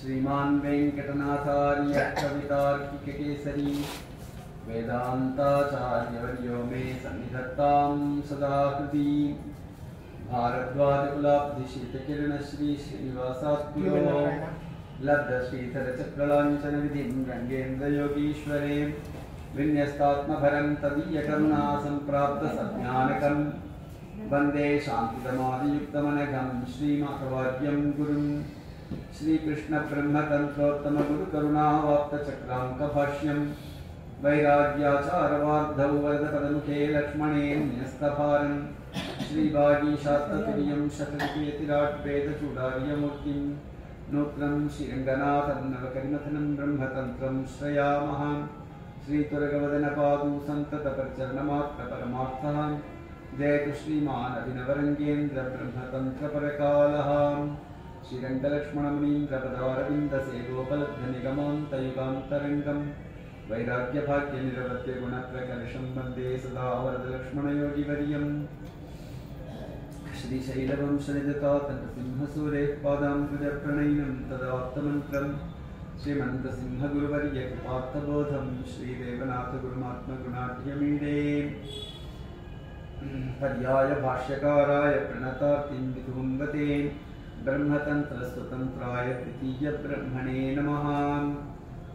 श्रीमान वेंकटनाथार्य कवितार्किक केसरी वेदान्ताचार्यवर्यो मे सन्निधत्तां सदाकृति। भारद्वाजकुलाब्धिशीतकिरणश्री श्रीनिवासात्मयो लब्धश्रीधरचक्रलाञ्चनविधिं तदीय करुणा संप्राप्त सम्प्राप्तसज्ञानकम् वंदे शान्तितमादियुक्तमनघं श्रीमाकवाद्यं गुरुम्। श्री कृष्ण ब्रह्म तंत्रोत्तम गुरु करुणावाप्त चक्रांक भाष्यम वैराग्याचारवार्धौ वरदपदमुखे लक्ष्मणेऽन्यस्तभारम् श्रीभागीशास्ततुर्यं शतविकेतिराट्वेदचूडार्यमूर्तिं नूत्रं श्रीरङ्गनाथन्नवकरिमथनं ब्रह्मतन्त्रं श्रयामः श्री तुरगवदन पादु संतत परचरण मात्र परमार्थः श्रीतुरगवदनपादौ सन्ततपरिचरणमात्रपरमार्थः जयतु श्रीमान् परकालः श्रीरङ्गलक्ष्मणमुनीन्द्रपदारविन्दसेवोपलब्धनिगमान्तयुगान्तरङ्गं वैराग्यभाग्यनिरवत्यगुणप्रकर्षं वंदे सदा वरदलक्ष्मणयोगिवर्यम् श्रीशैलवंशनिजतातनृसिंहसूरेः पादाम्बुजप्रणयनं तदात्तमन्त्रं श्रीमन्तसिंहगुरुवर्य कृपार्थबोधं श्रीदेवनाथगुरुमात्मगुणाढ्यमीडे। पर्याय भाष्यकाराय प्रणतार्तिं ब्रह्मतन्त्रस्वतन्त्राय तृतीयब्रह्मणे नमः।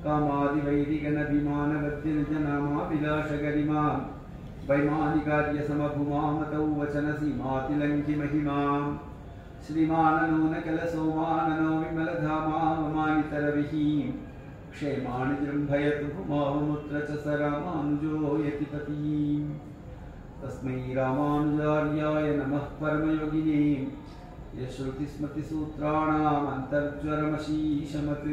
कामादिवैदिकनभिमानवद्यनिजनामाभिलाषगरिमा वैमानिकार्यसमभुमामतौ वचनसीमातिलङ्घिमहिमा श्रीमाननूनकलसोमाननो विमलधामा ममानितरविः क्षेमाणि जृम्भयतु भुमाहुमुत्र च स रामानुजो यतिपतिः तस्मै रामानुजार्याय नमः परमयोगिने। यश्रुतिस्मृतिसूत्राणाम् अन्तर्ज्वरमशीशमत्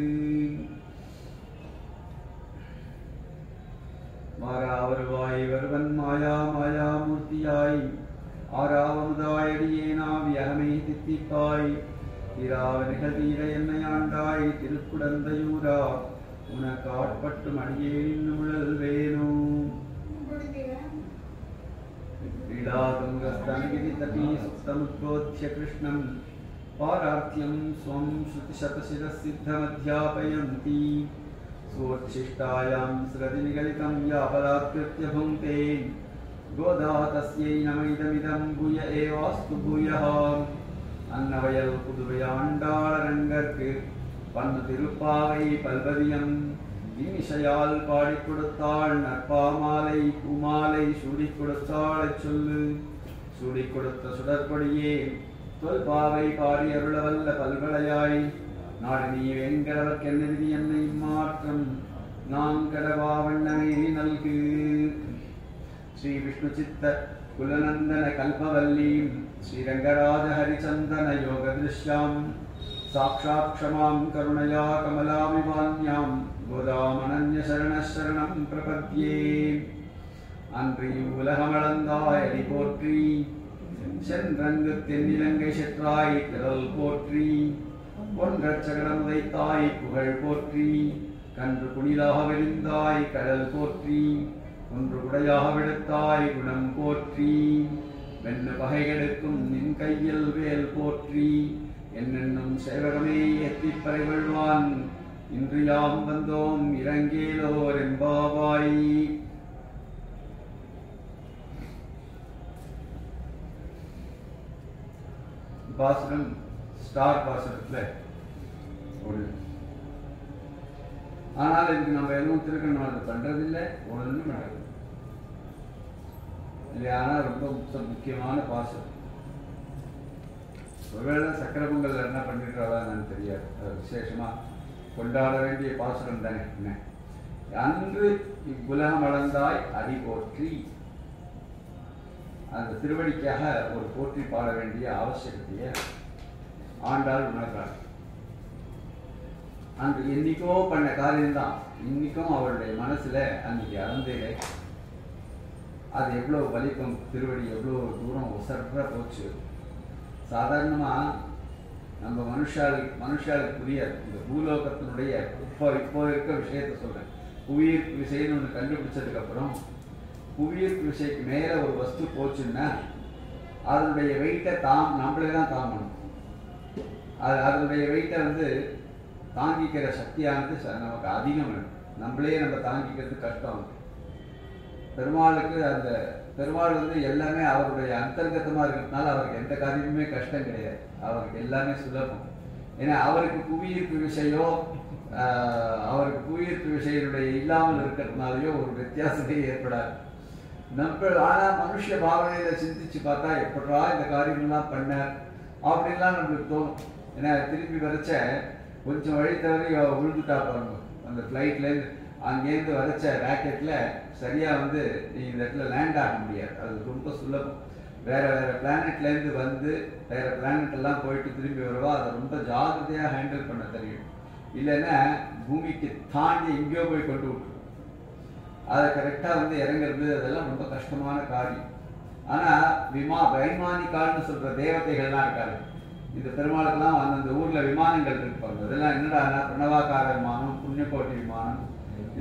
மாறாவருவாய் வருவன் மாயா மாயாமூர்த்தியாய் ஆறாவமுதாயடியேனாவியகமே தித்திப்பாய் திராவனிகள் தீர என்னை ஆண்டாய் திருக்குடந்தையூரா உனக்கு ஆட்பட்டு மடியேன் முழல் क्रीडातुङ्गस्तनगिरि कृष्ण कृष्णम् पारार्थ्यं स्वं श्रुतिशतशिरसिद्धमध्यापयन्ति स्वोच्छिष्टायां स्रतिनिगलितं यापरात्कृत्य भुङ्क्ते। नमैदमिदं भूय एवास्तु भूयः। अन्नवयल् இன்னிசையால் பாடி கொடுத்தாள் நற்பாமாலை பூமாலை சுடி கொடுத்தாளைச் சொல்லு. சுடி கொடுத்த சுடற்படியே தொல்பாவை பாடி அருளவல்ல பல்வளையாய் நாடு நீ வெங்கடவர்க்கென்ன விதி என்னை மாற்றம்? நான் கடவா வண்ணனை நல்கு. ஸ்ரீ விஷ்ணு சித்த குலநந்தன கல்பவல்லீம் ஸ்ரீரங்கராஜ ஹரிச்சந்தன யோக திருஷ்யாம். साक्षात् क्षमां करुणया கமலாமிவான்யாம் गोदामनन्यशरणशरणं प्रपद्ये। சரணம் பிரபத்யே அடி போற்றி சென்றங்கு தென்னிலங்கை செற்றாய் திரல் போற்றி ஒன்றச் சகடம் உதைத்தாய் புகழ் போற்றி கன்று குணிலாக விழுந்தாய் கடல் போற்றி ஒன்று குடையாக விழுத்தாய் குணம் போற்றி வெண்ண பகைகெடுக்கும் நின் கையில் வேல் போற்றி என்னென்னும் சேவகமே எத்திப்பறை கொள்வான் இன்று யாம் வந்தோம் இறங்கேலோர் எம்பாவாய் பாசுரம் ஸ்டார் பாசுரத்துல ஒரு ஆனால் இதுக்கு நம்ம எதுவும் திருக்கணும் பண்றதில்லை ஒன்றும் நடக்குது. இல்லையா? ஆனால் ரொம்ப முக்கிய- முக்கியமான பாசுரம். ஒருவேளை சக்கர பொங்கல் என்ன பண்ணிருக்காளா என்னன்னு தெரியாது. அது விசேஷமா கொண்டாட வேண்டிய பாசுரம் தானே. என்ன? அன்று இவ்வுலகம் வளர்ந்தாய் அடி போற்றி. அந்த திருவடிக்காக ஒரு போற்றி பாட வேண்டிய அவசியத்தையே ஆண்டாள் உணர்றாள். அன்று என்னைக்கோ பண்ண காரியம்தான். இன்னைக்கும் அவளுடைய மனசுல அன்னைக்கு அறந்தையில அது எவ்வளவு வலிக்கும் திருவடி எவ்வளவு தூரம் உசர்ற போச்சு. சாதாரணமாக நம்ம மனுஷாளுக்கு மனுஷாளுக்கு புரியாது. இந்த பூலோகத்தினுடைய இப்போ இப்போ இருக்க விஷயத்த சொல்கிறேன் புவியீர்ப்பு விசைன்னு ஒன்று கண்டுபிடிச்சதுக்கப்புறம் புவியீர்ப்பு விசைக்கு மேலே ஒரு வஸ்து போச்சுன்னா அதனுடைய வெயிட்டை தாம் நம்மளே தான் தாங்கணும் அது அதனுடைய வெயிட்டை வந்து தாங்கிக்கிற சக்தியானது ச- நமக்கு அதிகம் வேணும் நம்மளே நம்ம தாங்கிக்கிறது கஷ்டம். பெருமாளுக்கு அந்த பெருமாள் வந்து எல்லாமே அவருடைய அந்தர்கத்தமாக இருக்கிறதுனால அவருக்கு எந்த காரியமுமே கஷ்டம் கிடையாது. அவருக்கு எல்லாமே சுலபம். ஏன்னா அவருக்கு புவியீர்ப்பு விஷயம் அவருக்கு புவியீர்ப்பு விஷயனுடைய இல்லாமல் இருக்கிறதுனாலயோ ஒரு வித்தியாசமே ஏற்படாது. நம்ம ஆனால் மனுஷ பாவனையில சிந்திச்சு பார்த்தா எப்படா இந்த காரியங்கள்லாம் பண்ணார் அப்படின்லாம் நம்மளுக்கு தோணும். ஏன்னா திருப்பி வரைச்ச கொஞ்சம் வழி தவறி இவ விழுந்துட்டா பாருங்க. அந்த ஃப்ளைட்லேருந்து அங்கேருந்து வரைச்ச ராக்கெட்டில் சரியாக வந்து நீங்கள் இந்த இடத்துல லேண்ட் ஆக முடியாது. அது ரொம்ப சுலபம். வேறு வேறு பிளானட்லேருந்து வந்து வேறு பிளானெட்டெல்லாம் போயிட்டு திரும்பி வருவா அதை ரொம்ப ஜாகிரதையாக ஹேண்டில் பண்ண தெரியும். இல்லைன்னா பூமிக்கு தாண்டி எங்கேயோ போய் கொண்டு விட்டுரும். அதை கரெக்டாக வந்து இறங்குறது அதெல்லாம் ரொம்ப கஷ்டமான காரியம். ஆனால் விமா வைமானிக்கால்னு சொல்கிற தேவதைகள்லாம் இருக்காரு இந்த பெருமாளுக்கெல்லாம் அந்தந்த ஊரில் விமானங்கள் இருப்பாங்க அதெல்லாம் என்னடா பிரணவாக்கார விமானம் புண்ணியக்கோட்டை விமானம்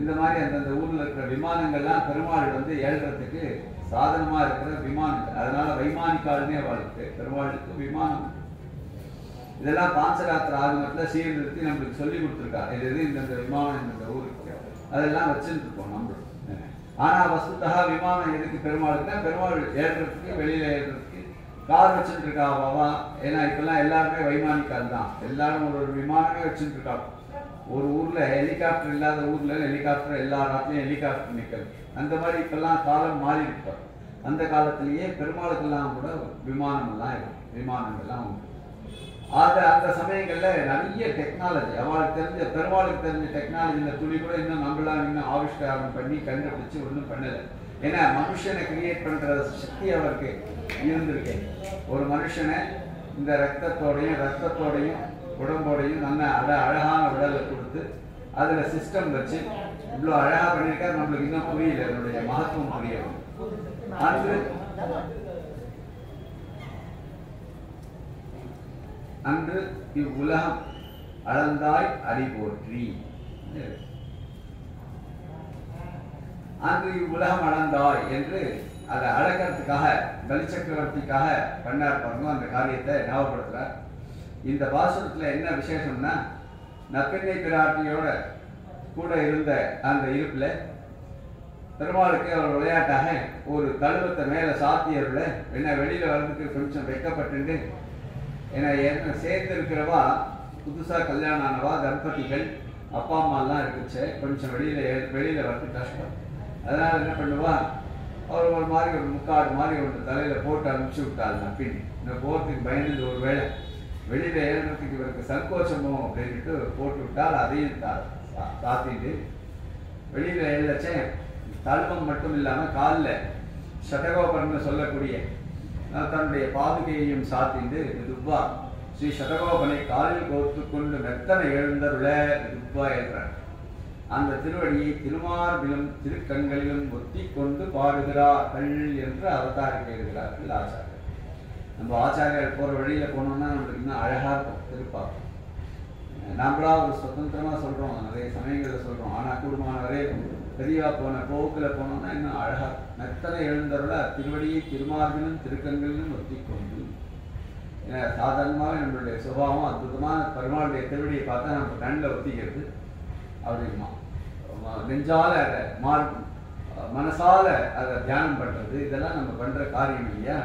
இந்த மாதிரி அந்தந்த ஊரில் இருக்கிற விமானங்கள்லாம் பெருமாள் வந்து ஏழுறதுக்கு சாதனமாக இருக்கிற விமானங்கள். அதனால வைமானிக்கால்னே வாழ்க்கை பெருமாளுக்கு விமானம். இதெல்லாம் பாஞ்சராத்திர ஆகமத்தில் சீர்திருத்தி நம்மளுக்கு சொல்லி கொடுத்துருக்கா. இது இது இந்தந்த விமானம் இந்தந்த ஊருக்கு அதெல்லாம் வச்சுட்டு இருக்கோம் நம்மளும் ஆனா வஸ்துதா விமானம் எதுக்கு பெருமாளுக்குன்னா பெருமாள் ஏறுறதுக்கு வெளியில் ஏறுறதுக்கு கார் வச்சுட்டு இருக்கா பாவா ஏன்னா இப்பெல்லாம் எல்லாருமே வைமானிக்கால் தான் எல்லாரும் ஒரு ஒரு விமானமே வச்சுட்டு இருக்கா ஒரு ஊரில் ஹெலிகாப்டர் இல்லாத ஊரில் ஹெலிகாப்டர் எல்லா நாட்டிலையும் ஹெலிகாப்டர் நிற்கிறது அந்த மாதிரி இப்பெல்லாம் காலம் மாறி இருப்பார் அந்த காலத்திலேயே பெருமாளுக்கெல்லாம் கூட விமானமெல்லாம் இருக்கும் விமானங்கள்லாம் உண்டு. அது அந்த சமயங்களில் நிறைய டெக்னாலஜி அவளுக்கு தெரிஞ்ச பெருமாளுக்கு தெரிஞ்ச டெக்னாலஜியில் துணி கூட இன்னும் நம்மளாம் இன்னும் ஆவிஷ்காரம் பண்ணி கண்டுபிடிச்சு ஒன்றும் பண்ணலை. ஏன்னா மனுஷனை கிரியேட் பண்ணுற சக்தி அவருக்கு இருந்திருக்கு. ஒரு மனுஷனை இந்த ரத்தத்தோடையும் ரத்தத்தோடையும் உடம்போடையும் நல்ல அழ அழகான விடலை கொடுத்து அதுல சிஸ்டம் வச்சு இவ்வளோ அழகா பண்ணியிருக்காரு நம்மளுக்கு இன்னும் புரியல என்னுடைய மகத்துவம் புரியல. அன்று அன்று இவ்வுலகம் அளந்தாய் அடி போற்றி. அன்று இவ்வுலகம் அளந்தாய் என்று அதை அழகிறதுக்காக பலிச்சக்கரவர்த்திக்காக பண்ணார் பாருங்க அந்த காரியத்தை ஞாபகப்படுத்துறார். இந்த பாசுரத்தில் என்ன விசேஷம்னா நப்பெண்ணை பிராட்டியோட கூட இருந்த அந்த இருப்பில் பெருமாளுக்கு அவர் விளையாட்டாக ஒரு தழுவத்தை மேலே சாத்தியருள என்ன வெளியில் வர்றதுக்கு கொஞ்சம் வெக்கப்பட்டு ஏன்னா என்ன சேர்த்து இருக்கிறவா புதுசாக கல்யாணம் ஆனவா தம்பதிகள் அப்பா அம்மாலாம் இருந்துச்சு கொஞ்சம் வெளியில் வெளியில் வரது கஷ்டம். அதனால் என்ன பண்ணுவா அவர் ஒரு மாதிரி ஒரு முக்காடு மாதிரி ஒன்று தலையில் போட்டு அனுப்பிச்சி விட்டாள் நப்பின் இந்த போகிறதுக்கு பயந்து ஒரு வேளை வெளியில எழுதுறதுக்கு இவருக்கு சங்கோச்சமோ அப்படின்ட்டு போட்டு விட்டால் அதையும் தா- சா- வெளியில எழுதச்சே தழுவம் மட்டும் இல்லாமல் காலில் சதகோபர்னு சொல்லக்கூடிய தன்னுடைய பாதுகையையும் சாத்திண்டு துப்பா ஸ்ரீ சதகோபனை காலில் கோர்த்து கொண்டு மெத்தனை எழுந்தருள துப்பா என்றார் அந்த திருவடியை திருமார்பிலும் திருக்கண்களிலும் ஒத்தி கொண்டு பாடுகிறார்கள் என்று அவதாரிக்க எழுதுகிறார்கள் ஆச்சாரம் நம்ம ஆச்சாரியார் போகிற வழியில் போனோம்னா நம்மளுக்கு இன்னும் அழகாக இருக்கும் திருப்பாக்கும் நாமளா ஒரு சுதந்திரமாக சொல்கிறோம் நிறைய சமயங்களில் சொல்கிறோம் ஆனால் குடும்பமானவரே பெரியவா போன போக்கில் போனோம்னா இன்னும் அழகாக மெத்தனை எழுந்தவர்கள திருவடியை திருமார்பிலும் திருக்கங்களிலும் ஒத்தி கொண்டு ஏன்னா சாதாரணமாக நம்மளுடைய சுபாவம் அற்புதமான பெருமாளுடைய திருவடியை பார்த்தா நம்ம கண்ணில் ஒத்திக்கிறது அப்படிமா நெஞ்சால் அதை மார் மனசால் அதை தியானம் பண்ணுறது இதெல்லாம் நம்ம பண்ணுற காரியம் இல்லையா?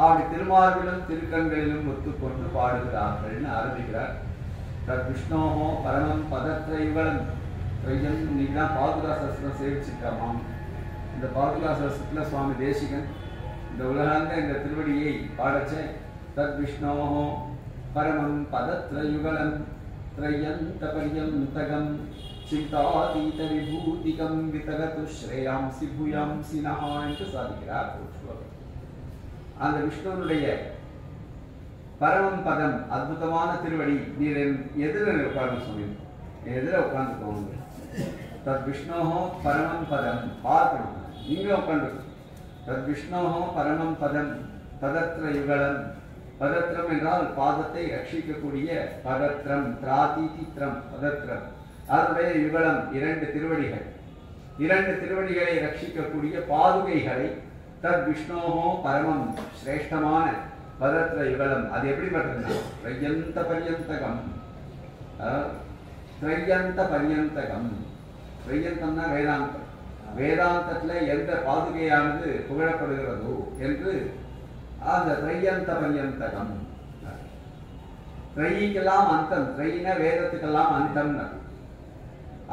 அப்படி திருமார்பிலும் திருக்கண்களிலும் ஒத்துக்கொண்டு பாடுகிறார்கள்னு ஆரம்பிக்கிறார். தத் பரமம் பதத்ரைவலம் த்ரையம் இன்னைக்கு தான் பாதுகா சஸ்திரம் சேவிச்சிருக்காமாம். இந்த பாதுகா சஸ்திரத்தில் சுவாமி தேசிகன் இந்த உலகாந்த இந்த திருவடியை பாடச்சே. தத் விஷ்ணோஹோ பரமம் பதத்ரயுகலம் த்ரயந்த பரியந்தகம் சிந்தாதீத விபூதிகம் விதகது ஸ்ரேயாம்சி பூயாம்சி நகா என்று சாதிக்கிறார். ஒரு அந்த விஷ்ணுவனுடைய பரமம் பதம் அற்புதமான திருவடி நீர் எதிர உட்கார்ந்து சொன்னீங்க எதிர உட்கார்ந்து போகுங்க தத் விஷ்ணோகோ பரமம் பதம். பார்க்கணும். நீங்க உட்காந்து தத் விஷ்ணோகோ பரமம் பதம். பதத்திர யுகலம். பதத்திரம் என்றால் பாதத்தை ரட்சிக்கக்கூடிய பதத்திரம் திராதிதித்ரம் பதத்திரம் அதனுடைய யுகலம் இரண்டு திருவடிகள். இரண்டு திருவடிகளை ரட்சிக்கக்கூடிய பாதுகைகளை தத் விஷ்ணோகோ பரமம் சிரேஷ்டமான பதத்திர யுகலம். அது எப்படிப்பட்டதுன்னா பர்யந்த பர்யந்தகம். அஹ், திரையந்த பரியந்தகம். திரையந்தம்னா வேதாந்தம். வேதாந்தத்துல எந்த பாதுகையானது புகழப்படுகிறதோ என்று அந்த திரையந்த பரியந்தகம். திரைக்கெல்லாம் அந்தம். திரையின வேதத்துக்கெல்லாம் அந்தம்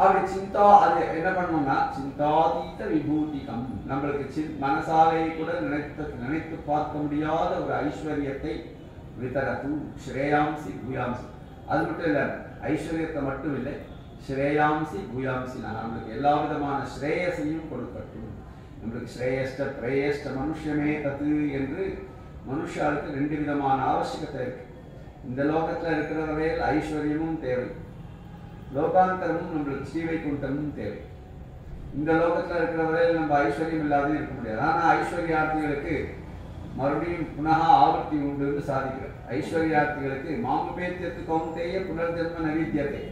அப்படி சிந்தா அது என்ன பண்ணணும்னா சிந்தாதீத விபூதிகம். நம்மளுக்கு சின் மனசாலே கூட நினைத்து நினைத்து பார்க்க முடியாத ஒரு ஐஸ்வர்யத்தை விதரத்து ஸ்ரேயாம்சி பூயாம்சி. அது மட்டும் இல்லை ஐஸ்வர்யத்தை மட்டும் இல்லை ஸ்ரேயாம்சி பூயாம்சி நம்மளுக்கு எல்லா விதமான ஸ்ரேயசையும் கொடுக்கட்டும். நம்மளுக்கு ஸ்ரேயஷ்ட பிரேயஷ்ட மனுஷமே தத்து என்று மனுஷாளுக்கு ரெண்டு விதமான அவசியத்தை இருக்கு. இந்த லோகத்தில் இருக்கிற வரையில் ஐஸ்வர்யமும் தேவை. லோகாந்தரமும் நம்மளுக்கு கூட்டமும் தேவை. இந்த லோகத்தில் இருக்கிற வரையில் நம்ம ஐஸ்வர்யம் இல்லாத இருக்க முடியாது. ஆனால் ஐஸ்வர்யார்த்திகளுக்கு மறுபடியும் புனகா ஆவர்த்தி உண்டுன்னு சாதிக்கிறோம். ஐஸ்வர்யார்த்திகளுக்கு மாமபேத்தியத்து கௌந்தேய புனர்ஜென்ம நவீத்தியத்தை.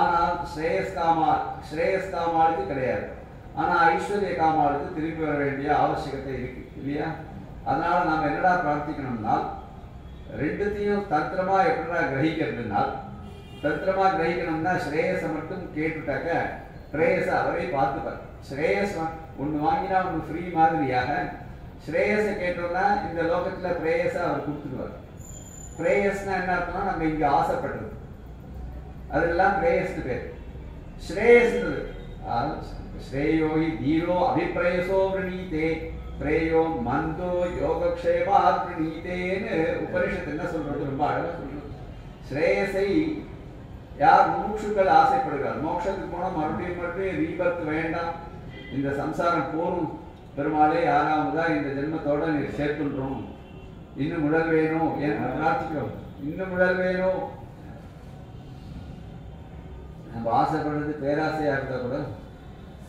ஆனால் ஸ்ரேயஸ் காமா கிடையாது. ஆனால் ஐஸ்வர்ய காமாளுக்கு திரும்பி வர வேண்டிய ஆவசியத்தை இருக்கு இல்லையா? அதனால் நாம் என்னடா பிரார்த்திக்கணும்னா ரெண்டுத்தையும் தந்திரமாக எப்படா கிரகிக்கிறதுனால் தந்திரமா கிரகிக்கணும்னா ஸ்ரேயஸை மட்டும் கேட்டுட்டாக்க பிரேயஸ அவரே பார்த்துப்பார். ஸ்ரேயஸ் ஒன்று வாங்கினா ஒன்று ஃப்ரீ மாதிரியாக ஸ்ரேயஸை கேட்டோம்னா இந்த லோகத்தில் பிரேயஸை அவர் கொடுத்துடுவார் பிரேயஸ்னா என்ன அர்த்தம்னா நம்ம இங்கே ஆசைப்படுறது. அதெல்லாம் பிரேயஸ்னு பேர். ஸ்ரேயஸ்ன்றது. ஸ்ரேயோகி தீரோ அபிப்பிரயசோ பிரணீதே பிரேயோ மந்தோ யோகக்ஷேமா பிரணீதேன்னு உபனிஷத்து என்ன சொல்றது? ரொம்ப அழகாக சொல்றது. ஸ்ரேயஸை யார் மூக்ஷுக்கள் ஆசைப்படுகிறார்? மோட்சத்துக்கு போனால் மறுபடியும் மறுபடியும் ரீபத் வேண்டாம். இந்த சம்சாரம் போரும். பெருமாளே யாராவதா இந்த ஜென்மத்தோட நீ சேர்த்துன்றோம் இன்னும் உடல் வேணும் ஏன் பிரார்த்திக்கிறோம். இன்னும் உடல் வேணும் நம்ம ஆசைப்படுறது பேராசையாக இருந்தால் கூட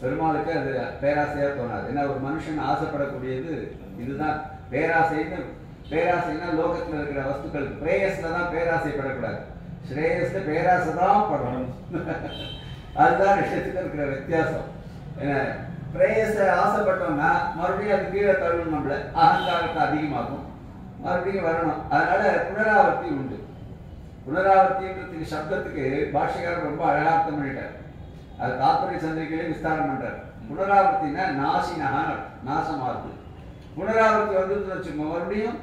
பெருமாளுக்கு அது பேராசையாக தோணாது. ஏன்னா ஒரு மனுஷன் ஆசைப்படக்கூடியது இதுதான். பேராசைன்னு பேராசைன்னா லோகத்தில் இருக்கிற வஸ்துக்கள். பிரேயஸில் தான் பேராசைப்படக்கூடாது. ஸ்ரேயஸ்ல பேராசை தான் படணும் அதுதான் விஷயத்துக்கு இருக்கிற வித்தியாசம். ஏன்னா பிரேயஸை ஆசைப்பட்டோம்னா மறுபடியும் அது கீழே தள்ளணும் நம்மள. அகங்காரத்தை அதிகமாகும் மறுபடியும் வரணும். அதனால புனராவர்த்தி உண்டு. புனராவர்த்தின்றதுக்கு சப்தத்துக்கு பாஷைக்காரர் ரொம்ப அழகா அர்த்தம் பண்ணிட்டார். அது தாத்பரிய சந்திரிக்கையிலே விஸ்தாரம் பண்றார். புனராவர்த்தினா நாசினகான நாசமாகுது. புனராவர்த்தி வந்து வச்சுக்கோங்க மறுபடியும்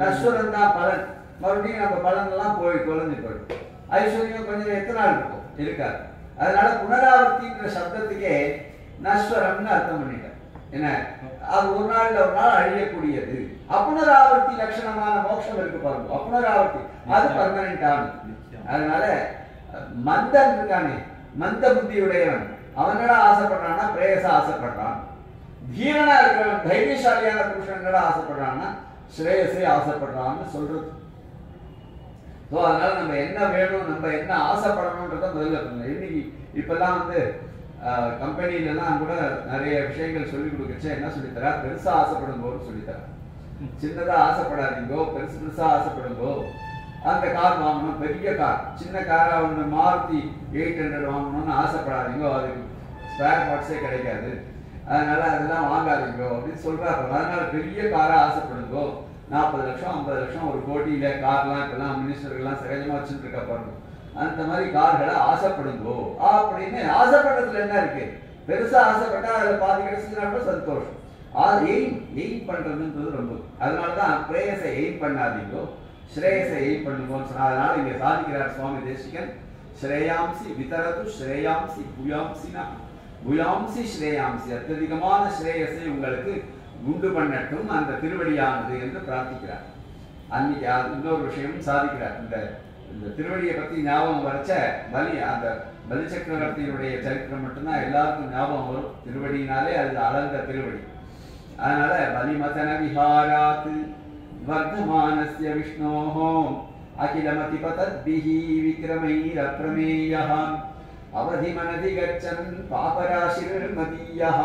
நஸ்வரம் தான் பலன். மறுபடியும் நம்ம பலன் எல்லாம் போய் தொலைஞ்சு போயிடும். ஐஸ்வர்யம் கொஞ்சம் எத்தனை நாள் இருக்கும்? இருக்காது. அதனால புனராவர்த்தின்ற சப்தத்துக்கே நஸ்வரம்னு அர்த்தம் பண்ணிட்டார். என்ன? அது ஒரு நாள்ல ஒரு நாள் அழியக்கூடியது. அப்புனராவர்த்தி லட்சணமான மோட்சம் இருக்கு பாருங்க. அப்புனராவர்த்தி. அது பர்மனன்ட் ஆனது. அதனால மந்தன் இருக்கானே. மந்த புத்தியுடையவன். அவனடா ஆசைப்படுறான்னா பிரேயச ஆசைப்படுறான். தீரனா இருக்கிறவன் தைரியசாலியான புருஷன்களா ஆசைப்படுறான்னா ஸ்ரேயஸை ஆசைப்படுறான்னு சொல்றது. ஸோ அதனால் நம்ம என்ன வேணும் நம்ம என்ன ஆசைப்படணுன்றத முதல்ல இன்னைக்கு இப்போல்லாம் வந்து கம்பெனிலலாம் கூட நிறைய விஷயங்கள் சொல்லி கொடுக்கச்சு என்ன சொல்லித்தரா? பெருசாக ஆசைப்படும் போது சொல்லித்தரா. சின்னதாக ஆசைப்படாதீங்கோ பெருசு பெருசாக ஆசைப்படுங்கோ. அந்த கார் வாங்கணும் பெரிய கார். சின்ன காராக ஒன்று மாருத்தி எயிட் ஹண்ட்ரட் வாங்கணும்னு ஆசைப்படாதீங்கோ. அதுக்கு ஸ்பேர் பார்ட்ஸே கிடைக்காது. அதனால அதெல்லாம் வாங்காதீங்கோ அப்படின்னு சொல்கிறாங்க அதனால பெரிய காராக ஆசைப்படுங்கோ. நாற்பது லட்சம் ஐம்பது லட்சம் ஒரு கோட்டியில் கார்லாம் இப்பெல்லாம் மினிஸ்டர்கள்லாம் சகஜமாக வச்சுட்டு இருக்க பாருங்க அந்த மாதிரி கார்களை ஆசைப்படுங்கோ. அப்படின்னு ஆசைப்படுறதுல என்ன இருக்கு? பெருசாக ஆசைப்பட்டா அதில் பாதி கிடைச்சதுனா கூட சந்தோஷம். எய்ம் எய்ம் பண்ணுறதுன்றது ரொம்ப அதனால தான் பிரேயஸை எய்ம் பண்ணாதீங்கோ. ஸ்ரேயஸை எய்ம் பண்ணுங்கன்னு சொன்னால் அதனால இங்கே சாதிக்கிறார் சுவாமி தேசிகன். ஸ்ரேயாம்சி விதரது ஸ்ரேயாம்சி புயாம்சினா. புயாம்சி ஸ்ரேயாம்சி. அत्यதிகமான ஸ்ரேயஸை உங்களுக்கு உண்டு பண்ணட்டும் அந்த திருவடியானது என்று பிரார்த்திக்கிறார். அன்னைக்கு இன்னொரு விஷயமும் சாதிக்கிறார். இந்த இந்த திருவடியை பத்தி ஞாபகம் வரைச்ச பலி அந்த பலி சக்கரவர்த்தியினுடைய சரித்திரம் மட்டும்தான் எல்லாருக்கும் ஞாபகம் வரும். திருவடினாலே அது அளந்த திருவடி. அதனால பலிமதன விஹாராத்து வர்த்தமானஸ்ய விஷ்ணோஹோ அகிலமதிபதத்பிஹி விக்ரமைரப்ரமேயः அவதி மனதி கச்சன் பாபராசிர்மதீயः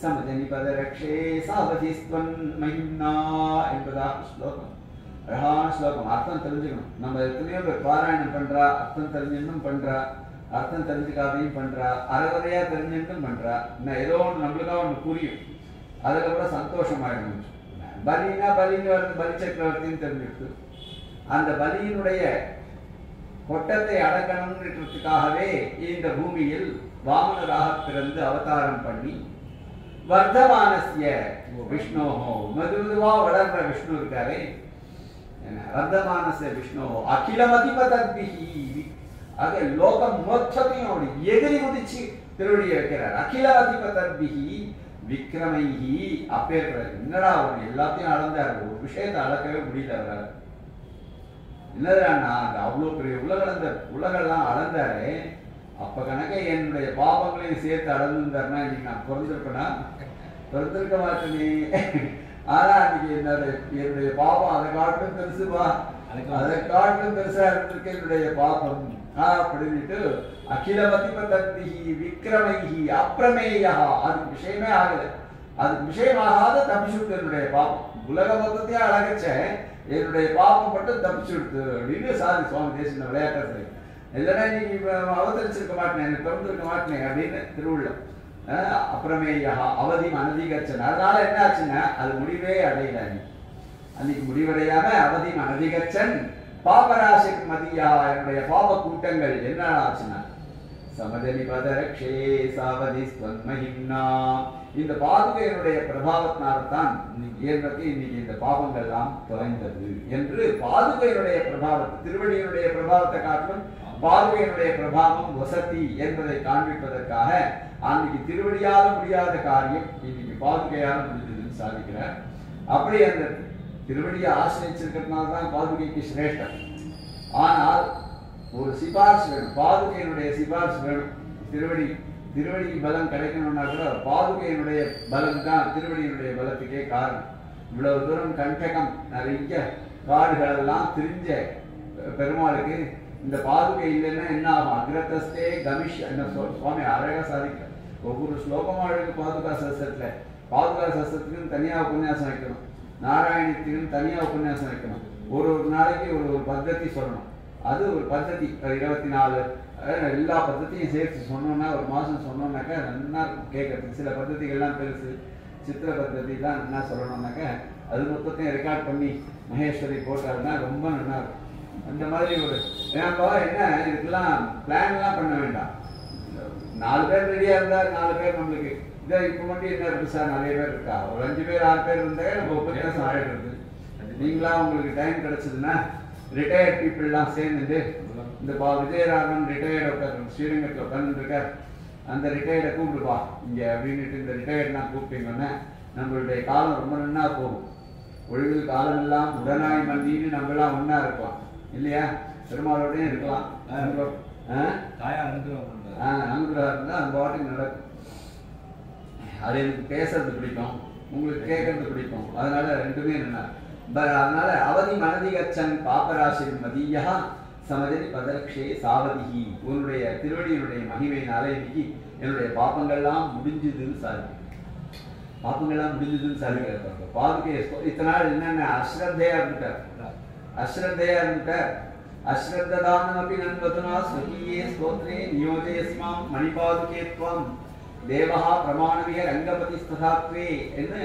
சமதனிபதரக்ஷே சாவதிஸ்வன் மகிம்னா என்பதா ஸ்லோகம். அழகான ஸ்லோகம். அர்த்தம் தெரிஞ்சுக்கணும். நம்ம எத்தனையோ பேர் பாராயணம் பண்றா அர்த்தம் தெரிஞ்சுன்னும் பண்றா அர்த்தம் தெரிஞ்சுக்காதையும் பண்றா அறகுறையா தெரிஞ்சுட்டும் பண்றா இன்னும் ஏதோ ஒன்று நம்மளுக்கா ஒன்று புரியும். அதில் கூட சந்தோஷமாயிடும் பலினா பலின்னு வருது பலி சக்கரவர்த்தின்னு தெரிஞ்சுட்டு அந்த பலியினுடைய கொட்டத்தை அடக்கணும்ன்றதுக்காகவே இந்த பூமியில் வாமனராக பிறந்து அவதாரம் பண்ணி வர்த்தமானசிய விஷ்ணோஹோ. மெது மெதுவா வளர்ற விஷ்ணு இருக்காரே. என்ன வர்த்தமானசிய விஷ்ணோஹோ அகிலமதிபதத்பிஹி ஆக லோகம் மொத்தத்தையும் அப்படி எதிரி குதிச்சு திருவடியை வைக்கிறார். அகிலமதிபதத்பிஹி விக்ரமைஹி. அப்பேற்பட என்னடா அவர் எல்லாத்தையும் அளந்தார்? ஒரு விஷயத்தை அளக்கவே முடியல அவரால். என்னதுடா அந்த அவ்வளோ பெரிய உலகளந்த உலகெல்லாம் அளந்தாரே. அப்ப கணக்க என்னுடைய பாவங்களையும் சேர்த்து அளந்துருந்தாருன்னா இன்னைக்கு நான் பிறந்திருப்பேனா பிறந்திருக்க மாட்டேனே. ஆனா அன்னைக்கு என்னோட என்னுடைய பாவம் அதை காட்டிலும் பெருசுப்பா. அதை காட்டிலும் பெருசா இருந்திருக்கு என்னுடைய பாபம் ஆ, அப்படின்னுட்டு அகில மதிபதத்திஹி விக்ரமைஹி அப்பிரமேயா அதுக்கு விஷயமே ஆகல. அதுக்கு விஷயமாகாத தப்பிச்சுட்டு என்னுடைய பாபம் உலக மொத்தத்தையும் அழகச்ச என்னுடைய பாபம் மட்டும் தப்பிச்சுடுது அப்படின்னு சாதி சுவாமி தேசிய விளையாட்டு இல்லைன்னா நீ அவதரிச்சிருக்க மாட்டேன் எனக்கு பிறந்திருக்க மாட்டேன் அப்படின்னு திருவிழா அப்புறமேயா அவதி அனதிகச்சன் அதனால என்ன ஆச்சுன்னா அது முடிவே அடையல அன்னைக்கு அன்னைக்கு முடிவடையாம அவதி அனதிகச்சன் பாபராசிக்கு மதியா என்னுடைய பாப கூட்டங்கள் என்ன ஆச்சுன்னா சமதலி பதரக்ஷே சாவதி ஸ்வன்மஹிம்னா இந்த பாதுகையினுடைய பிரபாவத்தினால்தான் இன்னைக்கு இன்னைக்கு இந்த பாவங்கள்லாம் தொலைந்தது என்று பாதுகையினுடைய பிரபாவத்தை திருவடியினுடைய பிரபாவத்தை காட்டிலும் பார்வையினுடைய பிரபாவம் வசதி என்பதை காண்பிப்பதற்காக அன்னைக்கு திருவடியால முடியாத காரியம் இன்னைக்கு பாதுகையால முடிஞ்சதுன்னு சாதிக்கிறார். அப்படி அந்த திருவடியை ஆசிரியச்சிருக்கிறதுனால தான் பாதுகைக்கு சிரேஷ்டம். ஆனால் ஒரு சிபாரிசு வேணும். பாதுகையினுடைய சிபாரிசு வேணும். திருவடி திருவடி பலம் கிடைக்கணும்னா கூட பாதுகையினுடைய பலம் தான் திருவடியினுடைய பலத்துக்கே காரணம். இவ்வளவு தூரம் கண்டகம் நிறைய காடுகளெல்லாம் திரிஞ்ச பெருமாளுக்கு இந்த பாதுகை இல்லைன்னா என்ன ஆகும்? அக்ரதஸ்தே கமிஷ் என்ன சுவாமி அழகா சாதிக்க ஒவ்வொரு ஸ்லோகமும் அழகு பாதுகா சசத்துல பாதுகா சஸ்திரத்துக்குன்னு தனியா உபன்யாசம் வைக்கணும். நாராயணத்துக்குன்னு தனியா உபன்யாசம் வைக்கணும். ஒரு ஒரு நாளைக்கு ஒரு ஒரு பத்ததி சொல்லணும். அது ஒரு பத்ததி. இருபத்தி நாலு எல்லா பத்தத்தையும் சேர்த்து சொன்னோம்னா ஒரு மாதம் சொன்னோம்னாக்கா நல்லா இருக்கும் கேட்கறதுக்கு. சில பத்ததிகள்லாம் பெருசு. சித்திர பத்ததிலாம் என்ன சொல்லணும்னாக்கா அது மொத்தத்தையும் ரெக்கார்ட் பண்ணி மகேஸ்வரி போட்டாருன்னா ரொம்ப நல்லா இருக்கும். அந்த மாதிரி ஒரு ஏன்ப்பா என்ன இதுக்கெல்லாம் பிளான்லாம் பண்ண வேண்டாம். நாலு பேர் ரெடியா இருந்தா நாலு பேர் நம்மளுக்கு. இதை இப்போ மட்டும் என்ன இருக்கு சார்? நிறைய பேர் இருக்கா? ஒரு அஞ்சு பேர் ஆறு பேர் இருந்தா நம்ம உபன்யாசம் ஆயிடுறது நீங்களா உங்களுக்கு டைம் கிடைச்சதுன்னா ரிட்டையர்ட் பீப்புளெலாம் சேர்ந்துட்டு இந்த பா விஜயராமன் ரிட்டையர்ட் உட்காந்து ஸ்ரீரங்கத்தில் உட்காந்துருக்கார் அந்த ரிட்டையர்டை கூப்பிடுப்பா. இங்கே அப்படின்ட்டு இந்த ரிட்டையர்ட்லாம் கூப்பிட்டீங்கன்னா நம்மளுடைய காலம் ரொம்ப நன்னா போகும். ஒழுங்கு காலமெல்லாம் உடனாய் மந்தின்னு நம்மளாம் ஒண்ணா இருக்கலாம் இல்லையா? பெருமாளோடயும் இருக்கலாம்? தாயார் அனுகிரகம். ஆ, அனுகிரகம் இருந்தா அந்த பாட்டுக்கு நடக்கும். அது எனக்கு பேசுறது பிடிக்கும். உங்களுக்கு கேட்கறது பிடிக்கும். அதனால ரெண்டுமே என்ன ப- அதனால அவதி மனதிகச்சன் பாப்பராசி மதியா சமதனி பதரக்ஷே சாவதிஹி உன்னுடைய திருவடியினுடைய மகிமையினால இன்னைக்கு என்னுடைய பாப்பங்கள்லாம் முடிஞ்சுதுன்னு சாதிக்கும் பாப்பங்கள்லாம் முடிஞ்சுதுன்னு சாதிக்கிறார் பாதுகை இத்தனை நாள் என்னென்ன அஸ்ரத்தையா இருந்துட்டார். அஸ்ரத்தையா இருந்துட்டார் அஸ்ரத்ததானமபி நன்வதுனா ஸ்வகீயே ஸ்தோத்ரே நியோஜயஸ்மாம் மணிபாதுகேத்வம் தேவஹா பிரமாணவிய ரங்கபதி ஸ்ததாத்வே என்று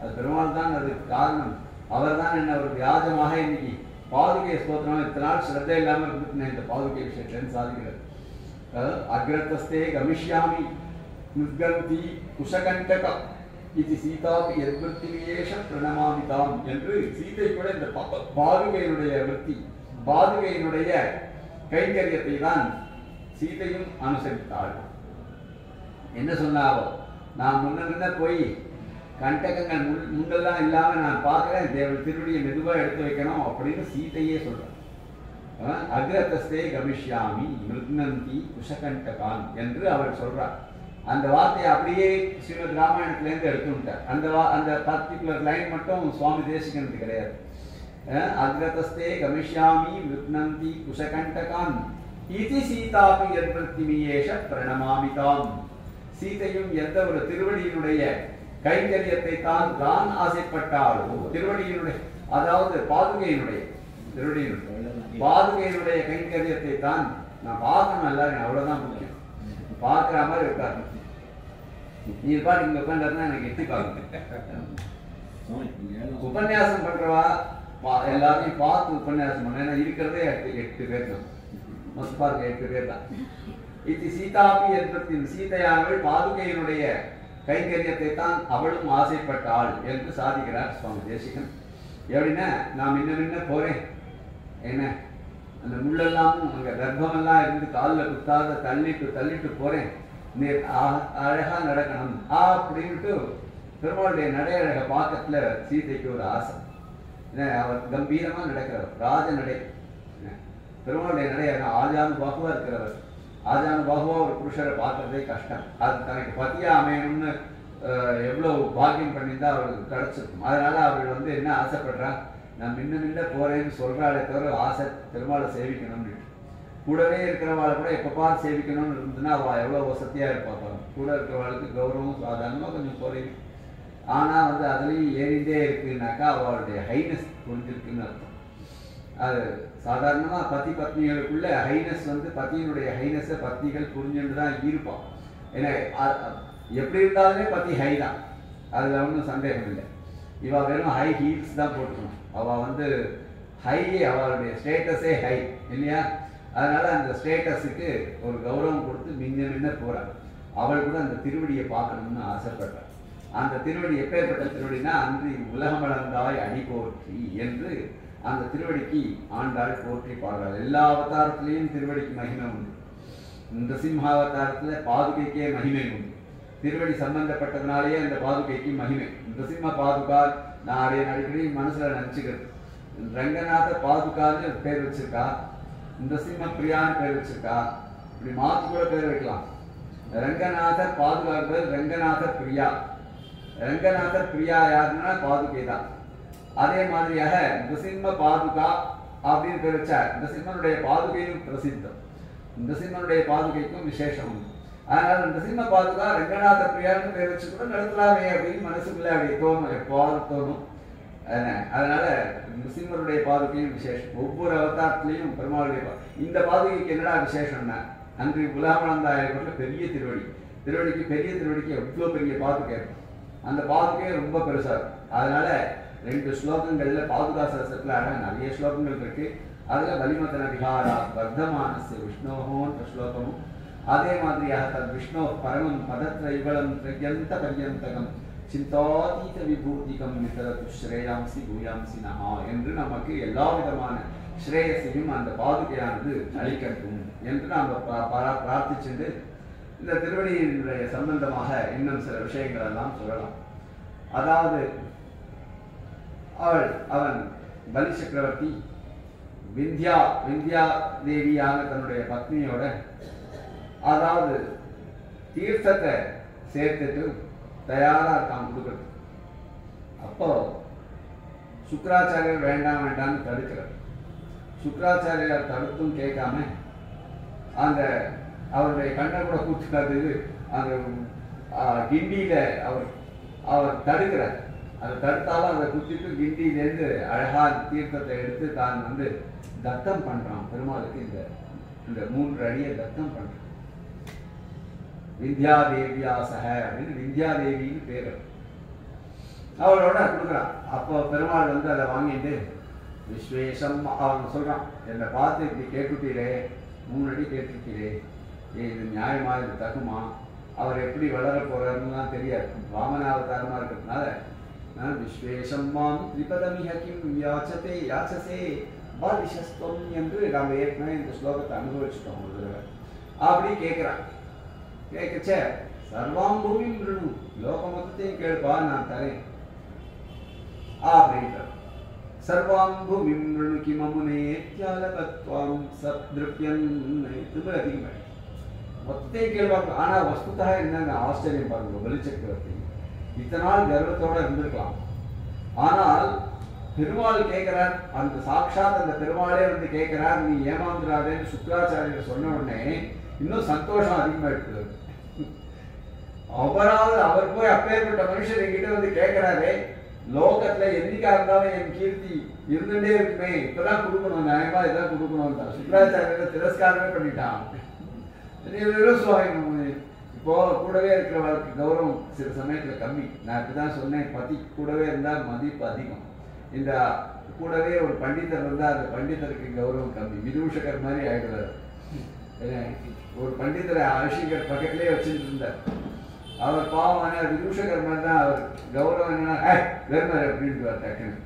அது பெருமாள் தான் அது காரணம். அவர் தான் என்ன ஒரு வியாஜமாக இன்னைக்கு பாதுகை ஸ்தோத்திரம் இத்தனை நாள் ஸ்ரத்தை இல்லாமல் இருந்துட்டு இந்த பாதுகை விஷயத்துலன்னு சாதிக்கிறது அக்ரத்தஸ்தே கமிஷ்யாமி நிர்கந்தி குஷகண்டகம் இது சீதாபி எத்வர்த்திவியேஷ பிரணமாமி தாம் என்று சீதை கூட இந்த பாதுகையினுடைய விற்பி பாதுகையினுடைய கைங்கரியத்தை தான் சீதையும் அனுசரித்தாள். என்ன சொன்னாவோ நான் முன்ன முன்ன போய் கண்டகங்கள் முன் முண்டெல்லாம் இல்லாமல் நான் பார்க்குறேன். தேவன் திருவடியை மெதுவாக எடுத்து வைக்கணும் அப்படின்னு சீதையே சொல்றேன் அக்ரதஸ்தே கமிஷ்யாமி மிருக்னந்தி குஷகண்டகான் என்று அவர் சொல்கிறார் அந்த வார்த்தையை அப்படியே ஸ்ரீமத் ராமாயணத்திலேருந்து எடுத்துட்டார் அந்த வா அந்த பர்டிகுலர் லைன் மட்டும் சுவாமி தேசிகனுக்கு கிடையாது. அக்ரதஸ்தே கமிஷ்யாமி விக்னந்தி குஷகண்டகான் இது சீதாபி எதிர்த்திமியேஷ பிரணமாமிதான் சீதையும் எந்த ஒரு திருவடியினுடைய கைங்கரியத்தை தான் தான் ஆசைப்பட்டாலும் திருவடியினுடைய அதாவது பாதுகையினுடைய திருவடியினுடைய பாதுகையினுடைய கைங்கரியத்தை தான் நான் பார்க்கணும் எல்லாரும் அவ்வளவுதான் முக்கியம். பார்க்குற மாதிரி உட்காரணும் நீ பாட்டு இங்க உட்காந்துருந்தா எனக்கு எட்டி பார்க்கணும் உபன்யாசம் பண்றவா? பா- பார்த்து உபன்யாசம் பண்ண. ஏன்னா இருக்கிறதே எட்டு எட்டு பேர் தான் மொத்தம் பார்க்க எட்டு பேர் தான் இது சீதாபி என்பதின் சீதையானவள் பாதுகையினுடைய கைங்கரியத்தை தான் அவளும் ஆசைப்பட்டாள் என்று சாதிக்கிறார் சுவாமி தேசிகன். எப்படின்னா நான் முன்ன முன்ன போறேன். என்ன? அந்த முள்ளெல்லாம் அங்க கர்ப்பமெல்லாம் இருந்து காலில் குத்தாத தள்ளிட்டு தள்ளிட்டு போறேன். நீர் அழகா நடக்கணும். ஆ அப்படின்ட்டு பெருமாளுடைய நடையழக பாக்கத்துல சீதைக்கு ஒரு ஆசை. அவர் கம்பீரமா நடக்கிறவர் ராஜ நடை பெருமாளுடைய நடை ஆஜானு பாகுவா இருக்கிறவர். ஆஜானு பாகுவா ஒரு புருஷரை பார்க்கறதே கஷ்டம். அது தனக்கு பத்தியா அமையணும்னு எவ்வளோ எவ்வளவு பாக்கியம் பண்ணியிருந்தா அவருக்கு கிடைச்சிருக்கும். அதனால அவர்கள் வந்து என்ன ஆசைப்படுறா நான் மின்ன மின்ன போறேன்னு சொல்றாளே தவிர ஆசை பெருமாளை சேவிக்கணும்னு. கூடவே இருக்கிறவாளை கூட எப்பப்பார் சேவிக்கணும்னு இருந்ததுன்னா அவள் எவ்வளோ வசதியாக இருப்பாப்பாங்க கூட இருக்கிறவாளுக்கு கௌரவம் சாதாரணமாக கொஞ்சம் குறையும். ஆனால் வந்து அதுலேயும் ஏறிண்டே இருக்குனாக்கா அவளுடைய ஹைனஸ் புரிஞ்சிருக்குன்னு அர்த்தம். அது சாதாரணமாக பத்தி பத்னிகளுக்குள்ள ஹைனஸ் வந்து பத்தியினுடைய ஹைனஸை பத்னிகள் புரிஞ்சுட்டு தான் இருப்பான் ஏன்னா எப்படி இருந்தாலுமே பத்தி ஹை தான். அதில் ஒன்றும் சந்தேகம் இல்லை. இவள் வெறும் ஹை ஹீல்ஸ் தான் போட்டுக்கணும். அவள் வந்து ஹை அவளுடைய ஸ்டேட்டஸே ஹை இல்லையா? அதனால் அந்த ஸ்டேட்டஸுக்கு ஒரு கௌரவம் கொடுத்து மின்ன மின்ன போறாள் அவள் கூட அந்த திருவடியை பார்க்கணும்னு ஆசைப்படுறாள் அந்த திருவடி எப்பேற்பட்ட திருவடினா அன்று உலகமளந்தாய் அடி போற்றி என்று அந்த திருவடிக்கு ஆண்டாள் போற்றி பாடுறாள் எல்லா அவதாரத்திலையும் திருவடிக்கு மகிமை உண்டு. இந்த சிம்ஹாவதாரத்துல பாதுகைக்கே மகிமை உண்டு. திருவடி சம்பந்தப்பட்டதுனாலேயே அந்த பாதுகைக்கு மகிமை. இந்த சிம்ம பாதுகா நான் அடைய அடிக்கடி மனசில் நினச்சிக்கிறேன் ரங்கநாத பாதுகான்னு பேர் வச்சிருக்கா. இந்த சிம்ம பிரியான்னு பேர் வச்சிருக்கா? இப்படி மாத்தி கூட பேர் வைக்கலாம். ரங்கநாதர் பாதுகாப்பு ரங்கநாதர் பிரியா. ரங்கநாதர் பிரியா யாருன்னா பாதுகை தான் அதே மாதிரியாக நிருசிம்ம பாதுகா அப்படின்னு பேர் வச்சார் சிம்மனுடைய பாதுகையும் பிரசித்தம். நிருசிம்மனுடைய பாதுகைக்கும் விசேஷம் உண்டு. அதனால நிருசிம்ம பாதுகா ரங்கநாத பிரியான்னு பேர் வச்சு கூட நடத்தலாமே அப்படின்னு மனசுக்குள்ளே அப்படி தோணும். எப்போது தோணும். அதனால நிருசிம்மருடைய பாதுகையும் விசேஷம். ஒவ்வொரு அவதாரத்திலையும் பெருமாளுடைய இந்த பாதுகைக்கு என்னடா விசேஷம்னா அன்று உலகமளந்தாயிரம் பெரிய திருவடி. திருவடிக்கு பெரிய திருவடிக்கு எவ்வளோ பெரிய பாதுகை இருக்கும் அந்த பாதுகையே ரொம்ப பெருசா இருக்கும். அதனால ரெண்டு ஸ்லோகங்கள்ல பாதுகா சரசத்துல அழகா நிறைய ஸ்லோகங்கள் இருக்கு. அதுல வலிமத்தன விகாரா வர்த்தமானஸ்ய விஷ்ணோகோன்ற ஸ்லோகமும். அதே மாதிரியாக தன் விஷ்ணோ பரமம் பதத்ரைவளம் திரியந்த பர்யந்தகம். சிந்தாதீத விபூதிகம் நிதரது ஸ்ரேயாம்சி பூயாம்சி நகா என்று நமக்கு எல்லா விதமான ஸ்ரேயசையும் அந்த பாதுகையானது அளிக்கட்டும் என்று நாம் ப- பிரார்த்திச்சுட்டு இந்த திருவடியினுடைய சம்பந்தமாக இன்னும் சில விஷயங்கள் எல்லாம் சொல்லலாம். அதாவது அவள் அவன் பலி சக்கரவர்த்தி விந்தியா விந்தியா தேவியான தன்னுடைய பத்னியோட அதாவது தீர்த்தத்தை சேர்த்துட்டு தயாராக இருக்கான் கொடுக்குறது. அப்போ சுக்கராச்சாரியர் வேண்டாம் வேண்டாம்னு தடுக்கிறார். சுக்கராச்சாரியார் தடுத்தும் கேட்காம அந்த அவருடைய கண்ணை கூட கூச்சுக்காது அந்த கிண்டியில் கிண்டியில அவர் அவர் தடுக்கிறார். அதை தடுத்தாலும் அதை குத்திட்டு கிண்டியிலேருந்து அழகா தீர்த்தத்தை எடுத்து தான் வந்து தத்தம் பண்றான். பெருமாளுக்கு இந்த இந்த மூன்று அடியை தத்தம் பண்றான். வித்யாதேவியா சக அப்படின்னு வித்யாதேவின்னு பேர். அவளோட கொடுக்குறான். அப்போ பெருமாள் வந்து அதை வாங்கிட்டு விஸ்வேஷம் அவன் சொல்றான். என்னை பார்த்து இப்படி கேட்டுட்டீரே முன்னாடி அடி கேட்டுட்டீரே. ஏ இது நியாயமா? இது தகுமா? அவர் எப்படி வளர போறாருன்னுலாம் தெரியாது. வாமனாவதாரமாக இருக்கிறதுனால நான் விஸ்வேஷம் மாம் திரிபதமிக கிம் யாச்சதே யாச்சசே பாலிஷஸ்தம் என்று நாம் ஏற்கனவே இந்த ஸ்லோகத்தை அனுபவிச்சுட்டோம் ஒரு தடவை. அப்படி கேட்குறான் கேட்கச்சே சர்வாம் பூமியும் விருணு லோக மொத்தத்தையும் கேள்ப்பா நான் தரேன் அப்படின்றார் சர்வாம் பூமிம் விருணு கிமமுனே தியாலகத்வாம் சத்ருப்யன் திரும்ப அதிகமாக மொத்தத்தையும் கேள்வாங்க ஆனா வஸ்துதா என்னங்க ஆச்சரியம் பாருங்க பலி சக்கரவர்த்தி இத்தனை நாள் கர்வத்தோட இருந்திருக்கலாம் ஆனால் பெருமாள் கேட்கிறார் அந்த சாட்சாத் அந்த பெருமாளே வந்து கேட்கிறார் நீ ஏமாந்துடாதேன்னு சுக்கராச்சாரியர் சொன்ன உடனே இன்னும் சந்தோஷம் அதிகமாயிடுது அவராவது அவர் போய் அப்பேற்பட்ட மனுஷன் என்கிட்ட வந்து கேட்கிறாரு லோகத்துல என்னைக்கா இருந்தாலும் என் கீர்த்தி இருந்துட்டே இருக்குமே இப்பதான் கொடுக்கணும் நியாயமா இதான் கொடுக்கணும் சுக்கராச்சாரியரை திரஸ்காரமே பண்ணிட்டான். சுவாமி இப்போ கூடவே இருக்கிறவர்களுக்கு கௌரவம் சில சமயத்துல கம்மி. நான் இப்பதான் சொன்னேன் பதி கூடவே இருந்தா மதிப்பு அதிகம். இந்த கூடவே ஒரு பண்டிதர் இருந்தா அந்த பண்டிதருக்கு கௌரவம் கம்மி. விதூஷகர் மாதிரி ஆயிடுறாரு ஒரு பண்டிதரை அரிசிகர் பக்கத்திலே வச்சுட்டு இருந்தார் அவர் பாவமான விதூஷகர் மாதிரி தான் அவர் கௌரவம் என்னன்னா ஏய் வெறுமர் அப்படின்ட்டு டக்குன்னு.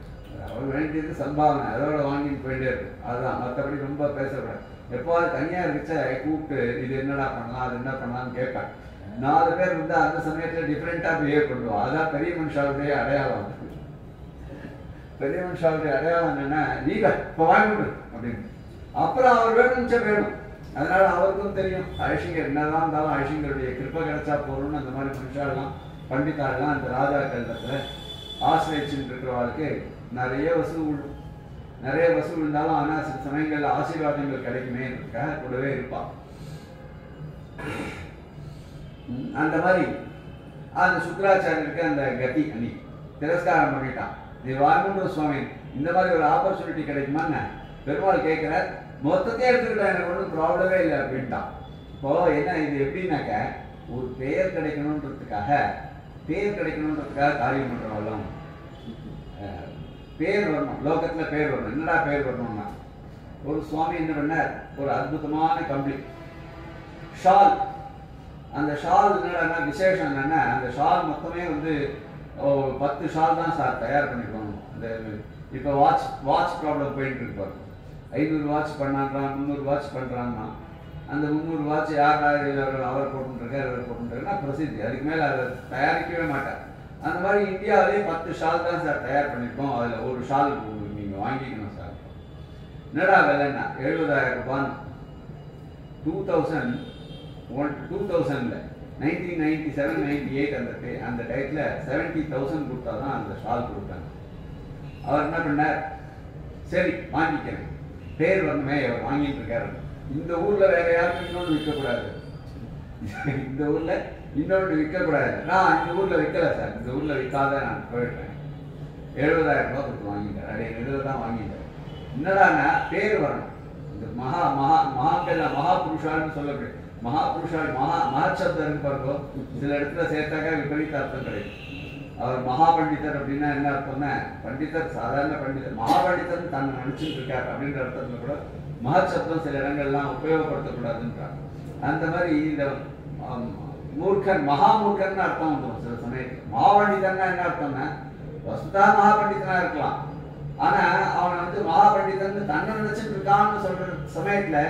அவர் வேண்டியது சம்பாவனை அதோட வாங்கிட்டு போயிட்டே இருக்கும். அதுதான் மற்றபடி ரொம்ப பேசப்படுறேன் எப்போது தனியாக இருந்துச்சா கூப்பிட்டு இது என்னடா பண்ணலாம் அது என்ன பண்ணலாம்னு கேட்பேன் நாலு பேர் வந்து அந்த சமயத்தில் டிஃப்ரெண்ட்டாக பிஹேவ் பண்ணுவோம் அதான் பெரிய மனுஷாவுடைய அடையாளம். பெரிய மனுஷாவுடைய அடையாளம் என்னென்னா நீங்க இப்போ வாங்கி விடு அப்படின்னு. அப்புறம் அவர் வேணும்னு வேணும். அதனால அவருக்கும் தெரியும். அழிஷிங்கர் என்னதான் இருந்தாலும் அழிஷிங்கருடைய கிருப்ப கிடைச்சா போறோம்னு அந்த மாதிரி மனுஷாலாம் பண்டிதாலாம் அந்த ராஜாக்கள் ஆசிரியச்சுட்டு இருக்கிறவாளுக்கு நிறைய வசூல் நிறைய வசூல் இருந்தாலும் ஆனால் சில சமயங்களில் ஆசீர்வாதங்கள் இருக்க கூடவே இருப்பான் அந்த மாதிரி அந்த சுக்கராச்சாரியருக்கு அந்த கதி அணி திரஸ்காரம் பண்ணிட்டான். நீ வாங்கணும் சுவாமி. இந்த மாதிரி ஒரு ஆப்பர்ச்சுனிட்டி கிடைக்குமான்னு பெருமாள் கேட்கிறார். மொத்தத்தையே எடுத்துக்கிட்டா எனக்கு ஒன்றும் ப்ராப்ளமே இல்லை அப்படின்ட்டான். இப்போ என்ன இது எப்படின்னாக்க ஒரு பெயர் கிடைக்கணுன்றதுக்காக பேர் கிடைக்கணுன்றதுக்காக காரியம் பண்றவங்களும் பேர் வரணும். லோகத்தில் பேர் வரணும். என்னடா பேர் வரணும்னா? ஒரு சுவாமி என்ன பண்ணார்? ஒரு அற்புதமான கம்பளி ஷால். அந்த ஷால் என்னடா விசேஷம் என்னன்னா அந்த ஷால் மொத்தமே வந்து பத்து ஷால் தான் சார் தயார் பண்ணிக்கணும். அந்த இப்போ வாட்ச் வாட்ச் ப்ராப்ளம் போயிட்டு இருப்பார் ஐநூறு வாட்ச் பண்ணான்றான் முந்நூறு வாட்ச் பண்ணுறான்னா அந்த முந்நூறு வாட்ச் யார் அவர் அவர் போட்டுருக்கார் அவர் போட்டுருக்காருன்னா பிரசித்தி. அதுக்கு மேலே அதை தயாரிக்கவே மாட்டார். அந்த மாதிரி இந்தியாவிலே பத்து ஷால் தான் சார் தயார் பண்ணியிருக்கோம். அதில் ஒரு ஷால் நீங்கள் வாங்கிக்கணும் சார் என்னடா விலைன்னா எழுபதாயிரம் ரூபான்னு. Two thousand one two தௌசண்டில் nineteen ninety seven ninety eight அந்த டே- அந்த டயத்தில் செவன்ட்டி தௌசண்ட் கொடுத்தா தான் அந்த ஷால் கொடுத்தாங்க. அவர் என்ன பண்ணார்? சரி வாங்கிக்கிறேன். பேர் வந்து மேயர் வாங்கிட்டு இருக்காரு. இந்த ஊர்ல வேற யாருக்கும் இன்னொன்று விற்கக்கூடாது. இந்த ஊர்ல இன்னொன்று விற்கக்கூடாது. நான் இந்த ஊர்ல விற்கல சார். இந்த ஊர்ல விற்காத நான் போயிட்டேன் எழுபதாயிரம் ரூபாய் கொடுத்து வாங்கிட்டார். அதே எழுபது தான் வாங்கிட்டார். என்னடான்னா பேர் வரணும். இந்த மகா மகா மகாக்கள் மகா புருஷான்னு சொல்லக்கூடிய மகா புருஷால் மகா மகாசப்தம் பாருங்க. சில இடத்துல சேர்த்தாக்கா விபரீத அர்த்தம் கிடைக்கும். அவர் மகாபண்டிதர் அப்படின்னா என்ன அர்த்தம்னா பண்டிதர் சாதாரண பண்டிதர். மகாபண்டிதர் தன்னை நினைச்சிட்டு இருக்கார் அப்படின்ற அர்த்தத்துல கூட மகசப்தம் சில இடங்கள்லாம் உபயோகப்படுத்தக்கூடாதுன்றார். அந்த மாதிரி இந்த மூர்க்கன் மகாமூர்க்கன் அர்த்தம் வந்துடும் சில சமயத்தில். மகாபண்டிதன்னா என்ன அர்த்தம்னா வசுதா மகாபண்டிதனா இருக்கலாம். ஆனா அவனை வந்து மகாபண்டிதன் தன்னை நினைச்சிட்டு இருக்கான்னு சொல்ற சமயத்துல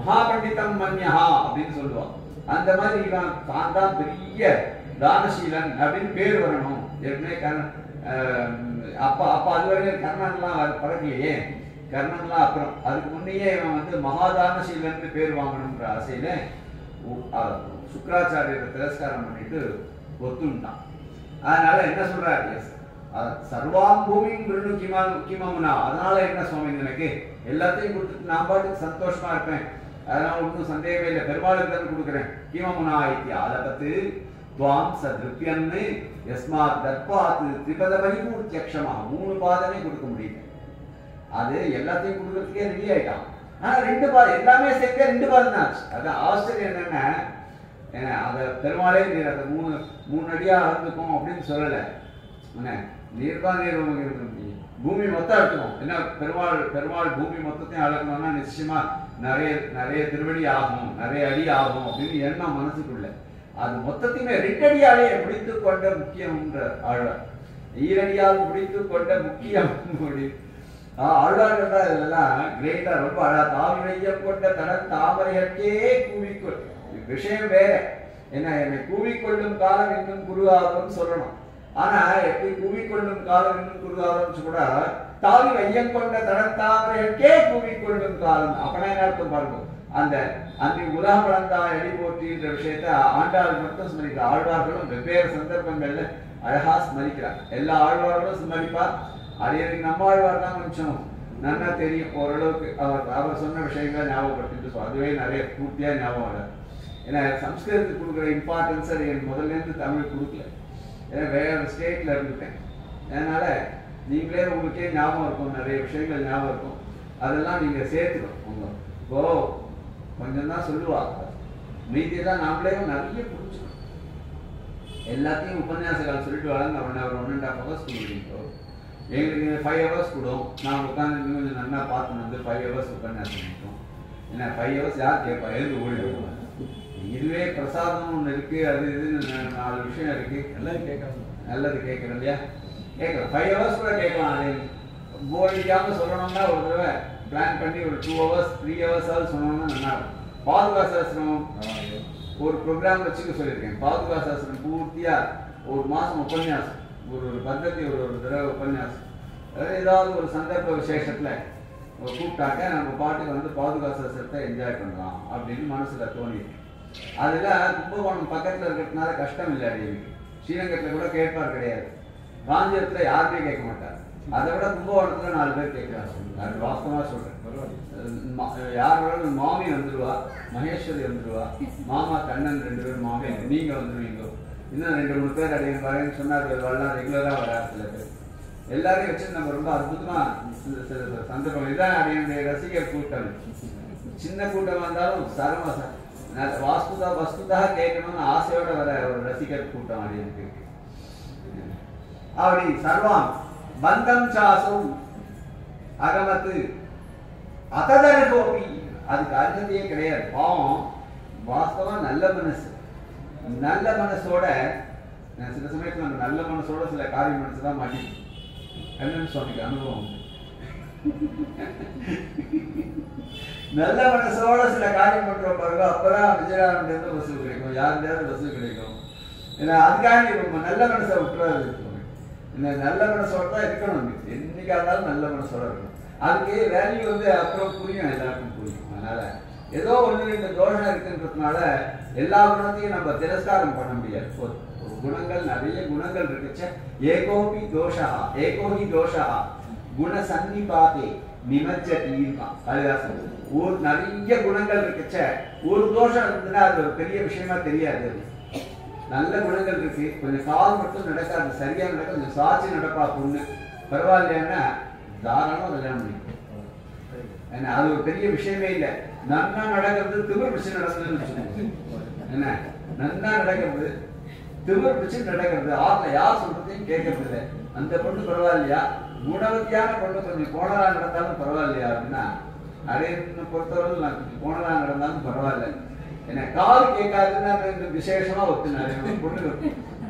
மகாபண்டிதம் மன்யஹா அப்படின்னு சொல்லுவான். அந்த மாதிரி இவன் தான் தான் பெரிய தானசீலன் அப்படின்னு பேர் வரணும். ஏற்கனவே கர்ண அப்போ அப்போ அப்ப அது கர்ணன்லாம் பழக்கலையே கர்ணன்லாம் அப்புறம் அதுக்கு முன்னையே இவன் வந்து மகாதானசீலன் பேர் வாங்கணுன்ற ஆசையில உ- சுக்கராச்சாரியரை திரஸ்காரம் பண்ணிட்டு ஒத்துண்டான். அதனால என்ன சொல்றாரு? எஸ் சர்வாம் பூமியும் விருணு கிமா கிமமுனா. அதனால என்ன சுவாமி எனக்கு? எல்லாத்தையும் கொடுத்துட்டு நான் பாட்டுக்கு சந்தோஷமா இருப்பேன். அதனால ஒன்றும் சந்தேகமே இல்லை. பெருமாளுக்கு தான் கொடுக்குறேன். கிமமுனா ஐத்தி பத்து துவாம் சதிருப்பியன்னு எஸ்மாத் தர்பாத்து திரிபத பரிபூர்த்தியக்ஷமா மூணு பாதமே கொடுக்க முடியல. அது எல்லாத்தையும் கொடுக்கறதுக்கே ரெடி ஆயிட்டான். ஆனா ரெண்டு பாதம் எல்லாமே சேர்க்க ரெண்டு பாதம் தான் ஆச்சு. அது ஆச்சரியம் என்னன்னா ஏன்னா அதை பெருமாளே நீர் அதை மூணு மூணு அடியா இருந்துக்கும் அப்படின்னு சொல்லலை. என்ன நீர்பா நீர் பூமி மொத்தம் எடுக்கணும் என்ன பெருமாள் பெருமாள் பூமி மொத்தத்தையும் அளக்கணும்னா நிச்சயமா நிறைய நிறைய திருவடி ஆகும் நிறைய அடி ஆகும் அப்படின்னு எண்ணம் மனசுக்குள்ள. அது மொத்தத்தையுமே ரெண்டடியாலே முடித்து கொண்ட முக்கியம் ஆழ்வார் ஈரடியால் முடித்து கொண்ட முக்கியம் ஆழ்வார் என்றால் இதெல்லாம் கிரேட்டா ரொம்ப அழகா தாமிரையம் கொண்ட தன தாமரையற்கே கூவிக்கொள். விஷயம் வேற. என்ன என்னை கூவிக்கொள்ளும் காலம் இன்னும் குருவாகும் சொல்லணும். ஆனா எப்படி கூவிக்கொள்ளும் காலம் இன்னும் குருவாகும் கூட தாவி வையம் கொண்ட தடன் தாமரையற்கே கூவிக்கொள்ளும் காலம். அப்படின்னா என்ன அர்த்தம் பாருங்க. அந்த அன்னை உலகம் வளர்ந்தாய் அடி போற்றின்ற விஷயத்த ஆண்டாள் மட்டும் ஸ்மரிக்கிறார் ஆழ்வார்களும் வெவ்வேறு சந்தர்ப்பங்கள்ல அழகா ஸ்மரிக்கிறார். எல்லா ஆழ்வார்களும் ஸ்மரிப்பார். அடியனுக்கு நம்ம ஆழ்வார் தான் கொஞ்சம் நன்னா தெரியும். ஓரளவுக்கு அவர் அவர் சொன்ன விஷயங்களை ஞாபகப்படுத்திட்டு ஸோ அதுவே நிறைய பூர்த்தியா ஞாபகம் வர ஏன்னா சம்ஸ்கிருதத்துக்கு கொடுக்குற இம்பார்ட்டன்ஸ் அது எனக்கு முதல்ல இருந்து தமிழ் கொடுக்கல. ஏன்னா வேற ஸ்டேட்ல இருந்துட்டேன். அதனால நீங்களே உங்களுக்கே ஞாபகம் இருக்கும். நிறைய விஷயங்கள் ஞாபகம் இருக்கும். அதெல்லாம் நீங்க சேர்த்துக்கணும். உங்க ஓ கொஞ்சம் தான் சொல்லுவாங்க மீதியெல்லாம் நாமளே நிறைய புரிஞ்சுக்கணும். எல்லாத்தையும் உபன்யாசகால் சொல்லிட்டு வளர்ந்து one hour one and half hours கொடுக்குறீங்க எங்களுக்கு ஃபைவ் ஹவர்ஸ் கொடும் நான் உட்காந்து கொஞ்சம் நல்லா பார்த்து வந்து ஃபைவ் ஹவர்ஸ் உபன்யாசம் பண்ணிட்டோம். என்ன ஃபைவ் ஹவர்ஸ் யார் கேட்பா எழுந்து ஓடிடுவோம் இதுவே பிரசாதம் ஒன்று இருக்கு அது இதுன்னு நாலு விஷயம் இருக்கு. எல்லாம் கேட்காம நல்லது கேட்குறோம் இல்லையா? கேட்கலாம். ஃபைவ் ஹவர்ஸ் கூட கேட்கலாம். அது போடிக்காம சொல்லணும்னா ஒரு தடவை பிளான் பண்ணி ஒரு டூ ஹவர்ஸ் த்ரீ ஹவர்ஸாவது சொன்னோம்னா நல்லா பாதுகா சாஸ்திரம் ஒரு ப்ரோக்ராம் வச்சுக்க சொல்லியிருக்கேன். பாதுகா சாஸ்திரம் பூர்த்தியா ஒரு மாசம் உபன்யாசம். ஒரு ஒரு பద్ధதி ஒரு ஒரு தடவை உபன்யாசம். ஏதாவது ஒரு சந்தர்ப்ப விசேஷத்துல கூப்பிட்டாக்க நம்ம பாட்டுக்கு வந்து பாதுகா சாஸ்திரத்தை என்ஜாய் பண்ணலாம் அப்படின்னு மனசுல தோணிருக்கு அதுல கும்பகோணம் பக்கத்துல இருக்கிறதுனால கஷ்டம் இல்லை அடியனுக்கு ஸ்ரீரங்கத்தில் கூட கேட்பார் கிடையாது. காஞ்சியத்தில் யாருமே கேட்க மாட்டார். அதை விட கும்பகோணத்துல நாலு பேர் கேட்குறாங்க. அது வாஸ்தமாக சொல்றேன். யார் வேணாலும் மாமி வந்துருவா மகேஸ்வரி வந்துருவா மாமா கண்ணன் ரெண்டு பேரும் மாமி நீங்க வந்துருவீங்க. இன்னும் ரெண்டு மூணு பேர் அடைய வரேன்னு சொன்னார் வரலாம் ரெகுலரா வரா சில பேர். எல்லாரையும் வச்சு நம்ம ரொம்ப அற்புதமா சந்தர்ப்பம் இதான் அடையனுடைய ரசிகர் கூட்டம். சின்ன கூட்டம் வந்தாலும் சரம ச- வாஸ்துதா வஸ்துதாக கேட்கணும்னு ஆசையோட வர ஒரு ரசிகர் கூட்டம் அப்படின்னு இருக்கு. அப்படி சர்வாம் மந்தம் சாசும். அகமத்து. அததர கோபி அதுக்கு அர்த்தத்தையே கிடையாது. பாவம். வாஸ்தவா நல்ல மனசு. நல்ல மனசோட நான் சில சமயத்தில் நம்ம நல்ல மனசோட சில காரியம் மனசு தான் மாட்டி கண்ணன் சுவாமிக்கு அனுபவம் உண்டு. நல்ல மனசோட சில காரியம் பண்றோம் பாருங்க. அப்பதான் விஜயராமன் வசூல் கிடைக்கும். யாருந்தாவது வசூல் கிடைக்கும். ஏன்னா அதுக்காக நம்ம ரொம்ப நல்ல மனசை விட்டுறது இருக்கும் நல்ல மனசோட தான் இருக்கணும். நீ. என்னைக்கா இருந்தாலும் நல்ல மனசோட இருக்கணும். அதுக்கு வேல்யூ வந்து அப்புறம் புரியும் எல்லாருக்கும் புரியும். அதனால ஏதோ ஒன்று ரெண்டு தோஷம் இருக்குன்றதுனால எல்லா குணத்தையும் நம்ம திரஸ்காரம் பண்ண முடியாது. குணங்கள் நிறைய குணங்கள் இருக்குச்சு ஏகோபி தோஷா ஏகோஹி தோஷா. குண சன்னிபாதே நிமஜ்ஜதி இருக்கான் காளிதாசன் ஒரு நிறைய குணங்கள் இருக்குச்ச ஒரு தோஷம் இருந்ததுன்னா அது ஒரு பெரிய விஷயமா தெரியாது. அது. நல்ல குணங்கள் இருக்கு. கொஞ்சம் கால் மட்டும் நடக்காது. சரியா நடக்க கொஞ்சம் சாட்சி நடப்பா பொண்ணு. பரவாயில்லையான்னா தாராளமா கல்யாணம் பண்ணிக்கும் என்ன? அது ஒரு பெரிய விஷயமே இல்லை. நன்னா நடக்கிறது திமிர் பிடிச்சு நடக்குதுன்னு வச்சுக்கோங்க. என்ன? நன்னா நடக்கிறது திமிர் பிடிச்சு நடக்கிறது. ஆத்துல யார் சொல்றதையும் கேட்கறது இல்லை அந்த பொண்ணு பரவாயில்லையா? குணவத்தியான பொண்ணு கொஞ்சம் கோணலா நடந்தாலும் பரவாயில்லையா அப்படின்னா நிறைய பொறுத்தவரை நான் கொஞ்சம் கோணலா நடந்தாலும் பரவாயில்ல. என்ன காது கேட்காதுன்னு அந்த இந்த விசேஷமா ஒத்துனாரு ஒரு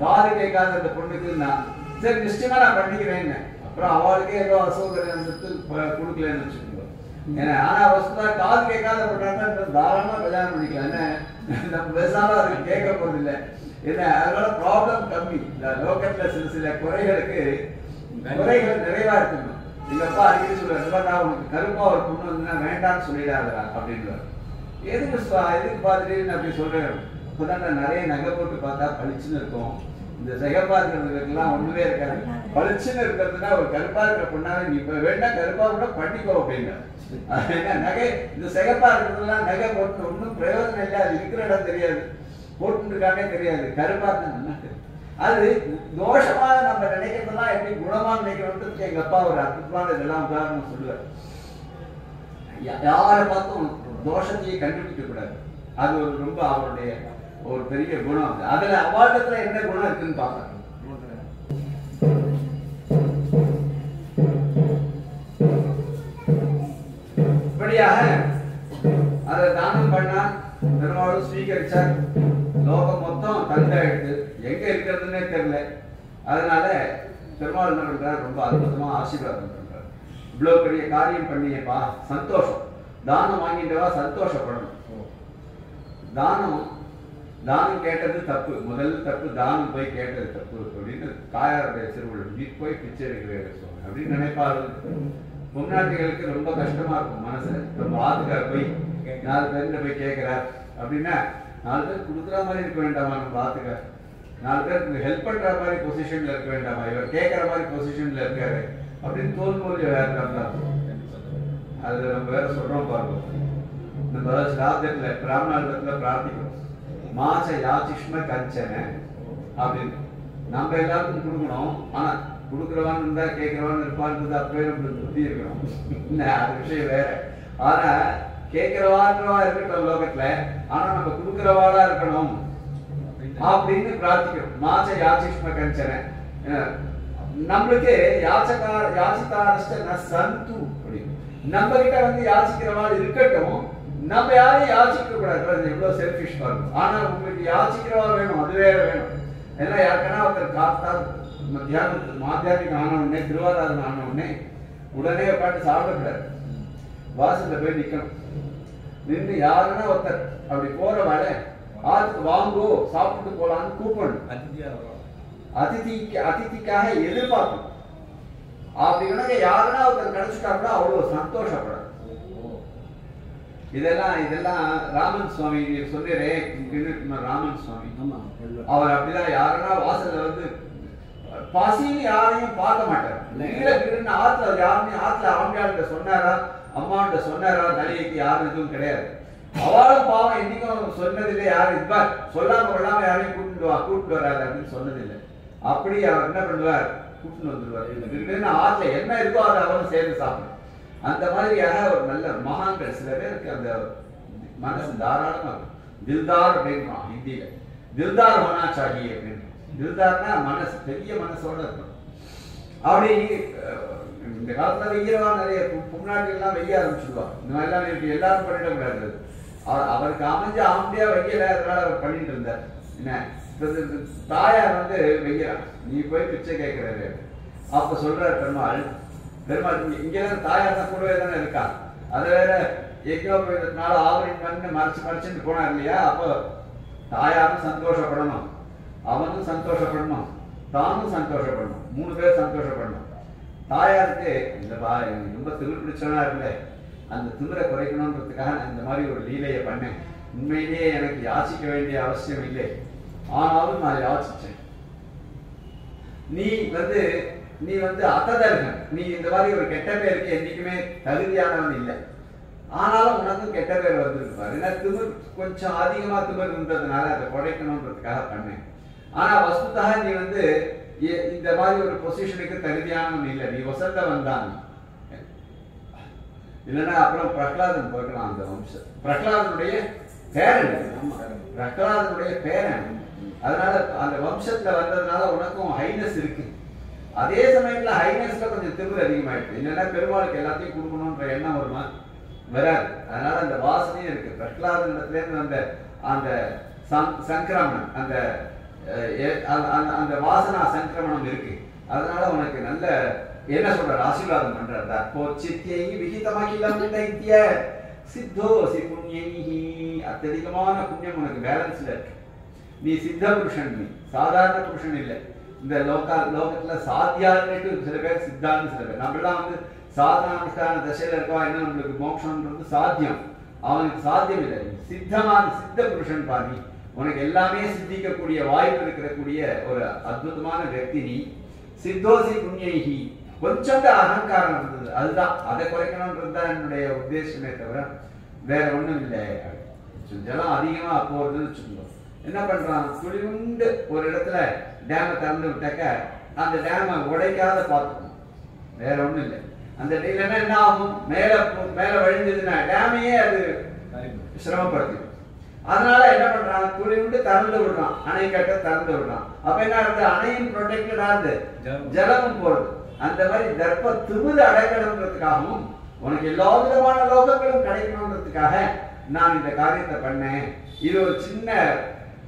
காது கேட்காத அந்த பொண்ணுக்கு நான் சரி நிச்சயமா நான் பண்ணிக்கிறேன் அப்புறம் அவளுக்கே ஏதோ அசௌகரியம் வந்துட்டு கொடுக்கலன்னு வச்சுக்கோங்க. ஏன்னா ஆனா வசதா காது கேட்காத பொண்ணா தாராளமா கல்யாணம் பண்ணிக்கலாம். என்ன நம்ம பேசாம அது கேட்க போறது என்ன அதனால ப்ராப்ளம் கம்மி. இந்த லோக்கத்துல சில சில குறைகளுக்கு குறைகள் நிறைவா இருக்கணும் எங்க அப்பா அடிக்கடி சொல்றாரு நான் உனக்கு கருப்பா ஒரு பொண்ணு வந்து வேண்டாம்னு சொல்லிடாதடா அப்படின்னு எதுக்கு எதுக்கு பார்த்துட்டு அப்படி சொல்றேன்? இப்பதான் நான் நிறைய நகை போட்டு பார்த்தா பளிச்சுன்னு இருக்கும். இந்த சிகப்பா இருக்கிறதுக்கெல்லாம் ஒண்ணுமே இருக்காது. பளிச்சுன்னு இருக்கிறதுனா ஒரு கருப்பா இருக்கிற பொண்ணாவே நீ இப்ப வேணா கருப்பா கூட பண்ணிக்கோ அப்படின்னா. அது என்ன நகை? இந்த சிகப்பா இருக்கிறதுலாம் நகை போட்டு ஒன்றும் பிரயோஜனம் இல்லை. அது இருக்கிற இடம் தெரியாது. போட்டுருக்கானே தெரியாது. கருப்பா இருந்தா அது தோஷமா நம்ம நினைக்கிறதெல்லாம் எப்படி குணமா நினைக்கிறோம்னு எங்க அப்பா ஒரு அற்புதமான இதெல்லாம் உதாரணம் சொல்லுவார். யா- யாரை பார்த்தும் தோஷத்தையே கண்டுபிடிக்க கூடாது. அது ஒரு ரொம்ப அவருடைய ஒரு பெரிய குணம் அது. அதுல அவார்டத்துல என்ன குணம் இருக்குன்னு பார்க்கணும் இப்படியாக அதை தானம் பண்ணா பெருமாளும் ஸ்வீகரிச்சார். லோகம் மொத்தம் தந்தாயிடுது எங்க இருக்கிறதுன்னே தெரியல. அதனால பெருமாள் என்ன பண்றார் ரொம்ப அற்புதமா ஆசீர்வாதம் பண்றார். இவ்வளவு பெரிய காரியம் பண்ணியப்பா. சந்தோஷம். தானம் வாங்கிட்டவா சந்தோஷப்படணும். தானம் தானம் கேட்டது தப்பு. முதல் தப்பு தானம் போய் கேட்டது தப்பு அப்படின்னு தாயாருடைய திருவிழா நீ போய் பிச்சை எடுக்கிறேன் சுவாமி அப்படின்னு நினைப்பாரு. பொன்னாட்டிகளுக்கு ரொம்ப கஷ்டமா இருக்கும் மனசுல ரொம்ப ஆத்துக்கார போய் நாலு பேர்கிட்ட போய் கேட்கிறார். அப்படின்னா நாலு பேர் கொடுக்குற மாதிரி இருக்க வேண்டாமா நம்ம ஆத்துக்கார் நாலு பேருக்கு ஹெல்ப் பண்ற மாதிரி பொசிஷன்ல இருக்க வேண்டாமா? இவர் கேட்கற மாதிரி பொசிஷன்ல இருக்காரு. அப்படின்னு தோல்மொழி வேற அதில் அது நம்ம வேற சொல்றோம் பாருங்க. நம்ம ஸ்ராத்தத்துல பிராமணத்தில் பிரார்த்திக்கிறோம். மாச யாச்சிஷ்ம கஞ்சன அப்படின்னு. நம்ம எல்லாருக்கும் கொடுக்கணும். ஆனா கொடுக்குறவான் இருந்தா கேட்கிறவான் இருப்பான்றது அப்பவே நம்மளுக்கு புத்தி இருக்கணும். என்ன, அது விஷயம் வேற. ஆனா கேட்கிறவான்றவா இருக்கட்டும் லோகத்துல ஆனா நம்ம கொடுக்குறவாளா இருக்கணும் அப்படின்னு பிரார்த்திக்கிறோம். மாச யாச்சிஷ்ம கஞ்சன. நம்மளுக்கு யாச்சகார யாச்சிதாரஸ்ட ந சந்து நம்ம கிட்ட வந்து யாச்சிக்கிறவாள் இருக்கட்டும் நம்ம யாரையும் யாச்சிக்க கூடாது. எவ்வளவு செல்ஃபிஷ் பாருங்க ஆனா உங்களுக்கு யாச்சிக்கிறவா வேணும்? அது வேற வேணும். ஏன்னா யாருக்கனா ஒருத்தர் காத்தால் மத்தியானம் மாத்தியானிக்கு ஆன உடனே திருவாராதனம் ஆன உடனே உடனே உட்காந்து சாப்பிடக்கூடாது. வாசல்ல போய் நிக்கணும். நின்று யாருன்னா ஒருத்தர் அப்படி போற வேலை ஆத்துக்கு வாங்கோ சாப்பிட்டு போலான்னு கூப்பிடணும். அதித்தியா வரும். அதிதிக்கு அதிதிக்காக எதிர்பார்க்கணும். அப்படி கணக்க யாருன்னா ஒருத்தர் கிடைச்சிட்டாங்கன்னா அவ்வளவு சந்தோஷப்படும். இதெல்லாம் இதெல்லாம் ராமன் சுவாமி நீங்க இங்க ராமன் சுவாமி. அவர் அப்படிதான் யாருன்னா வாசல்ல வந்து பசின்னு யாரையும் பார்க்க மாட்டார். நீங்கள கிருன்னு ஆத்துல யாருமே ஆத்துல ஆம்பியாள்கிட்ட சொன்னாரா அம்மாண்ட சொன்னாரா நலிகைக்கு யாரும் எதுவும் கிடையாது. அவளும் பாவம் என்னைக்கும் சொன்னதில்லை யாரும் இப்ப சொல்லாம கொள்ளாம யாரையும் கூட்டிட்டு வா கூட்டிட்டு வராது அப்படின்னு சொன்னதில்லை. அப்படி அவர் என்ன பண்ணுவார்? கூட்டிட்டு வந்துடுவார் கிருன்னு ஆறுல என்ன இருக்கோ அதை அவரும் சேர்ந்து சாப்பிடும். அந்த மாதிரியாக ஒரு நல்ல மகான்கள் சில பேருக்கு அந்த மனசு தாராளமா இருக்கும். தில்தார் அப்படின்றான் ஹிந்தியில. தில்தார் ஹோனா சாஹி அப்படின்னு தில்தார்னா மனசு பெரிய மனசோட இருக்கும். அப்படி இந்த காலத்துல வெயிலாம் நிறைய புண்ணாட்டி எல்லாம் வெய்ய ஆரம்பிச்சுடுவா இந்த மாதிரிலாம் இருக்கு. எல்லாரும் பண்ணிடக்கூடாது. அவர் அவருக்கு அமைஞ்ச ஆம்பியா வெய்யல அதனால அவர் பண்ணிட்டு இருந்தார். என்ன? தாயார் வந்து வெய்யறா நீ போய் பிச்சை கேட்கிறாரு. அப்ப சொல்ற பெருமாள் பெருமாள் இங்கே இங்கதான் தாயார் தான் கூடவே தானே இருக்கா? அது வேற எங்கேயோ போய் ஆவரின் பண்ணு மறைச்சு மறைச்சுட்டு போனார் இல்லையா? அப்போ தாயாரும் சந்தோஷப்படணும். அவனும் சந்தோஷப்படணும். தானும் சந்தோஷப்படணும். மூணு பேர் சந்தோஷப்படணும். தாயாருக்கு இந்த பா எனக்கு ரொம்ப திமிர் பிடிச்சவனா இருந்தே. அந்த திமிரை குறைக்கணுன்றதுக்காக நான் இந்த மாதிரி ஒரு லீலையை பண்ணேன். உண்மையிலேயே எனக்கு யாசிக்க வேண்டிய அவசியம் இல்லை. ஆனாலும் நான் யாசிச்சேன் நீ வந்து நீ வந்து அத்ததர்கன் நீ இந்த மாதிரி ஒரு கெட்ட பேருக்கு என்னைக்குமே தகுதியானவன் இல்லை. ஆனாலும் உனக்கும் கெட்ட பேர் வந்திருக்கு பாரு. ஏன்னா திமிர் கொஞ்சம் அதிகமா திமிர் இருந்ததுனால அதை குறைக்கணுன்றதுக்காக பண்ணேன். ஆனா வஸ்துதாக நீ வந்து இந்த மாதிரி ஒரு பொசிஷனுக்கு தகுதியானவன் இல்லை. நீ வசந்தவன் தான் நீ. இல்லைன்னா அப்புறம் பிரகலாதன் பார்க்கலாம் அந்த வம்சம் பிரகலாதனுடைய பேரன். பிரகலாதனுடைய பேரன். அதனால அந்த வம்சத்துல வந்ததுனால உனக்கும் ஹைனஸ் இருக்கு. அதே சமயத்துல ஹைனஸ்ல கொஞ்சம் திமிர் அதிகமாயிடுது. என்னன்னா பெருமாளுக்கு எல்லாத்தையும் கொடுக்கணுன்ற எண்ணம் வருமா வராது. அதனால அந்த வாசனையும் இருக்கு. பிரகலாதன் இடத்துல இருந்து அந்த அந்த சங்- சங்கிரமணம் அந்த அந்த- அந்த- அந்த வாசனா சங்கிரமணம் இருக்கு. அதனால உனக்கு நல்ல என்ன சொல்ற ஆசீர்வாதம் பண்றாரு. தற்போச்சித்தியை விகிதமாக்கிலாம் தைத்திய சித்தோசி புண்ணியை அत्यதிகமான புண்ணியம் உனக்கு பேலன்ஸ்ல இருக்கு. நீ சித்த புருஷன் நீ. சாதாரண புருஷன் இல்லை. இந்த லோகா லோகத்தில் சாத்தியாருக்கு சில பேர் சித்தான்னு சில பேர். நம்மளாம் வந்து சாதன அனுஷ்டான தசையில் இருக்கா என்ன நம்மளுக்கு மோட்சம்ன்றது சாத்தியம். அவனுக்கு சாத்தியம் இல்லை. சித்தமான சித்த புருஷன் பாதி உனக்கு எல்லாமே சித்திக்கக்கூடிய வாய்ப்பு இருக்கக்கூடிய ஒரு அற்புதமான வியக்தி நீ. சித்தோசி புண்ணியகி கொஞ்சம் அகங்காரம் இருந்தது. அதுதான். அதை குறைக்கணும்ன்றது தான் என்னுடைய உத்தேசமே தவிர வேற ஒன்றும் இல்லை. ஜலம் அதிகமாக போகிறதுன்னு சொல்லுவோம் என்ன பண்றான்? துளிவுண்டு ஒரு இடத்துல டேமை திறந்து விட்டாக்க அந்த டேமை உடைக்காத பார்த்துக்கணும் வேற ஒண்ணும் இல்லை. அந்த இல்லைன்னா என்ன ஆகும்? மேல மேல வழிஞ்சதுன்னா டேமையே அது சிரமப்படுத்திடும் அதனால என்ன பண்றான்? துளி விட்டு திறந்து விடுறான். அணை கட்ட திறந்து விடுறான். அப்ப என்ன ஆகுது? அணையும் ப்ரொடெக்டடா இருந்து ஜலம். ஜலமும் போறது அந்த மாதிரி தர்ப்ப திமிரு அடைக்கணுன்றதுக்காகவும் உனக்கு எல்லா விதமான லோகங்களும் கிடைக்கணுன்றதுக்காக நான் இந்த காரியத்தை பண்ணேன். இது ஒரு சின்ன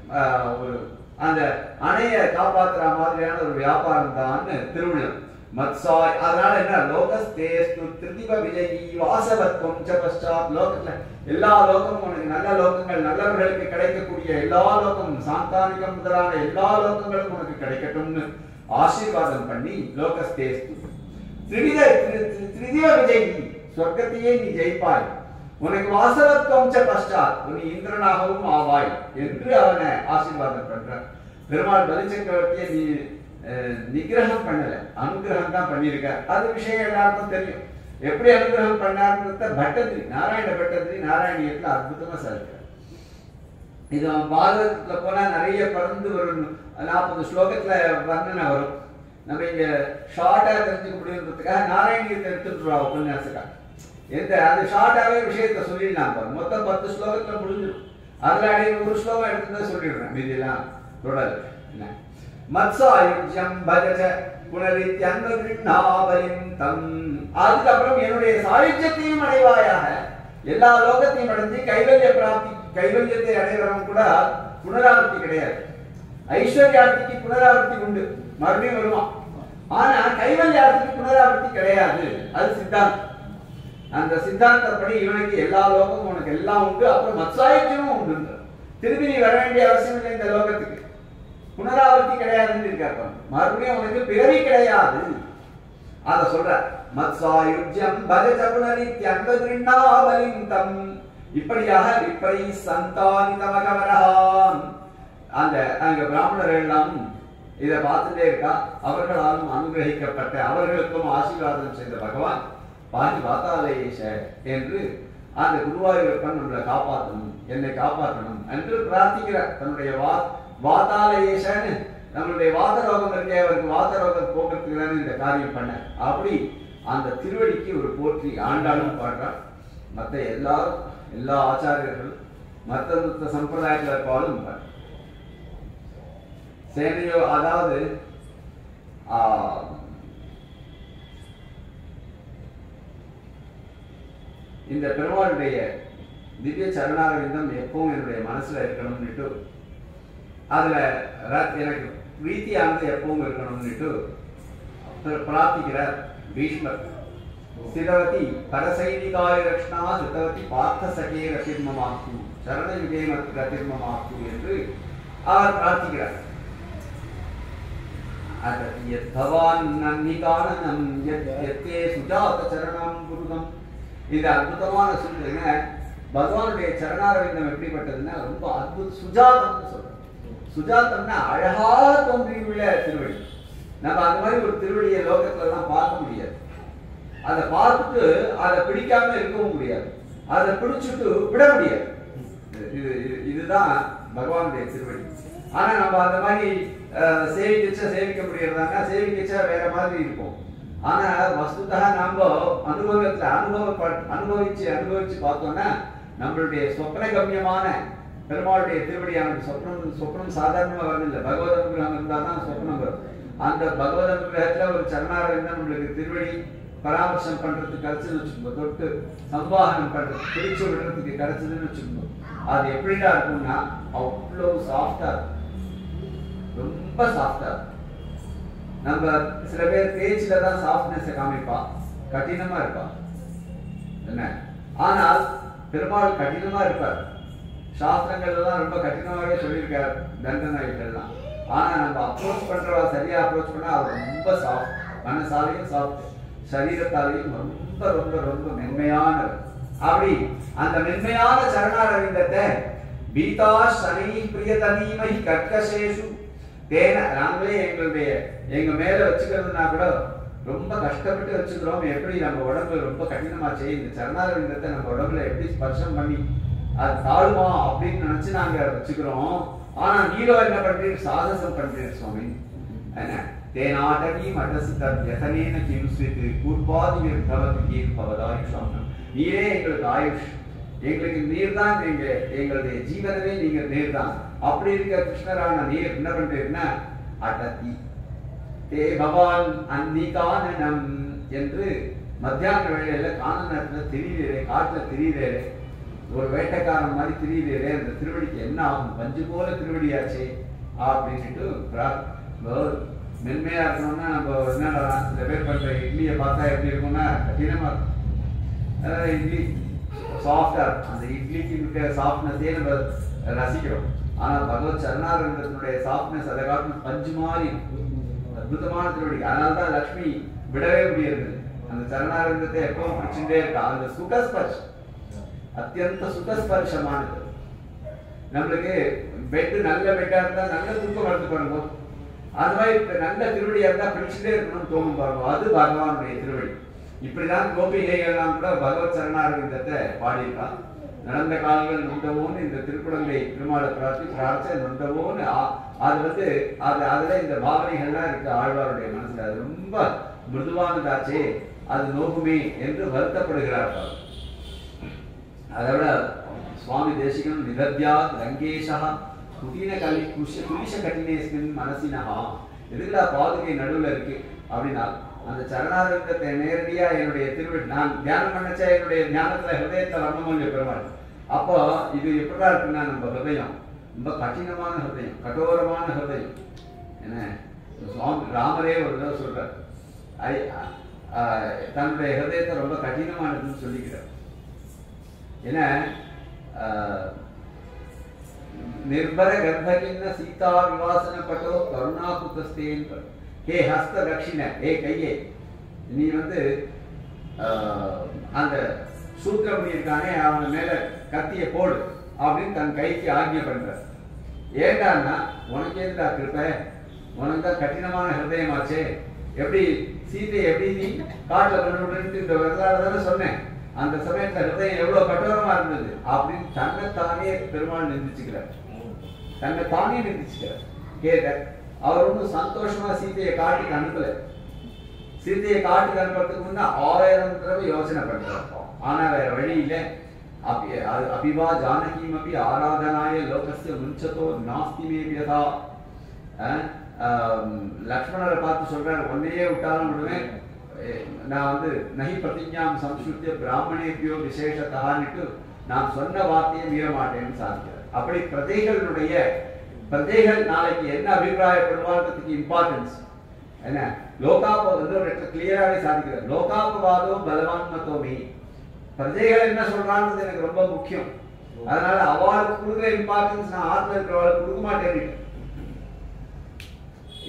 ஒரு அந்த அணையை காப்பாத்துற மாதிரியான ஒரு வியாபாரம் தான் திருவிழம் மத்சாய் அதனால என்ன? லோகஸ்தேஸ்து திருதிப விஜயி வாசவத்வம் ச பశ్చాத் லோகத்துல எல்லா லோகமும் உனக்கு நல்ல லோகங்கள் நல்லவர்களுக்கு கிடைக்கக்கூடிய எல்லா லோகமும் சாந்தானிகம் முதலான எல்லா லோகங்களும் உனக்கு கிடைக்கட்டும்னு ஆசீர்வாதம் பண்ணி லோகஸ்தேஸ்து. திரிவித திரிதிய திரி- விஜயி சொர்க்கத்தையே நீ ஜெயிப்பாய். உனக்கு வாசவத்துவம் பஷ்டா உன் இந்திரனாகவும் ஆவாய் என்று அவனை ஆசீர்வாதம் பண்ற பெருமாள் பலிச்சக்கரவர்த்தியை நீ நிகிரகம் பண்ணல அனுகிரகம் தான் பண்ணியிருக்க அது விஷயம் எல்லாருக்கும் தெரியும். எப்படி அனுகிரகம் பண்ணாருன்றத பட்டத்திரி நாராயண பட்டத்திரி நாராயணியத்துல அற்புதமா சொல்லிருக்கார் இது அவன் பாரதத்துல போனா நிறைய பறந்து வரும் நாற்பது ஸ்லோகத்துல வர்ணனை வரும். நம்ம இங்க ஷார்ட்டா தெரிஞ்சுக்க முடியுன்றதுக்காக நாராயணியத்தை எடுத்துட்டுருவா உபன்யாசக்கா எந்த அது ஷார்ட்டாகவே விஷயத்த சொல்லிடலாம் பாரு மொத்தம் பத்து ஸ்லோகத்தில் முடிஞ்சிடும் அதில் அடி ஒரு ஸ்லோகம் எடுத்து சொல்லிடுறேன் மீதியெல்லாம் தொடர் என்ன மத்சாயுஜ்யம் பஜஜ புனரித்யன்வகிருண்ணாபலிம் தம் அதுக்கப்புறம் என்னுடைய சாயுஜ்யத்தையும் அடைவாயாக எல்லா லோகத்தையும் அடைஞ்சு கைவல்ய பிராப்தி கைவல்யத்தை அடைகிறவன் கூட புனராவர்த்தி கிடையாது ஐஸ்வர்யார்த்திக்கு புனராவர்த்தி உண்டு மறுபடியும் வருவான் ஆனா கைவல்யார்த்திக்கு புனராவர்த்தி கிடையாது அது சித்தாந்தம் அந்த சித்தாந்தப்படி இவனுக்கு எல்லா லோகமும் உனக்கு எல்லாம் உண்டு. அப்புறம் மத்சாயுஜமும் உண்டு திரும்பி நீ வர வேண்டிய அவசியம் இல்லை இந்த லோகத்துக்கு. புனராவர்த்தி கிடையாதுன்னு இருக்காரு மறுபடியும் உனக்கு பிறவி கிடையாது. அத சொல்ற மத்சாயுஜ்யம் பஜ புனரித்யங்ககிருண்ணாவலிந்தம் இப்படியாக விப்பரை சந்தானிதமகவரஹாம் அந்த அங்க பிராமணர் எல்லாம் இதை பார்த்துட்டே இருக்கா. அவர்களாலும் அனுகிரகிக்கப்பட்ட அவர்களுக்கும் ஆசீர்வாதம் செய்த பகவான் பாதி பாத்தாலேஷ என்று அந்த குருவாயூரப்பன் நம்மளை காப்பாற்றணும் என்னை காப்பாற்றணும் என்று பிரார்த்திக்கிறார். தன்னுடைய வா வாத்தாலேஷன்னு நம்மளுடைய வாத ரோகம் இருக்கே அவருக்கு வாத ரோகம் போக்குறதுக்கு இந்த காரியம் பண்ண. அப்படி அந்த திருவடிக்கு ஒரு போற்றி ஆண்டாலும் பாடுறார். மற்ற எல்லாரும் எல்லா ஆச்சாரியர்களும் மற்ற மற்ற சம்பிரதாயத்தில் இருப்பாலும் சேனையோ அதாவது இந்த பெருமாளுடைய திவ்ய சரணாரவிந்தம் எப்பவும் என்னுடைய மனசுல இருக்கணும்னுட்டு அதுல எனக்கு பிரீத்தியானது எப்பவும் இருக்கணும்னுட்டு பிரார்த்திக்கிறார் பீஷ்மர். சிதவதி பரசைனிகாய ரக்ஷணா சிதவதி பார்த்த சகே ரத்திர்மமாக்கும் சரண யுகேமத் ரத்திர்மமாக்கும் என்று அவர் பிரார்த்திக்கிறார். அதற்கு யத் பவான் நன்னிகானனம் யத் யத்தே சுஜாத சரணம் குருதம். இது அற்புதமான சூழ்நிலைங்க. பகவானுடைய சரணாரவிந்தம் எப்படிப்பட்டதுன்னா ரொம்ப அற்புத சுஜாதம்னு சொல்றோம். சுஜாதம்னா அழகா தோன்றியுள்ள திருவடி. நம்ம அந்த மாதிரி ஒரு திருவடியை லோகத்துல எல்லாம் பார்க்க முடியாது. அதை பார்த்துட்டு அதை பிடிக்காம இருக்கவும் முடியாது. அதை பிடிச்சிட்டு விட முடியாது. இது இது- இதுதான் பகவானுடைய திருவடி. ஆனா நம்ம அந்த மாதிரி சேவிக்கச்சா சேவிக்க முடியறதான்னா சேவிக்கச்சா வேற மாதிரி இருக்கும். ஆனா வஸ்துதா நாம அனுபவத்துல அனுபவ அனுபவிச்சு அனுபவிச்சு பார்த்தோம்னா நம்மளுடைய சொப்ன கம்யமான பெருமாளுடைய திருவடியான சொப்னம் சொப்னம் சாதாரணமா வரணும் இல்லை பகவத் அனுகிரகம் இருந்தால் தான் சொப்னம் வரும். அந்த பகவத் அனுகிரகத்துல ஒரு சரணாரவிந்தம் நம்மளுக்கு திருவடி பராமர்சம் பண்றதுக்கு கிடைச்சதுன்னு வச்சுக்கோங்க. தொட்டு சம்பாகனம் பண்றது பிடிச்சு விடுறதுக்கு கிடைச்சதுன்னு வச்சுக்கோங்க. அது எப்படிடா இருக்கும்னா அவ்வளோ சாஃப்டா இருக்கும். ரொம்ப சாஃப்டா இருக்கும். நம்ம சில பேர் பேச்சில் தான் சாஃப்ட்னஸ் காமிப்பா. கடினமா இருப்பா. என்ன? ஆனால் பெருமாள் கடினமா இருப்பார். சாஸ்திரங்கள் எல்லாம் ரொம்ப கடினமாகவே சொல்லியிருக்கார் தண்டனைகள்லாம் ஆனால் நம்ம அப்ரோச் பண்ணுறவா சரியாக அப்ரோச் பண்ணால் அவர் ரொம்ப சாஃப்ட் மனசாலையும் சாஃப்ட் சரீரத்தாலையும் ரொம்ப ரொம்ப ரொம்ப மென்மையானவர். அப்படி அந்த மென்மையான சரணாரவிந்தத்தை பீதா சனி பிரியதனீமை கற்கசேஷு தேன நாங்களே எங்களுடைய எங்க மேல வச்சுக்கிறதுனா கூட ரொம்ப கஷ்டப்பட்டு வச்சுக்கிறோம். எப்படி நம்ம உடம்புல ரொம்ப கடினமாச்சு இந்த சரணாரவிந்தத்தை நம்ம உடம்புல எப்படி ஸ்பர்ஷம் பண்ணி அது தாழ்மா அப்படின்னு நினைச்சு நாங்க வச்சுக்கிறோம். ஆனா நீரோ என்ன பண்றீங்க சாகசம் பண்றீர் சுவாமி. என்ன? தேனாட்டகி மடசி தத்யதனேன கிம்சித்து கூர்பாதி விருத்தவதி கீர் பவதாயுஷம் நீரே எங்களுக்கு ஆயுஷ். எங்களுக்கு நீர் தான் எங்க எங்களுடைய ஜீவனமே நீங்க நீர் தான் அப்படி இருக்க கிருஷ்ணரான நீர் என்ன பண்றீங்கன்னா அடதி. தே பவான் அந்நிகானனம் என்று மத்தியான வேளையில காணனத்துல திரியிறே காட்டுல திரியிறே ஒரு வேட்டைக்காரன் மாதிரி திரியிறே அந்த திருவடிக்கு என்ன ஆகும்? பஞ்சு போல திருவடியாச்சு அப்படின்ட்டு பிரா- ஒரு மென்மையா இருக்கணும்னா நம்ம என்னடா சில பேர் பண்ற இட்லியை பார்த்தா எப்படி இருக்கும்னா கடினமா இருக்கும். இட்லி சாஃப்டா இருக்கும். அந்த இட்லிக்கு இருக்கிற சாஃப்ட்னஸே நம்ம ரசிக்கிறோம். ஆனா பகவத் சரணாரங்கத்தினுடைய சாஃப்ட்னஸ் அதை காட்டும் பஞ்சு மாதிரி அற்புதமான திருவடி. அதனால தான் லக்ஷ்மி விடவே முடியாது அந்த சரணாரங்கத்தை எப்பவும் பிடிச்சுட்டே இருக்கா. அந்த சுகஸ்பர்ஷ். அத்தியந்த சுகஸ்பர்ஷமானது. நம்மளுக்கு பெட் நல்ல பெட்டா இருந்தா நல்ல தூக்கம் வளர்த்து பாருங்க. அது மாதிரி இப்ப நல்ல திருவடியா இருந்தா பிடிச்சுட்டே இருக்கணும்னு தோணும் பாருங்க. அது பகவானுடைய திருவடி. இப்படிதான் கோபிகைகள்லாம் கூட பகவத் சரணாரவிந்தத்தை பாடியிருக்கான். நடந்த காலங்கள் நொந்தவோன்னு இந்த திருக்குழந்தை திருமாலை பிரார்த்தி பிரார்த்த நொந்தவோன்னு அது வந்து அது அதுல இந்த பாவனைகள்லாம் இருக்கு ஆழ்வாருடைய மனசுல. அது ரொம்ப மிருதுவானதாச்சே. அது நோக்குமே என்று வருத்தப்படுகிறார் பாருங்க. அதோட சுவாமி தேசிகன் நிதத்யா லங்கேஷா குடின கலி குஷ குலிஷ கட்டினேஸ்மின் மனசினஹா. எதுக்குடா பாதுகை நடுவுல இருக்கு? அப்படின்னா அந்த சரணாரத்தை நேரடியா என்னுடைய திருவிழா நான் தியானம் பண்ணச்சா என்னுடைய ஞானத்துல ஹிருதயத்தை ரம்மமல்ய பெருமாள். அப்போ இது எப்படிதான் இருக்குன்னா நம்ம ஹதயம் ரொம்ப கடினமான ஹிருதயம் கடோரமான ஹிருதயம். என்ன? சுவாமி ராமரே ஒரு தடவை சொல்றார். ஐ தன்னுடைய ஹிருதயத்தை ரொம்ப கடினமானதுன்னு சொல்லிக்கிறார். ஏன்னா நிர்பர கர்ப்பகின்ன சீதா விவாசன பட்டோ கருணாபுத்தஸ்தேன்னு ஹே ஹஸ்த தட்சிண ஏ கையே நீ வந்து அந்த சூத்திரமுனி இருக்கானே அவன் மேல கத்திய போடு அப்படின்னு தன் கைக்கு ஆக்ஞை பண்ற ஏண்டான்னா உனக்கு எதுடா கிருப்ப உனக்கு தான் கடினமான ஹிருதயமாச்சே. எப்படி சீதை எப்படி நீ காட்டில் கொண்டு விடுன்ட்டு இந்த வரலாறு தானே சொன்னேன். அந்த சமயத்துல ஹிருதயம் எவ்வளவு கட்டோரமா இருந்தது? அப்படின்னு தன்னைத்தானே பெருமாள் நிந்திச்சுக்கிறார். தன்னை தானே நிந்திச்சுக்கிறார். கேட்ட அவர் ஒன்றும் சந்தோஷமா சீதையை காட்டுக்கு அனுப்பல. சீதையை காட்டுக்கு அனுப்புறதுக்கு முன்ன ஆயிரம் தடவை யோசனை பண்றார் ஆனா வேற வழி இல்லை. அபி அது- அபிவா அப்படி ஆராதனாய லோகசிய முஞ்சதோ நாஸ்திமே வியதா லக்ஷ்மணரை பார்த்து சொல்றாரு ஒன்னையே விட்டாலும் விடுவேன். நான் வந்து நகி பிரதிஜாம் சம்ஸ்கிருத்திய பிராமணேபியோ விசேஷத்தான்னுட்டு நான் சொன்ன வார்த்தையை மீற மாட்டேன்னு சாதிக்கிறார். அப்படி பிரதைகளுடைய பிரஜைகள் நாளைக்கு என்ன அபிப்பிராயப்படுவான்றதுக்கு இம்பார்ட்டன்ஸ் என்ன? லோகாப வந்து ஒரு கிளியராகவே சாதிக்கிறார். லோகாபவாதோ பலவான்மத்தோமி. பிரஜைகள் என்ன சொல்றான்றது எனக்கு ரொம்ப முக்கியம். அதனால அவளுக்கு கொடுக்குற இம்பார்ட்டன்ஸ் நான் ஆத்துல இருக்கிறவளுக்கு கொடுக்க மாட்டேன்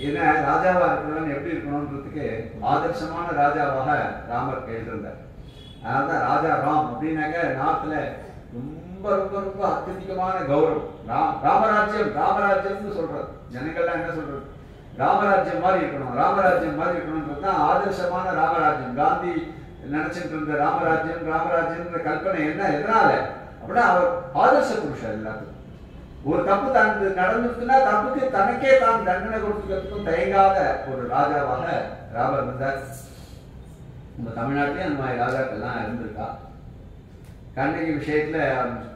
என்ன? ராஜாவா இருக்கணும்னு எப்படி இருக்கணும்ன்றதுக்கு ஆதர்சமான ராஜாவாக ராமர் எழுதியிருந்தார் அதனால்தான் ராஜா ராம் அப்படின்னாக்க நார்த்தில் ரொம்ப ரொம்ப ரொம்ப அத்தியதிகமான கௌரவம் ராமராஜ்யம் ராமராஜ்யம்னு சொல்றது. ஜனங்கள்லாம் என்ன சொல்றது? ராமராஜ்யம் மாதிரி இருக்கணும். ராமராஜ்யம் மாதிரி இருக்கணும்ன்றது தான் ஆதர்சமான ராமராஜ்யம். காந்தி நினைச்சிட்டு இருந்த ராமராஜ்யம் ராமராஜ்யம்ன்ற கல்பனை என்ன? எதனால? அப்படின்னா அவர் ஆதர்ச புருஷர் எல்லாத்துக்கும். ஒரு தப்பு தான் நடந்துச்சுன்னா தப்புக்கு தனக்கே தான் தண்டனை கொடுத்துக்கிறதுக்கும் தயங்காத ஒரு ராஜாவாக ராமர் இருந்தார். நம்ம தமிழ்நாட்டிலே அந்த மாதிரி ராஜாக்கள்லாம் இருந்திருக்கா? கண்ணகி விஷயத்துல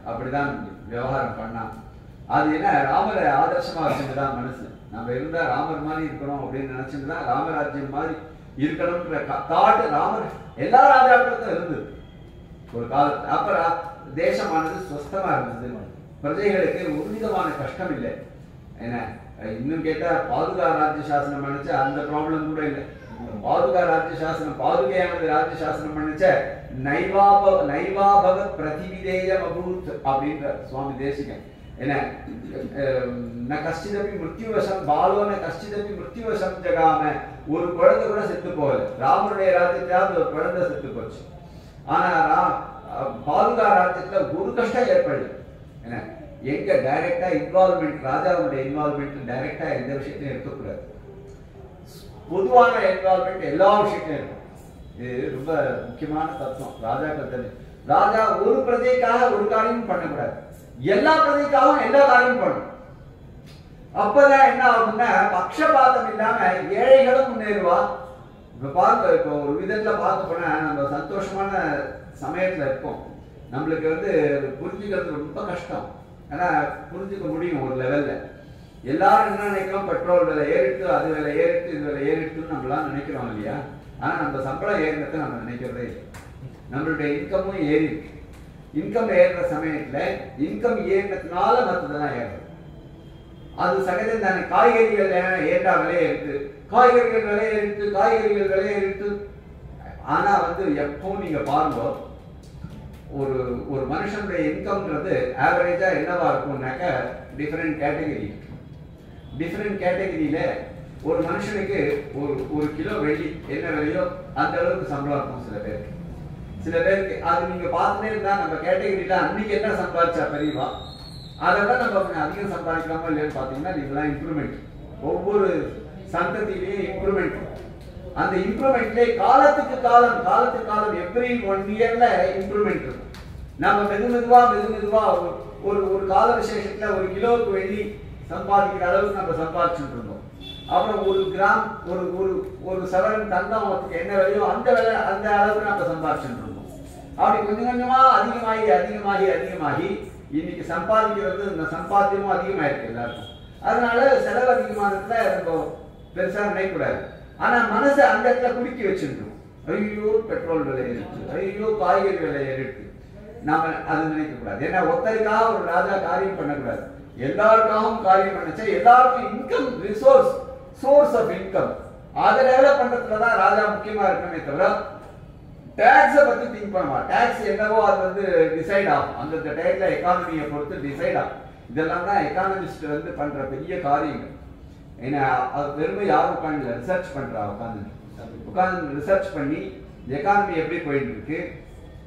அப்படிதான் விவகாரம் பண்ணான் அது என்ன ராமரை ஆதர்சமா வச்சுட்டுதான் மனசு. நம்ம இருந்தா ராமர் மாதிரி இருக்கணும் அப்படின்னு நினைச்சுட்டு தான் ராமராஜ்யம் மாதிரி இருக்கணும்ன்ற தாட்டு ராமர் எல்லா ராஜாக்களுக்கும் இருந்தது. ஒரு காலத்து அப்புறம் தேசமானது சுஸ்தமா இருந்தது. பிரஜைகளுக்கு ஒரு விதமான கஷ்டம் இல்லை என்ன இன்னும் கேட்டா பாதுகா ராஜ்ய சாசனம் நினைச்சா அந்த ப்ராப்ளம் கூட இல்லை. பாதுகா ராஜ்ய சாசனம் பாதுகையானது ராஜ்ய சாசனம் பண்ணிச்ச நைவாப நைவாபக பிரதிவிதேயம் அபூத் அப்படின்ற சுவாமி தேசிகன் என்ன? ந கஷ்டிதப்பி மிருத்யுவசம் பாலோ ந கஷ்டிதப்பி மிருத்யுவசம் ஜகாம. ஒரு குழந்தை கூட செத்து போகல. ராமனுடைய ராஜ்யத்தாவது ஒரு குழந்தை செத்து போச்சு. ஆனா பாதுகா ராஜ்யத்துல ஒரு கஷ்டம் ஏற்படுது என்ன? எங்க டைரக்டா இன்வால்மெண்ட் ராஜாவுடைய இன்வால்மெண்ட் டைரக்டா எந்த விஷயத்தையும் இருக்கக்கூடாது பொதுவான என்வால்மெண்ட் எல்லா விஷயத்திலும் இருக்கும். இது ரொம்ப முக்கியமான தத்துவம். ராஜாக்கள் தெரியும் ராஜா ஒரு பிரஜைக்காக ஒரு காரியமும் பண்ணக்கூடாது. எல்லா பிரஜைக்காகவும் எல்லா காரியமும் பண்ணணும். அப்பதான் என்ன ஆகும்னா பக்ஷபாதம் இல்லாம ஏழைகளும் முன்னேறுவா. இப்ப பார்க்க இப்போ ஒரு விதத்துல பார்க்க போனா நம்ம சந்தோஷமான சமயத்துல இருக்கோம். நம்மளுக்கு வந்து புரிஞ்சுக்கிறது ரொம்ப கஷ்டம். ஆனா புரிஞ்சுக்க முடியும் ஒரு லெவல்ல எல்லாரும் என்ன நினைக்கிறோம்? பெட்ரோல் விலை ஏறிட்டு அது விலை ஏறிட்டு இது விலை ஏறிட்டுன்னு நம்மளாம் நினைக்கிறோம் இல்லையா? ஆனால் நம்ம சம்பளம் ஏறினத்தை நம்ம நினைக்கிறதே இல்லை. நம்மளுடைய இன்கமும் ஏறி இன்கம் ஏறுற சமயத்தில் இன்கம் ஏறினதுனால மற்றதெல்லாம் ஏறுறது அது சகஜம் தானே. காய்கறிகள் ஏன் ஏண்டா இருக்கு காய்கறிகள் விலையை இருக்கு காய்கறிகள் விலையை இருக்கு ஆனால் வந்து எப்பவும் நீங்கள் பாருங்க ஒரு ஒரு மனுஷனுடைய இன்கம்ன்றது ஆவரேஜாக என்னவா இருக்கும்னாக்க டிஃப்ரெண்ட் கேட்டகரி டிஃப்ரெண்ட் கேட்டகரியில ஒரு மனுஷனுக்கு ஒரு ஒரு கிலோ வெள்ளி என்ன விலையோ அந்த அளவுக்கு சம்பளம் இருக்கும் சில பேருக்கு. சில பேருக்கு அது நீங்க பார்த்துட்டே இருந்தா நம்ம கேட்டகரியில அன்னைக்கு என்ன சம்பாதிச்சா பெரியவா? அதை விட நம்ம அதிகம் சம்பாதிக்கலாமா இல்லையான்னு பார்த்தீங்கன்னா இதெல்லாம் இம்ப்ரூவ்மெண்ட் ஒவ்வொரு சந்ததியிலையும் இம்ப்ரூவ்மெண்ட் அந்த இம்ப்ரூவ்மெண்ட்லே காலத்துக்கு காலம் காலத்துக்கு காலம் எவ்ரி ஒன் இயர்ல இம்ப்ரூவ்மெண்ட் இருக்கும். நம்ம மெது மெதுவா மெது மெதுவா ஒரு- ஒரு ஒரு கால விசேஷத்துல ஒரு கிலோவுக்கு வெள்ளி சம்பாதிக்கிற அளவுக்கு நம்ம சம்பாதிச்சுட்டு இருந்தோம். அப்புறம் ஒரு கிராம் ஒரு ஒரு ஒரு சவரன் தந்தம் என்ன விலையோ அந்த விலை அந்த அளவுக்கு நம்ம சம்பாதிச்சுட்டு இருந்தோம். அப்படி கொஞ்சம் கொஞ்சமா அதிகமாகி அதிகமாகி அதிகமாகி இன்னைக்கு சம்பாதிக்கிறது இந்த சம்பாத்தியமும் அதிகமாயிருக்கு எல்லாருக்கும். அதனால செலவு அதிகமானதுல நம்ம பெருசாக நினைக்கக்கூடாது. ஆனால் மனசை அந்த இடத்துல குலுக்கி வச்சிருக்கோம் ஐயோ பெட்ரோல் விலை ஏறிடுச்சு. ஐயோ காய்கறி விலை ஏறிட்டு நாம அது நினைக்கக்கூடாது. ஏன்னா ஒத்தருக்காக ஒரு ராஜா காரியம் பண்ணக்கூடாது. எல்லாருக்காகவும் காரியம் நினைச்சா எல்லாருக்கும் income resource source of income அதை டெவலப் பண்றதுல தான் ராஜா முக்கியமா இருக்கணுமே தவிர டேக்ஸை பத்தி திங்க் பண்ணுவா டேக்ஸ் என்னவோ அது வந்து டிசைட் ஆகும். அந்தந்த டயத்துல எக்கானமியை பொறுத்து டிசைட் ஆகும். இதெல்லாம் தான் எக்கானமிஸ்ட் வந்து பண்ற பெரிய காரியங்கள். ஏன்னா அது பெருமை யாரும் உட்காந்து ரிசர்ச் பண்றா? உட்காந்து உட்காந்து ரிசர்ச் பண்ணி எக்கானமி எப்படி போயிட்டு இருக்கு?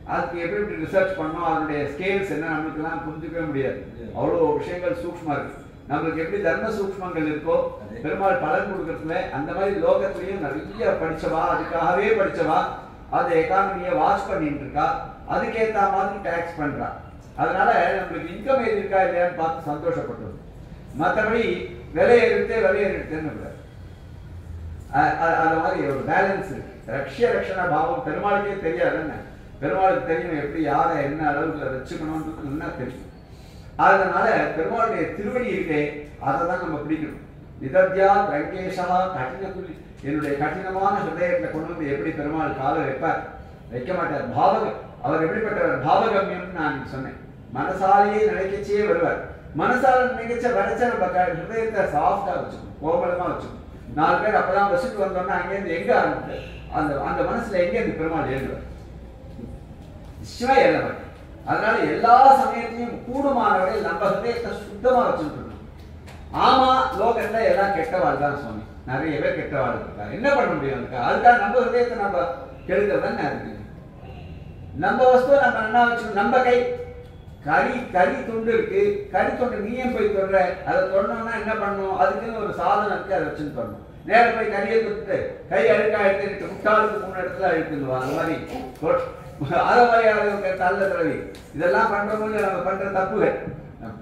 அதுக்கு எப்படி எப்படி ரிசர்ச் பண்ணோம் அதனுடைய ஸ்கேல்ஸ் என்ன நம்மளுக்கெல்லாம் புரிஞ்சுக்கவே முடியாது. அவ்வளோ விஷயங்கள் சூக்ஷ்மா இருக்கு. நம்மளுக்கு எப்படி தர்ம சூக்ஷ்மங்கள் இருக்கோ பெருமாள் பலன் கொடுக்கறதுல அந்த மாதிரி லோகத்திலையும் நிறைய படிச்சவா அதுக்காகவே படிச்சவா அந்த எக்கானமியை வாட்ச் பண்ணிட்டு இருக்கா அதுக்கேத்த மாதிரி டேக்ஸ் பண்றா. அதனால நம்மளுக்கு இன்கம் ஏறி இருக்கா இல்லையான்னு பார்த்து சந்தோஷப்பட்டோம் மற்றபடி விலை எடுத்து விலை எடுத்துன்னு இல்லை. அ- அ- அந்த மாதிரி ஒரு பேலன்ஸ் இருக்கு. ரக்ஷ ரக்ஷண பாவம் பெருமாளுக்கே தெரியாது என்ன பெருமாளுக்கு தெரியும் எப்படி யாரை என்ன அளவுக்கு வச்சுக்கணும்ன்றது என்ன தெரியும். அதனால பெருமாளுடைய திருவடி இருக்கே அதை தான் நம்ம பிடிக்கணும். நிதத்யா ரங்கேஷா கடின புள்ளி. என்னுடைய கடினமான ஹிருதயத்தை கொண்டு வந்து எப்படி பெருமாள் காலை வைப்பார்? வைக்க மாட்டார். பாவகம். அவர் எப்படிப்பட்டவர்? பாவகம்யம்னு நான் சொன்னேன். மனசாலேயே நினைக்கச்சே வருவார். மனசால நினைக்கச்ச வரைச்ச நம்ம ஹிருதயத்தை சாஃப்டா வச்சுக்கணும். கோபலமா வச்சுக்கணும். நாலு பேர் அப்பதான் வசிட்டு வந்தோம்னா அங்கேருந்து எங்க ஆரம்பிச்சு அந்த அந்த மனசுல எங்க இருந்து பெருமாள் எழுதுவார்? சிவ எல்லாம் அதனால எல்லா சமயத்தையும் கூடுமானவரை நம்ம ஹிருதயத்தை சுத்தமா வச்சுட்டு ஆமா லோகத்துல எல்லாம் கெட்டவாள் தான் சுவாமி. நிறைய பேர் கெட்டவாள் இருக்கா என்ன பண்ண முடியும் அதுக்கு? அதுக்காக நம்ம ஹிருதயத்தை நம்ம கெடுக்கிறது இருக்கு? நம்ம வஸ்துவை நம்ம என்ன வச்சு நம்ம கை. கறி கறி துண்டு இருக்கு. கறி துண்டு நீயும் போய் தொடுற. அதை தொடணும்னா என்ன பண்ணணும்? அதுக்குன்னு ஒரு சாதனம் இருக்கு அதை வச்சுன்னு தொடணும். நேர போய் கறியை தொட்டு கை அழுக்கா எடுத்துக்கிட்டு முட்டாளுக்கு மூணு இடத்துல அழுத்துடுவா அந்த மாதிரி. தொட்- தள்ள தடவி இதெல்லாம் பண்றவங்க நம்ம பண்ற தப்புகள்.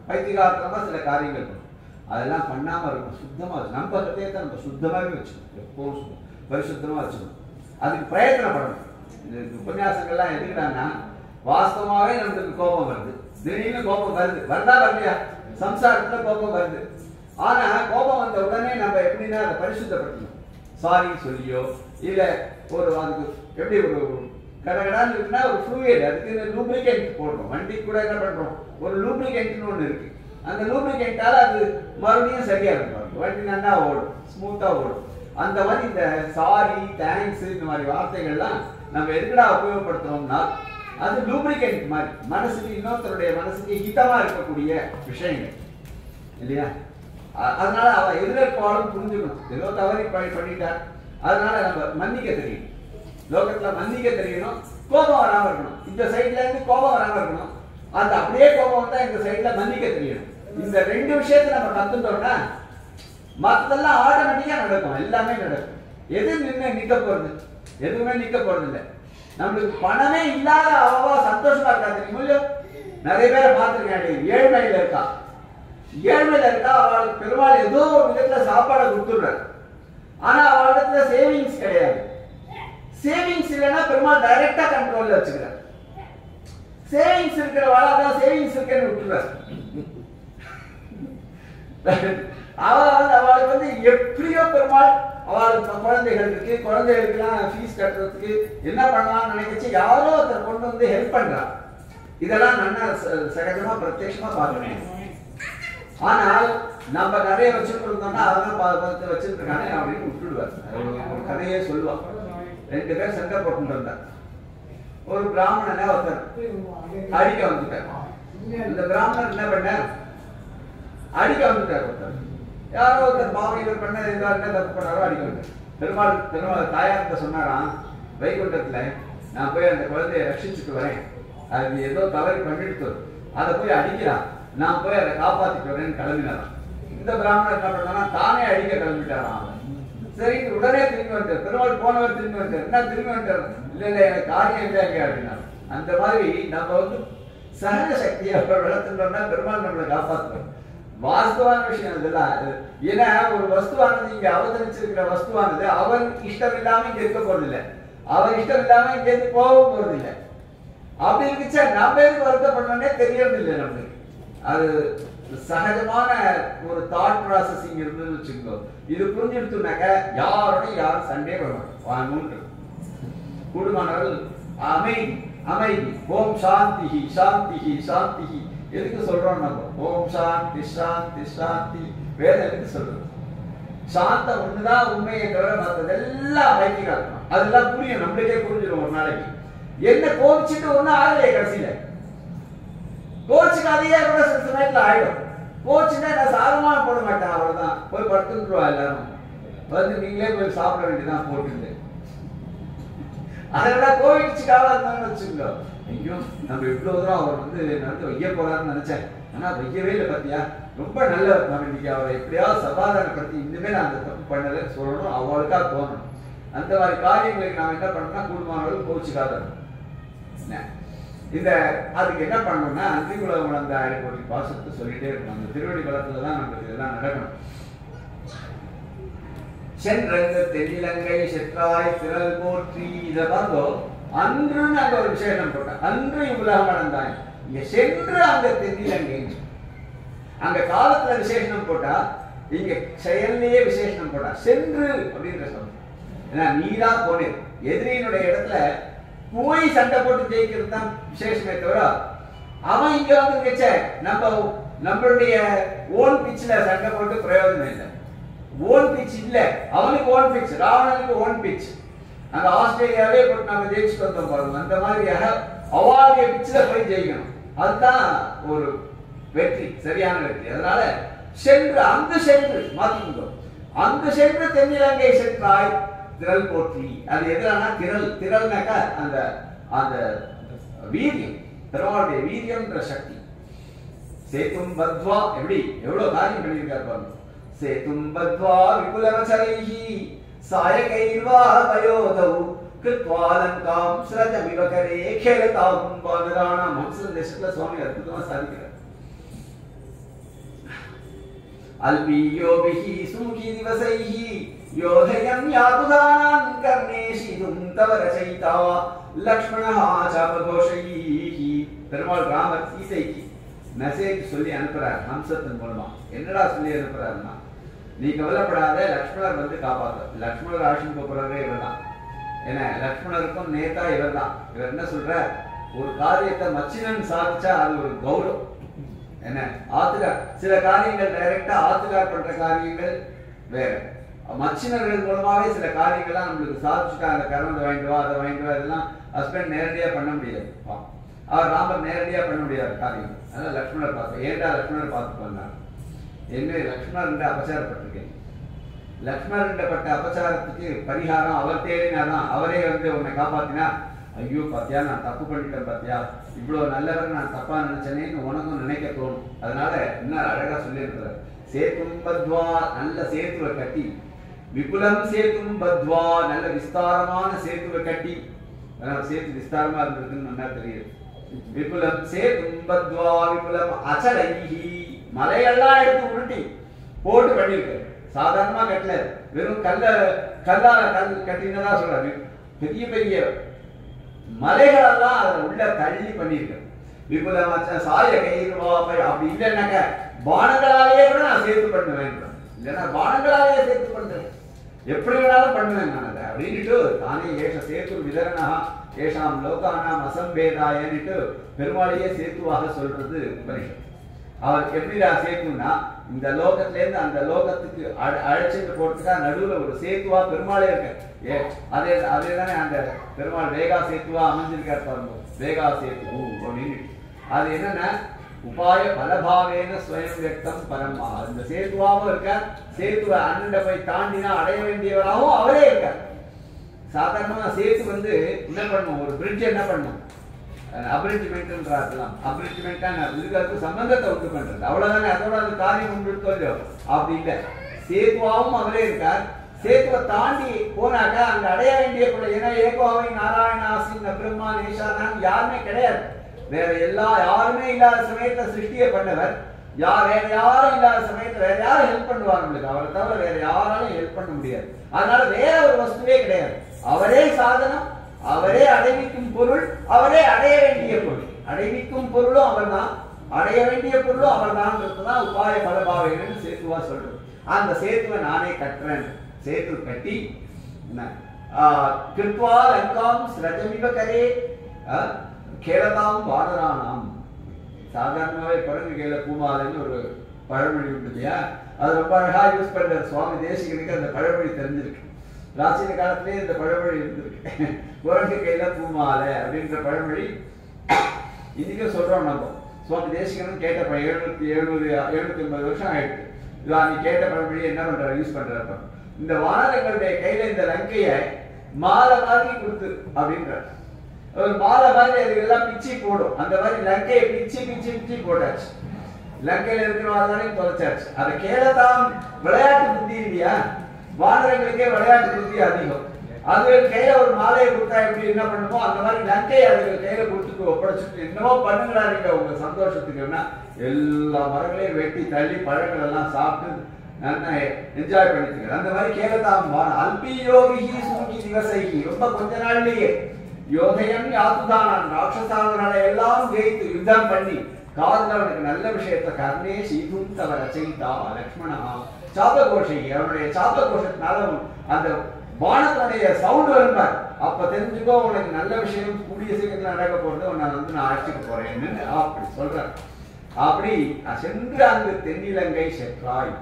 பைத்தியகாரத்தமா சில காரியங்கள் பண்ணும். அதெல்லாம் பண்ணாம இருக்கும் சுத்தமா நம்ம ஹிருதயத்தை நம்ம சுத்தமாகவே வச்சுக்கணும். எப்பவும் சுத்தம். பரிசுத்தமா வச்சுக்கணும். அதுக்கு பண்ணணும் இந்த உபன்யாசங்கள்லாம் எதுக்குறாங்கன்னா வாஸ்தவமாவே நம்மளுக்கு கோபம் வருது. திடீர்னு கோபம் வருது. வருதா வரலையா? சம்சாரத்துல கோபம் வருது. ஆனா கோபம் வந்த உடனே நம்ம எப்படின்னா அதை பரிசுத்தப்படுத்தணும். சாரி சொல்லியோ இல்ல ஒரு அதுக்கு எப்படி ஒரு கடகடான்னு இருக்குன்னா ஒரு ஃப்ளூயல் அதுக்கு லூப்ரிகேட் போடுறோம் வண்டிக்கு கூட என்ன பண்ணுறோம் ஒரு லூப்ரிகேட்னு ஒன்று இருக்கு. அந்த லூப்ரிகேட்டால அது மறுபடியும் சரியாக இருக்கும் வண்டி நல்லா ஓடும். ஸ்மூத்தாக ஓடும். அந்த மாதிரி இந்த சாரி தேங்க்ஸ் இந்த மாதிரி வார்த்தைகள்லாம் நம்ம எதுக்கடா உபயோகப்படுத்துறோம்னா அது லூப்ரிகேட் மாதிரி. மனசுக்கு இன்னொருத்தருடைய மனசுக்கு ஹிதமாக இருக்கக்கூடிய விஷயங்கள். இல்லையா? அதனால அவ எதிர்ப்பாலும் புரிஞ்சுக்கணும். ஏதோ தவறி பண்ணிட்டார் அதனால நம்ம மன்னிக்க தெரியும். லோகத்துல மன்னிக்க தெரியணும் கோபம் வராம இருக்கணும். இந்த சைட்ல இருந்து கோபம் வராம இருக்கணும். அந்த அப்படியே கோபம் வந்தா இந்த சைட்ல மன்னிக்க தெரியணும் இந்த ரெண்டு விஷயத்த நம்ம கத்துட்டோம்னா மத்ததெல்லாம் ஆட்டோமேட்டிக்கா நடக்கும். எல்லாமே நடக்கும். எது நின்று நிக்க போறது எதுவுமே நிக்க போறது இல்லை. நம்மளுக்கு பணமே இல்லாத அவ்வளவா சந்தோஷமா இருக்கா தெரியுமா நிறைய பேரை பார்த்துருக்கேன். ஏழ்மையில இருக்கா. ஏழ்மையில இருக்கா அவளுக்கு பெருமாள் ஏதோ ஒரு விதத்துல சாப்பாடை கொடுத்துடுறாரு. ஆனா அவளிடத்துல சேவிங்ஸ் கிடையாது. சேவிங்ஸ் இல்லைன்னா பெருமாள் டைரக்டா கண்ட்ரோல்ல வச்சுக்கிறார். சேவிங்ஸ் இருக்கிறவாள தான் சேவிங்ஸ் இருக்குன்னு விட்டுறாரு. அவள் வந்து அவளுக்கு வந்து எப்படியோ பெருமாள் அவளுக்கு குழந்தைகளுக்கு குழந்தைகளுக்குலாம் ஃபீஸ் கட்டுறதுக்கு என்ன பண்ணலாம்னு நினைக்கிச்சு யாரோ ஒருத்தர் கொண்டு வந்து ஹெல்ப் பண்றா இதெல்லாம் நல்லா ச- சகஜமா பிரத்யட்சமா பார்க்கணும். ஆனால் நம்ம நிறைய வச்சுட்டு இருந்தோம்னா அதெல்லாம் பார்த்து வச்சுட்டு இருக்கானே அப்படின்னு விட்டுடுவார். கதையே சொல்லுவான் ரெண்டு பேர் சண்டை போட்டு இருந்தார் ஒரு பிராமணனை ஒருத்தர் அடிக்க வந்துட்டார். இந்த பிராமணர் என்ன பண்ணார்? அடிக்க வந்துட்டார் ஒருத்தர் யாரோ ஒருத்தர் பாவம் இவர் பண்ண ஏதோ என்ன தப்பு பண்ணாரோ அடிக்க வந்தார் பெருமாள் பெருமாள் தாயார்கிட்ட சொன்னாராம் வைகுண்டத்துல நான் போய் அந்த குழந்தையை ரட்சிச்சுட்டு வரேன். அது ஏதோ தவறு பண்ணிடுத்து அதை போய் அடிக்கிறான். நான் போய் அதை காப்பாத்திட்டு வரேன்னு கிளம்பினாராம். இந்த பிராமணர் என்ன பண்ணானா தானே அடிக்க கிளம்பிட்டாராம் சரி உடனே திரும்பி வந்தார். பெருமாள் போனவர் திரும்பி வந்தார். என்ன திரும்பி வந்தார்? இல்ல இல்ல எனக்கு காரியம் இல்லை அப்படின்னா. அந்த மாதிரி நம்ம வந்து சகஜ சக்தியை வளர்த்துட்டோம்னா பெருமாள் நம்மளை காப்பாற்றுவோம் வாஸ்தவான விஷயம் இதெல்லாம் அது. ஏன்னா ஒரு வஸ்துவானது இங்க அவதரிச்சிருக்கிற வஸ்துவானது அவன் இஷ்டம் இல்லாம இங்க இருக்க போறது அவன் இஷ்டம் இல்லாம இங்க இருந்து போகவும் போறது அப்படி இருந்துச்சா நம்ம எதுக்கு வருத்தப்படணும்னே தெரியறது இல்லை நம்மளுக்கு. அது சகஜமான ஒரு தாட் ப்ராசஸிங் இருந்ததுன்னு வச்சுக்கோ இது புரிஞ்சுடுத்துனாக்க யாரோட யாரும் சண்டே வரும் வாங்கன்னு கூடுமானவர்கள் அமைதி அமைதி. ஓம் சாந்தி சாந்தி சாந்தி. எதுக்கு சொல்றோம் நம்ம? ஓம் சாந்தி சாந்தி சாந்தி. வேதம் எதுக்கு சொல்றோம் சாந்த ஒண்ணுதான் உண்மையை தவிர மற்றதெல்லாம் வைக்க அதெல்லாம் புரியும். நம்மளுக்கே புரிஞ்சிடும் ஒரு நாளைக்கு. என்ன கோபிச்சுட்டு ஒன்றும் ஆகலையே கடைசியில. கோச்சுக்காதையே கூட சில சமயத்துல ஆயிடும். போச்சுன்னா நான் சாதமாக போட மாட்டேன் அவ்வளவுதான். போய் படுத்துருவா எல்லாரும். வந்து நீங்களே போய் சாப்பிட வேண்டியதான் போட்டுட்டு. அதெல்லாம் விட கோவிச்சுக்காக இருந்தாங்கன்னு வச்சுக்கோ ஐயோ நம்ம இவ்வளோ தூரம் அவர் வந்து நடந்து வைய போறாருன்னு நினைச்சேன். ஆனா வையவே இல்லை பார்த்தியா ரொம்ப நல்லவர் நம்ம இன்னைக்கு. அவரை எப்படியாவது சமாதானப்படுத்தி இன்னுமே நான் அந்த தப்பு பண்ணலை சொல்லணும். அவளுக்கா தோணும் அந்த மாதிரி காரியங்களுக்கு நாம் என்ன பண்ணோம்னா குடும்பமானவர்கள் கோவிச்சுக்காத என்ன? இந்த அதுக்கு என்ன பண்ணணும்னா அன்றி குலம் வளர்ந்த ஆயிரத்தி பாசத்தை சொல்லிட்டே இருக்கணும். அந்த திருவடி பலத்துல தான் நமக்கு இதெல்லாம் நடக்கணும். சென்றங்க தென்னிலங்கை செற்றாய் திரல் போற்றி இதை பார்த்தோ அன்றுன்னு அங்க ஒரு விசேஷம் போட்டேன் அன்று உலகம் வளர்ந்தாய் இங்க சென்று அங்க தென்னிலங்கை. அங்க காலத்துல விசேஷம் போட்டா இங்க செயல்லையே விசேஷம் போட்டா சென்று அப்படின்ற சொல்றேன் ஏன்னா நீதான் போனேன். எதிரியினுடைய இடத்துல போய் சண்டை போட்டு ஜெயிக்கிறது தான் விசேஷமே தவிர அவன் இங்க வந்து வச்ச நம்ம நம்மளுடைய ஓன் பிச்சில் சண்டை போட்டு பிரயோஜனம் இல்லை. ஓன் பிச் இல்ல. அவனுக்கு ஓன் பிச் ராவணனுக்கு ஓன் பிச் அந்த ஆஸ்திரேலியாவே போட்டு நம்ம ஜெயிச்சுட்டு வந்தோம் பாருங்க. அந்த மாதிரியாக அவாவுடைய பிச்சில் போய் ஜெயிக்கணும். அதுதான் ஒரு வெற்றி சரியான வெற்றி. அதனால சென்று அந்த சென்று மாத்திக்கோ அந்த சென்று தென்னிலங்கை சென்றாய் திரள் போற்றி. அது எதிரானா திரள் திரள்னாக்கா அந்த அந்த வீரியம் பெருமாளுடைய வீரியம்ன்ற சக்தி. சேத்தும் பத்வா எப்படி? எவ்வளவு காரியம் பண்ணியிருக்கார் பாருங்க. சேத்தும் பத்வா விபுலமச்சரைஹி சாயகைர்வா பயோதவு கிருத்வாலங்காம் லங்காம் ஸ்ரஜமிவகரே கேலதாம் வானராணாம் ஹம்ச தேசத்துல சுவாமி அற்புதமா சாதிக்கிறார். அல்பியோபிஹி சூகி திவசைஹி யோதயம் யாதுதானான் கர்ணேஷிதும் தவ ரசயிதா லக்ஷ்மணா சாபகோஷைஹி பெருமாள் ராமர் சீதைக்கு மெசேஜ் சொல்லி அனுப்புறார் ஹம்சத்தின் மூலமா. என்னடா சொல்லி அனுப்புறாருன்னா நீ கவலைப்படாத லக்ஷ்மணர் வந்து காப்பாற்ற லக்ஷ்மணர் ஆட்சிக்கு போறதே இவர் தான் ஏன்னா லக்ஷ்மணருக்கும் நேதா இவர் தான் இவர் என்ன சொல்ற ஒரு காரியத்தை மச்சினன் சாதிச்சா அது ஒரு கௌரவம். என்ன ஆத்துக்கார் சில காரியங்கள் டைரக்டா ஆத்துக்கார் பண்ற காரியங்கள் வேற. மச்சினர்கள் மூலமாவே சில காரியங்கள்லாம் நம்மளுக்கு சாதிச்சுட்டாங்க. கறந்து வாங்கிட்டு வா அதை வாங்கிட்டு வா இதெல்லாம் ஹஸ்பண்ட் நேரடியாக பண்ண முடியாது. வா. அவர் ராமர் நேரடியாக பண்ண முடியாது காரியம் அதான் லக்ஷ்மணர் பார்த்து. ஏன்டா லக்ஷ்மணர் பார்த்து பண்ணார்? என்ன லக்ஷ்மணர் அபச்சாரப்பட்டிருக்கேன். லக்ஷ்மணன் பட்ட அபச்சாரத்துக்கு பரிகாரம் அவர் தேடினாதான் அவரே வந்து உன்னை காப்பாத்தினா ஐயோ பாத்தியா நான் தப்பு பண்ணிட்டேன் பாத்தியா? இவ்வளோ நல்லவர் நான் தப்பா நினைச்சேனேன்னு உனக்கும் நினைக்க தோணும். அதனால இன்னும் அழகா சொல்லியிருக்கிறார். சேத்தும் பத்வா நல்ல சேத்துவை கட்டி விபுலம் சேத்தும் பத்வா நல்ல விஸ்தாரமான சேத்துவை கட்டி அதனால சேத்து விஸ்தாரமா இருந்திருக்குன்னு நல்லா தெரியுது. விபுலம் சேத்தும் பத்வா விபுலம் அச்சலகி மலையெல்லாம் எடுத்து உருட்டி போட்டு பண்ணிருக்கு சாதாரணமா கட்டல. வெறும் கல்ல கல்லால கல் கட்டினதா சொல்றாரு. பெரிய பெரிய மலைகளெல்லாம் அதை உள்ள தள்ளி விபுலம் அச்ச சாய கைருவாப்பை அப்படி இல்லைன்னாக்க பானங்களாலேயே கூட நான் சேர்த்து பண்ணுவேன். இல்லைன்னா பானங்களாலேயே சேர்த்து பண்ணுறேன் எப்படி வேணாலும் பண்ணுவேன் நான் அதை அப்படின்னுட்டு தானே ஏஷ சேத்து விதரணா ஏஷாம் லோகானாம் அசம்பேதாயன்னுட்டு பெருமாளையே சேத்துவாக சொல்றது உபனிஷத் அவர் எப்படிடா சேத்துனா இந்த லோகத்துல இருந்து அந்த லோகத்துக்கு அழ- அழைச்சிட்டு போறதுக்காக நடுவுல ஒரு சேத்துவா பெருமாளே இருக்க ஏ அதே அதே தானே அந்த பெருமாள் வேகா சேத்துவா அமைஞ்சிருக்கார் பாருங்க. வேகா சேத்து அப்படின்னு அது என்னன்னா உபாய பலபாவேன ஸ்வயம் வியக்தம் பரம். இந்த சேத்துவாவும் இருக்கார். சேத்துவ அண்ணன் போய் தாண்டினா அடைய வேண்டியவராகவும் அவரே இருக்கார். சாதாரணமா சேத்து வந்து என்ன பண்ணும்? ஒரு பிரிட்ஜ் என்ன பண்ணும்? அப்ரிட்ஜ்மெண்ட்ன்றாக்கலாம் அப்ரிட்ஜ்மெண்ட்டா இதுக்கு சம்பந்தத்தை உண்டு பண்றது. அவ்வளவுதானே? அதோட அந்த காரியம் உண்டு தோல்வியோ அப்படி இல்லை. சேத்துவாவும் அவரே இருக்கார். சேத்துவை தாண்டி போனாக்கா அங்க அடைய வேண்டிய பிள்ளை. ஏன்னா ஏகோவை நாராயணாசின் பிரம்மா நேஷாதான் யாருமே கிடையாது. வேற எல்லா யாருமே இல்லாத சமயத்தை சிருஷ்டியை பண்ணவர். யார் வேற யாரும் இல்லாத சமயத்துல வேற யாரும் ஹெல்ப் பண்ணுவாங்க உங்களுக்கு அவரை தவிர வேற யாராலும் ஹெல்ப் பண்ண முடியாது. அதனால வேற ஒரு வஸ்துவே கிடையாது. அவரே சாதனம் அவரே அடைவிக்கும் பொருள் அவரே அடைய வேண்டிய பொருள். அடைவிக்கும் பொருளும் அவர் தான் அடைய வேண்டிய பொருளும் அவர் தான் உபாய பலபாவைகள்னு சேத்துவா சொல்றது. அந்த சேத்துவை நானே கட்டுறேன். சேத்து கட்டி என்ன? கிருத்வா லங்காம் ஸ்ரஜமிவ கரே கேளதாம் கேரதாம் வானரானாம். சாதாரணமாவே குரங்கு கேள பூமாலைன்னு ஒரு பழமொழி உண்டு இல்லையா? அது ரொம்ப அழகா யூஸ் பண்ற சுவாமி தேசிகனுக்கு அந்த பழமொழி தெரிஞ்சிருக்கு. ராசின காலத்திலேயே இந்த பழமொழி இருந்திருக்கு. குரங்கு கையில பூமாலை அப்படின்ற பழமொழி. இன்னைக்கும் சொல்றோம் நம்ம. சுவாமி தேசிகனும் கேட்ட பழ எழுநூத்தி எழுநூறு எழுநூத்தி ஐம்பது வருஷம் ஆயிடுச்சு. இதான் நீ கேட்ட பழமொழி என்ன பண்றாரு? யூஸ் பண்ணுறப்ப இந்த வானரங்களுடைய கையில இந்த லங்கையை மாலை மாதிரி கொடுத்து அப்படின்றார். ஒரு மாலை மாதிரி அது எல்லாம் பிச்சி போடும். அந்த மாதிரி லங்கையை பிச்சி பிச்சி பிச்சி போட்டாச்சு. லங்கையில இருக்கிறவங்களையும் தொலைச்சாச்சு. அதை கேளதான் விளையாட்டு புத்தி இல்லையா? வானரங்களுக்கே விளையாட்டு புத்தி அதிகம். அது கையில ஒரு மாலையை கொடுத்தா எப்படி என்ன பண்ணுமோ அந்த மாதிரி லங்கையை அது கையில கொடுத்துட்டு ஒப்படைச்சிட்டு என்னமோ பண்ணுங்களா நீங்க உங்க சந்தோஷத்துக்குன்னா எல்லா மரங்களையும் வெட்டி தள்ளி பழங்கள் எல்லாம் சாப்பிட்டு நல்லா என்ஜாய் பண்ணிட்டு அந்த மாதிரி கேலதாம் அல்பி யோகி சூகி திவசைகி ரொம்ப கொஞ்ச நாள்லயே யோகையன் யாத்துதானான்? ராட்சசாதனால எல்லாம் ஜெயித்து யுத்தம் பண்ணி காதலவனுக்கு நல்ல விஷயத்த கர்ணே சீதும் தவ ரச்சயித்தா லக்ஷ்மணா. சாபகோஷை அவனுடைய சாபகோஷத்தினால அந்த பானத்துடைய சவுண்ட் வரும்பார் அப்ப தெரிஞ்சுக்கோ உனக்கு நல்ல விஷயம் கூடிய சீக்கிரத்தில் நடக்க போறது உன்னை வந்து நான் அழைச்சிட்டு போறேன்னு அப்படி சொல்றேன் அப்படி சென்று அங்கு தென்னிலங்கை செற்றாய்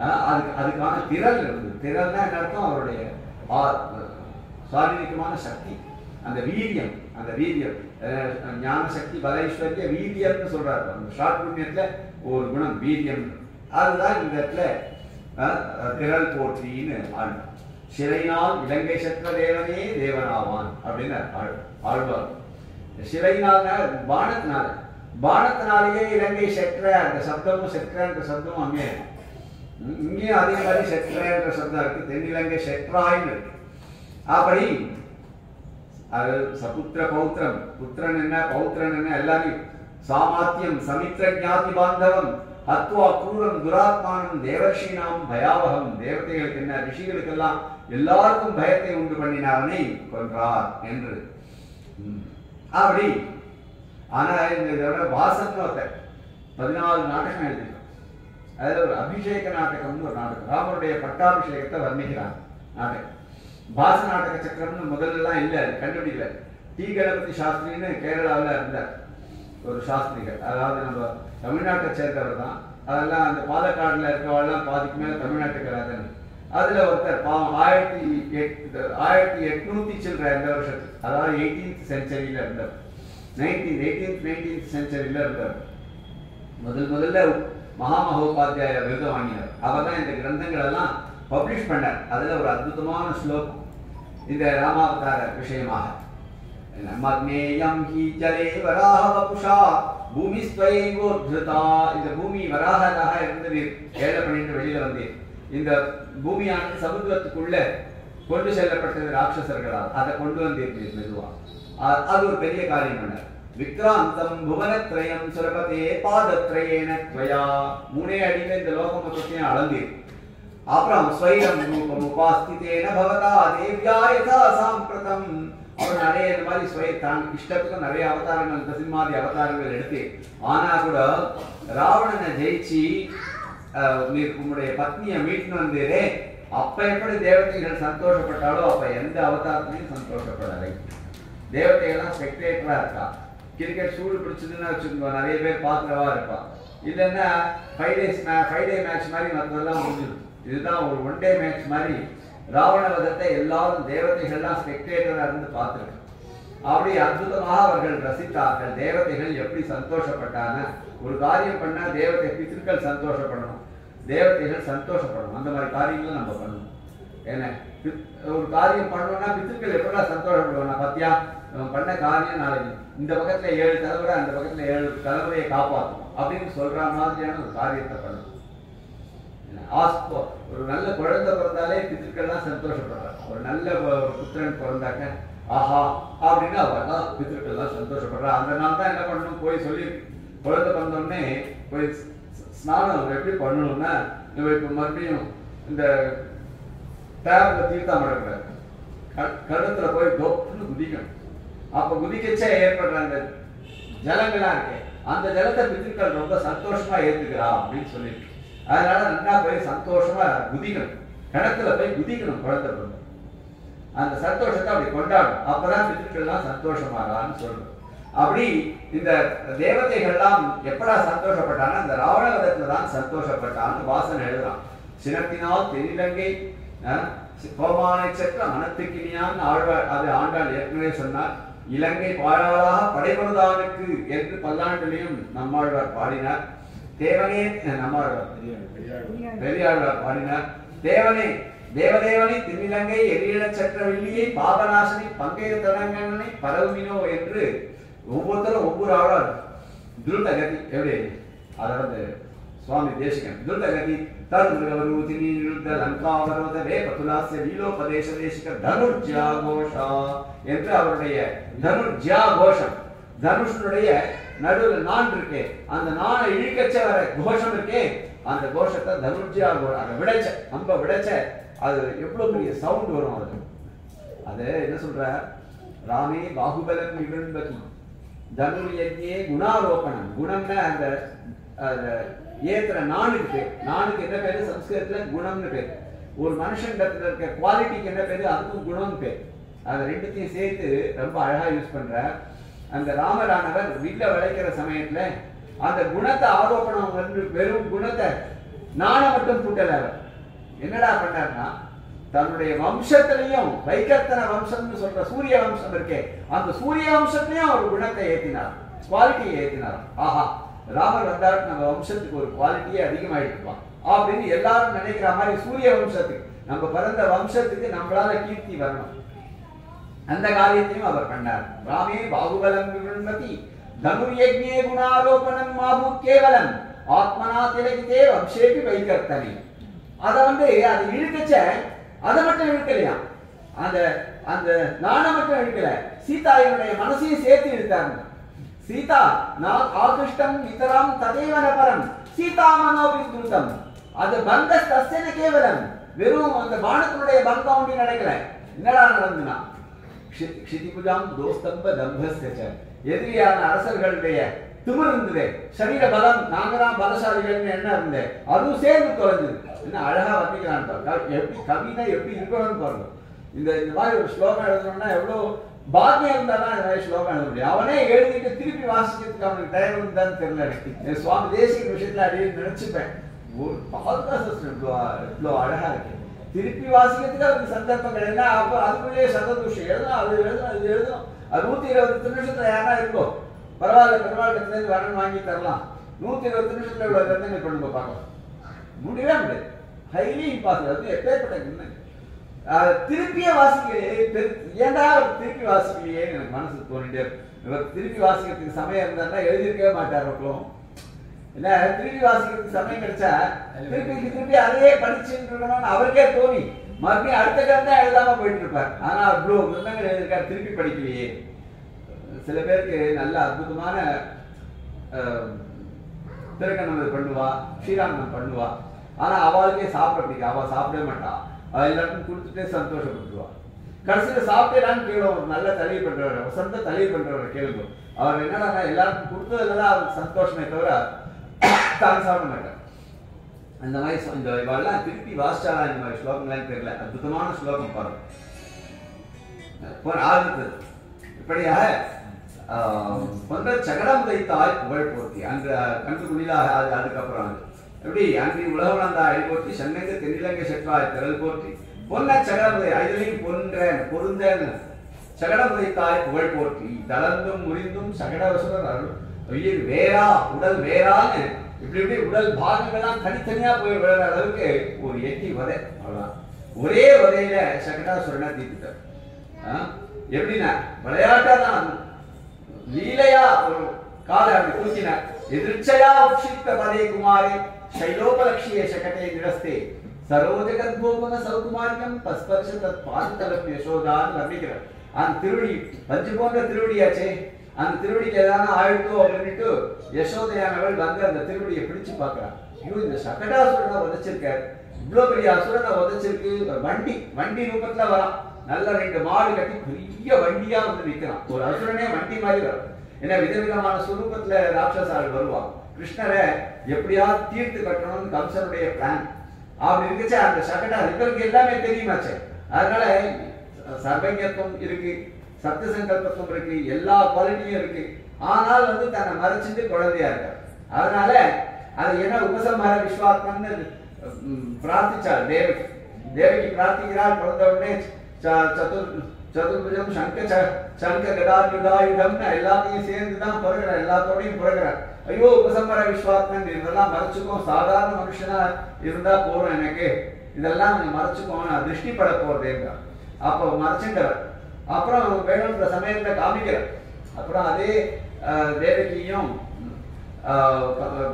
ஆஹ் அதுக்கு அதுக்கான திரள் இருந்தது. திரள்னா என்ன அர்த்தம்? அவருடைய சாரீரிகமான சக்தி. அந்த வீரியம் அந்த வீரியம். ஞான சக்தி பலைஸ்வரிய வீரியம்னு சொல்றாரு. அந்த ஷார்ட் புண்ணியத்துல ஒரு குணம் வீரியம். அதுதான் இந்த இடத்துல திரள் போற்றின்னு ஆள். சிறையினால் இலங்கை சத்திர தேவனே தேவனாவான் அப்படின்னு ஆள் ஆழ்வார். சிறையினால பானத்தினால. பானத்தினாலேயே இலங்கை செற்ற அந்த சப்தமும் செற்றன்ற சப்தமும் அங்கே இங்கேயும் அதே மாதிரி செற்றன்ற சப்தம் இருக்கு. தென்னிலங்கை செற்றாயின்னு இருக்கு. அப்படி அது சபுத்திர பௌத்திரம். புத்திரன் என்ன பௌத்திரன் என்ன எல்லாமே. சாமாத்தியம் சமித்திர ஜாதி பாந்தவம் அத்வா கூரம் துராத்மானம் தேவர்ஷினாம் பயாவகம். தேவதைகளுக்கு என்ன ரிஷிகளுக்கெல்லாம் எல்லாருக்கும் பயத்தை உண்டு பண்ணினாரனை கொன்றார் என்று. அப்படி. ஆனா இந்த தடவை வாசன் ஒருத்தர் பதினாலு நாடகம் எழுதியிருக்கான் அதுல ஒரு அபிஷேக நாடகம்னு ஒரு நாடகம். ராமருடைய பட்டாபிஷேகத்தை வர்ணிக்கிறான் நாடகம். பாச நாடக சக்கரம்னு முதல்லலாம் இல்லை அது கண்டுபிடிக்கல. டி. கணபதி சாஸ்திரின்னு கேரளாவில் இருந்தார் ஒரு சாஸ்திரிகள். அதாவது நம்ம தமிழ்நாட்டை சேர்ந்தவர் தான். அதெல்லாம் அந்த பாலக்காடில் இருக்கவாள்லாம் பாதிக்கு மேலே தமிழ்நாட்டுக்காரன் அதில் ஒருத்தர் பாவம் ஆயிரத்தி எட்டு ஆயிரத்தி எட்நூத்தி சில்லற இந்த வருஷத்துக்கு அதாவது எயிட்டீன்த் செஞ்சுரியில இருந்தார் நைன்டீன் எயிட்டீன்த் நைன்டீன்த் செஞ்சுரியில இருந்தார் முதல் முதல்ல மகாமகோபாத்தியாய விருது வாங்கினார் அவர் தான் இந்த கிரந்தங்கள் எல்லாம் பப்ளிஷ் பண்ணார். அதில் ஒரு அற்புதமான ஸ்லோகம். இந்த ராமாவதார விஷயமாக மக்னேயம் ஹி ஜலே வராக வபுஷா பூமி ஸ்வயைவோத்ருதா இந்த பூமி வராகதாக இருந்தது ஏழை பண்ணிட்டு வெளியில வந்தேன் இந்த பூமியானது சமுத்திரத்துக்குள்ள கொண்டு செல்லப்பட்டது ராட்சசர்களால். அதை கொண்டு வந்தீர்கள் மெதுவா? அ- அது ஒரு பெரிய காரியம் பண்ணார். விக்ராந்தம் புவனத்ரயம் சுரபதே பாதத்ரயேன துவயா. மூணே அடியில இந்த லோகம் மொத்தத்தையும் அளந்தீர். அப்புறம் ஸ்வைரம் ரூபம் உபாஸ்திதேன பவதா தேவ்யா யதா சாம்பிரதம் அவர் நிறைய இந்த மாதிரி ஸ்வை தான் இஷ்டத்துக்கு நிறைய அவதாரங்கள் சினிமாதி அவதாரங்கள் எடுத்து ஆனா கூட ராவணனை ஜெயிச்சு அஹ், நீர் உங்களுடைய பத்னியை மீட்டுன்னு வந்தீரே அப்ப எப்படி தேவதைகள் சந்தோஷப்பட்டாலோ அப்ப எந்த அவதாரத்திலையும் சந்தோஷப்படலை. தேவதைகள்லாம் ஸ்பெக்டேட்டரா இருக்கா? கிரிக்கெட் சூடு பிடிச்சதுன்னு வச்சுக்கோங்க நிறைய பேர் பார்க்குறவா இருப்பா. இல்லைன்னா ஃபைவ் டேஸ் மே ஃபைவ் டே மேட்ச் மாதிரி மற்றதெல்லாம் முடிஞ்சிடும். இதுதான் ஒரு ஒன் டே மேட்ச் மாதிரி ராவண வதத்தை எல்லாரும் தேவதைகள்லாம் ஸ்பெக்டேட்டராக இருந்து பார்த்துருக்கு அப்படி அற்புதமாக அவர்கள் ரசித்தார்கள். தேவதைகள் எப்படி சந்தோஷப்பட்டாங்க? ஒரு காரியம் பண்ணால் தேவதை பித்திருக்கள் சந்தோஷப்படணும். தேவதைகள் சந்தோஷப்படணும். அந்த மாதிரி காரியங்களை நம்ம பண்ணணும். என்ன? ஒரு காரியம் பண்ணணும்னா பித்திருக்கள் எப்படா சந்தோஷப்படுவாங்க? பத்தியா? பண்ண காரியம் நாளைக்கு இந்த பக்கத்தில் ஏழு தலைவரை அந்த பக்கத்தில் ஏழு தலைவரையை காப்பாற்றும் அப்படின்னு சொல்கிற மாதிரியான ஒரு காரியத்தை பண்ணணும். ஒரு நல்ல குழந்தை பிறந்தாலே பித்திருக்கள்லாம் சந்தோஷப்படுறாங்க. ஒரு நல்ல புத்திரன் பிறந்தாக்க ஆஹா அப்படின்னு அவெல்லாம் பித்திருக்கள்லாம் சந்தோஷப்படுறா அந்த நாள் தான் என்ன பண்ணணும்? போய் சொல்லி குழந்தை பிறந்தோடனே போய் ஸ்நானம் எப்படி பண்ணணும்னா நம்ம இப்போ மறுபடியும் இந்த டேப்ல தீர்த்தம் பண்ணக்கூடாது கழுத்துல போய் தொப்புன்னு குதிக்கணும். அப்ப குதிக்கச்சே ஏற்படுற அந்த ஜலங்கள்லாம் இருக்கு அந்த ஜலத்தை பித்திருக்கள் ரொம்ப சந்தோஷமா ஏத்துக்கிறா அப்படின்னு சொல்லிட்டு அதனால நல்லா போய் சந்தோஷமா குதிக்கணும். கிணத்துல போய் குதிக்கணும் குழந்தை பொண்ணு அந்த சந்தோஷத்தை அப்படி கொண்டாடும் அப்பதான் பித்துக்கள்லாம் சந்தோஷமாகலான்னு சொல்லணும் அப்படி இந்த தேவதைகள்லாம் எப்படா சந்தோஷப்பட்டான்னா இந்த ராவணவதத்துல தான் சந்தோஷப்பட்டான்னு வாசனை எழுதுறான். சினத்தினால் தென்னிலங்கை அஹ், கோமானை செற்ற மனத்துக்கினியான் ஆழ்வார் அது ஆண்டாள் ஏற்கனவே சொன்னார். இலங்கை பாழாளாக படைபடுதானுக்கு என்று பல்லாண்டுலையும் நம்மாழ்வார் பாடினார். தேவனே நம்மாழ்வார் பெரியாழ்வார் பாடினார் தேவனே தேவதேவனை திருநிலங்கை எரியழச் சற்றவெள்ளியை பாபநாசனை பங்கைய தடங்கனை பரவுமினோ என்று ஒவ்வொருத்தரும் ஒவ்வொரு ஆளார் துருதகதி எப்படி? அதை வந்து சுவாமி தேசிகன் துருதகதி தருமிருகவரூதினி நிருத்த லங்காவரோத வே பதுலாசிய லீலோபதேச தேசிக தனுர்ஜா கோஷா என்று அவருடைய தனுர்ஜா கோஷம் தனுஷனுடைய நடுவில் நான் இருக்கே. அந்த நானை இழுக்கச்ச வர கோஷம் இருக்கே. அந்த கோஷத்தை தனுர்ஜா ஆகும் அதை விடைச்ச நம்ம விடைச்ச. அது எவ்வளவு பெரிய சவுண்ட் வரும் அது. அது என்ன சொல்ற? ராமே பாகுபலம் விழும்பதி தனுர் யஜ்ஞே குணாரோபணம் குணம்னா அந்த ஏத்துற நானுக்கு பேர். நானுக்கு என்ன பேரு? சம்ஸ்கிருதத்துல குணம்னு பேரு. ஒரு மனுஷனிடத்துல இருக்க குவாலிட்டிக்கு என்ன பேரு? அதுக்கும் குணம்னு பேர். அதை ரெண்டுத்தையும் சேர்த்து ரொம்ப அழகா யூஸ் பண்ற அந்த ராமரானவர் வில்ல விளைக்கிற சமயத்துல அந்த குணத்தை ஆரோபணம் வந்து வெறும் குணத்தை நானை மட்டும் கூட்டல அவர். என்னடா பண்ணார்னா தன்னுடைய வம்சத்திலையும் வைக்கத்தன வம்சம்னு சொல்ற சூரிய வம்சம் இருக்கே அந்த சூரிய வம்சத்திலையும் அவர் குணத்தை ஏத்தினார் குவாலிட்டியை ஏத்தினார். ஆஹா ராமர் வந்தார் நம்ம வம்சத்துக்கு ஒரு குவாலிட்டியே அதிகமாயிருப்பான் அப்படின்னு எல்லாரும் நினைக்கிற மாதிரி சூரிய வம்சத்துக்கு நம்ம பிறந்த வம்சத்துக்கு நம்மளால கீர்த்தி வரணும். அந்த காரியத்தையும் அவர் பண்ணார் ராமே பாகுபலம் தனு தனுர்யஜ்ஞே குணாரோபணம் மாபு கேவலம் ஆத்மனா திலகிதே வம்சேபி வைகர்த்தனை. அதை வந்து அது இழுக்கச்ச அதை மட்டும் இழுக்கலையா? அந்த அந்த நானை மட்டும் இழுக்கல. சீதாவினுடைய மனசையும் சேர்த்து இழுத்தாங்க. சீதா நான் ஆகிருஷ்டம் இத்தரம் ததேவன பரம் சீதா மனோபிந்துதம் அது பந்த தஸ்யன கேவலம். வெறும் அந்த பானத்தினுடைய பந்தம் ஒன்று நடக்கல. என்னடா நடந்துனா? க்ஷிதிபுஜாம் தோஸ்தம்ப தம்பஸ்ய எதிரியான அரசர்களுடைய திமிர் இருந்ததே சரீர பலம் நாங்க தான் பலசாலிகள் என்ன இருந்தே அதுவும் சேர்ந்து தொலைஞ்சது. என்ன அழகா வர்ணிக்கிறான் பாரு. எப்படி கவிதை எப்படி இருக்கணும்னு பாருங்க. இந்த இந்த மாதிரி ஒரு ஸ்லோகம் எழுதணும்னா எவ்வளவு பாக்கியம் இருந்தாலும் இந்த மாதிரி ஸ்லோகம் எழுத முடியும். அவனே எழுதிட்டு திருப்பி வாசிக்கிறதுக்கு அவனுக்கு டைம் இருந்தான்னு தெரியல எனக்கு. என் சுவாமி தேசிய விஷயத்துல அடியே நினைச்சுப்பேன். ஒரு பாதுகாசம் இவ்வளோ இவ்வளோ அழகா இருக்கு. திருப்பி வாசிக்கிறதுக்கு அவருக்கு சந்தர்ப்பங்கள் என்ன? அப்போ அதுக்குள்ளேயே சததுஷம் எழுதணும் அது எழுதணும் இது எழுதணும். அது நூத்தி இருபது நிமிஷத்துல யாரா இருக்கும் பரவாயில்ல பெருமாள் இருந்து வரன் வாங்கி தரலாம். நூத்தி இருபது நிமிஷத்துல இவ்வளவு கருத்துங்க நம்ம பார்க்கலாம். முடியவே முடியாது. ஹைலி இம்பாசிபிள் அது எப்பேற்பட்ட திருப்பியே வாசிக்கலையே. ஏன்டா அவர் திருப்பி வாசிக்கலையே எனக்கு மனசு தோணிட்டே இவர் திருப்பி வாசிக்கிறதுக்கு சமயம் இருந்தாருன்னா எழுதியிருக்கவே மாட்டார் மக்களும் என்ன திருப்பி வாசிக்கிறதுக்கு சமயம் கிடைச்சா திருப்பி திருப்பி அதையே படிச்சுட்டு இருக்கணும்னு அவருக்கே தோணி. மறுபடியும் அடுத்த கிரந்தம் எழுதாம போயிட்டு இருப்பார் ஆனா இவ்வளவு கிரந்தங்கள் எழுதியிருக்கார் திருப்பி படிக்கலையே. சில பேருக்கு நல்ல அற்புதமான அஹ், திருக்கண்ணம் பண்ணுவா ஸ்ரீராமன் பண்ணுவா. ஆனா அவளுக்கே சாப்பிட பிடிக்கும் அவ சாப்பிடவே மாட்டா. அவ எல்லாருக்கும் கொடுத்துட்டே சந்தோஷப்பட்டுருவா. கடைசியில சாப்பிட்டேடான்னு கேளும் ஒரு நல்ல தலிவு பண்றவர் வசந்த தலிவு பண்றவர் கேளுங்க. அவர் என்னன்னா எல்லாருக்கும் கொடுத்ததுலதான் அவருக்கு சந்தோஷமே தவிர தான் சாப்பிட மாட்டார். அந்த மாதிரி இந்த இவெல்லாம் திருப்பி வாசிச்சாலா இந்த மாதிரி ஸ்லோகங்கள்லாம் தெரியல. அற்புதமான ஸ்லோகம் பாருங்க. ஆரம்பித்தது இப்படியாக ஆஹ், சகடம் தைத்தாய் புகழ் போர்த்தி அன்று கண்டு குடிலாக அது அதுக்கப்புறம் அது. எப்படி? அங்கே உலகவளந்தா அடி போற்றி சென்னைக்கு தென்னிலங்கை செற்றாய் திரள் போற்றி. பொன்ன சகடம் ஐதலையும் பொன்ற பொருந்தன்னு சகடம் தைத்தாய் புகழ் போற்றி தளர்ந்தும் முறிந்தும் சகடவசுரர் அருள் உயிர் வேறா உடல் வேறான்னு இப்படி இப்படி உடல் பாகங்கள்லாம் தனித்தனியா போய் விழுற அளவுக்கு ஒரு எட்டி வதை அவ்வளவுதான். ஒரே வதையில சகடாசுரனை தீர்த்துட்டார். எப்படின்னா விளையாட்டா தான் லீலையா ஒரு காலை அப்படி தூக்கினார் எதிர்ச்சையா உட்சித்த பதே குமாரி சைலோபலக்ஷிய சகடே சரோஜகத் சரோஜகத்போகுண சௌகுமாரியம் பஸ்பர்ஷ தத் பாதுதலம் யசோதான் வர்ணிக்கிறார். அந்த திருவடி பஞ்சு போன்ற திருவடியாச்சே. அந்த திருவடிக்கு ஏதாவது ஆயிட்டோ அப்படின்னுட்டு யசோதையானவள் வந்து அந்த திருவடியை பிடிச்சு பார்க்கறான் ஐயோ இந்த சகடாசுரனை உதைச்சிருக்காரு இவ்வளோ பெரிய அசுரனை உதச்சிருக்கு வண்டி வண்டி ரூபத்துல வரான். நல்ல ரெண்டு மாடு கட்டி பெரிய வண்டியா வந்து நிற்கிறான் ஒரு அசுரனே வண்டி மாதிரி வரும் ஏன்னா விதவிதமான சுரூபத்துல ராட்சசால் வருவான். கிருஷ்ணரை எப்படியாவது தீர்த்து கட்டணும்னு கம்சனுடைய பிளான் அப்படி இருக்குச்சு அந்த சகடா இவருக்கு எல்லாமே தெரியுமாச்சே? அதனால சர்வஞத்துவம் இருக்கு. சத்து சங்கல்பத்துவம் இருக்கு எல்லா குவாலிட்டியும் இருக்கு. ஆனால் வந்து தன்னை மறைச்சிட்டு குழந்தையா இருக்கார். அதனால அது என்ன உபசம்ஹார விஸ்வாத்மன்னு பிரார்த்திச்சாள் தேவகி. தேவகி பிரார்த்திக்கிறாள் பிறந்த உடனே ச- சதுர் சதுர்புஜம் சங்க ச- சங்க கதாயுதாயுதம்னு எல்லாத்தையும் சேர்ந்து தான் பிறகுறார். எல்லாத்தோடையும் பிறகுறார். ஐயோ உபசம்பர விஸ்வாத்மன் இதெல்லாம் மறைச்சுக்கும். சாதாரண மனுஷனா இருந்தா போறோம் எனக்கு. இதெல்லாம் கொஞ்சம் மறைச்சுக்கோ நான் திருஷ்டிப்பட போறதேங்க அப்போ மறைச்சுட்டவர். அப்புறம் வேணுன்ற சமயத்தில் காமிக்கிறார் அப்புறம் அதே தேவகியும் ஆஹ்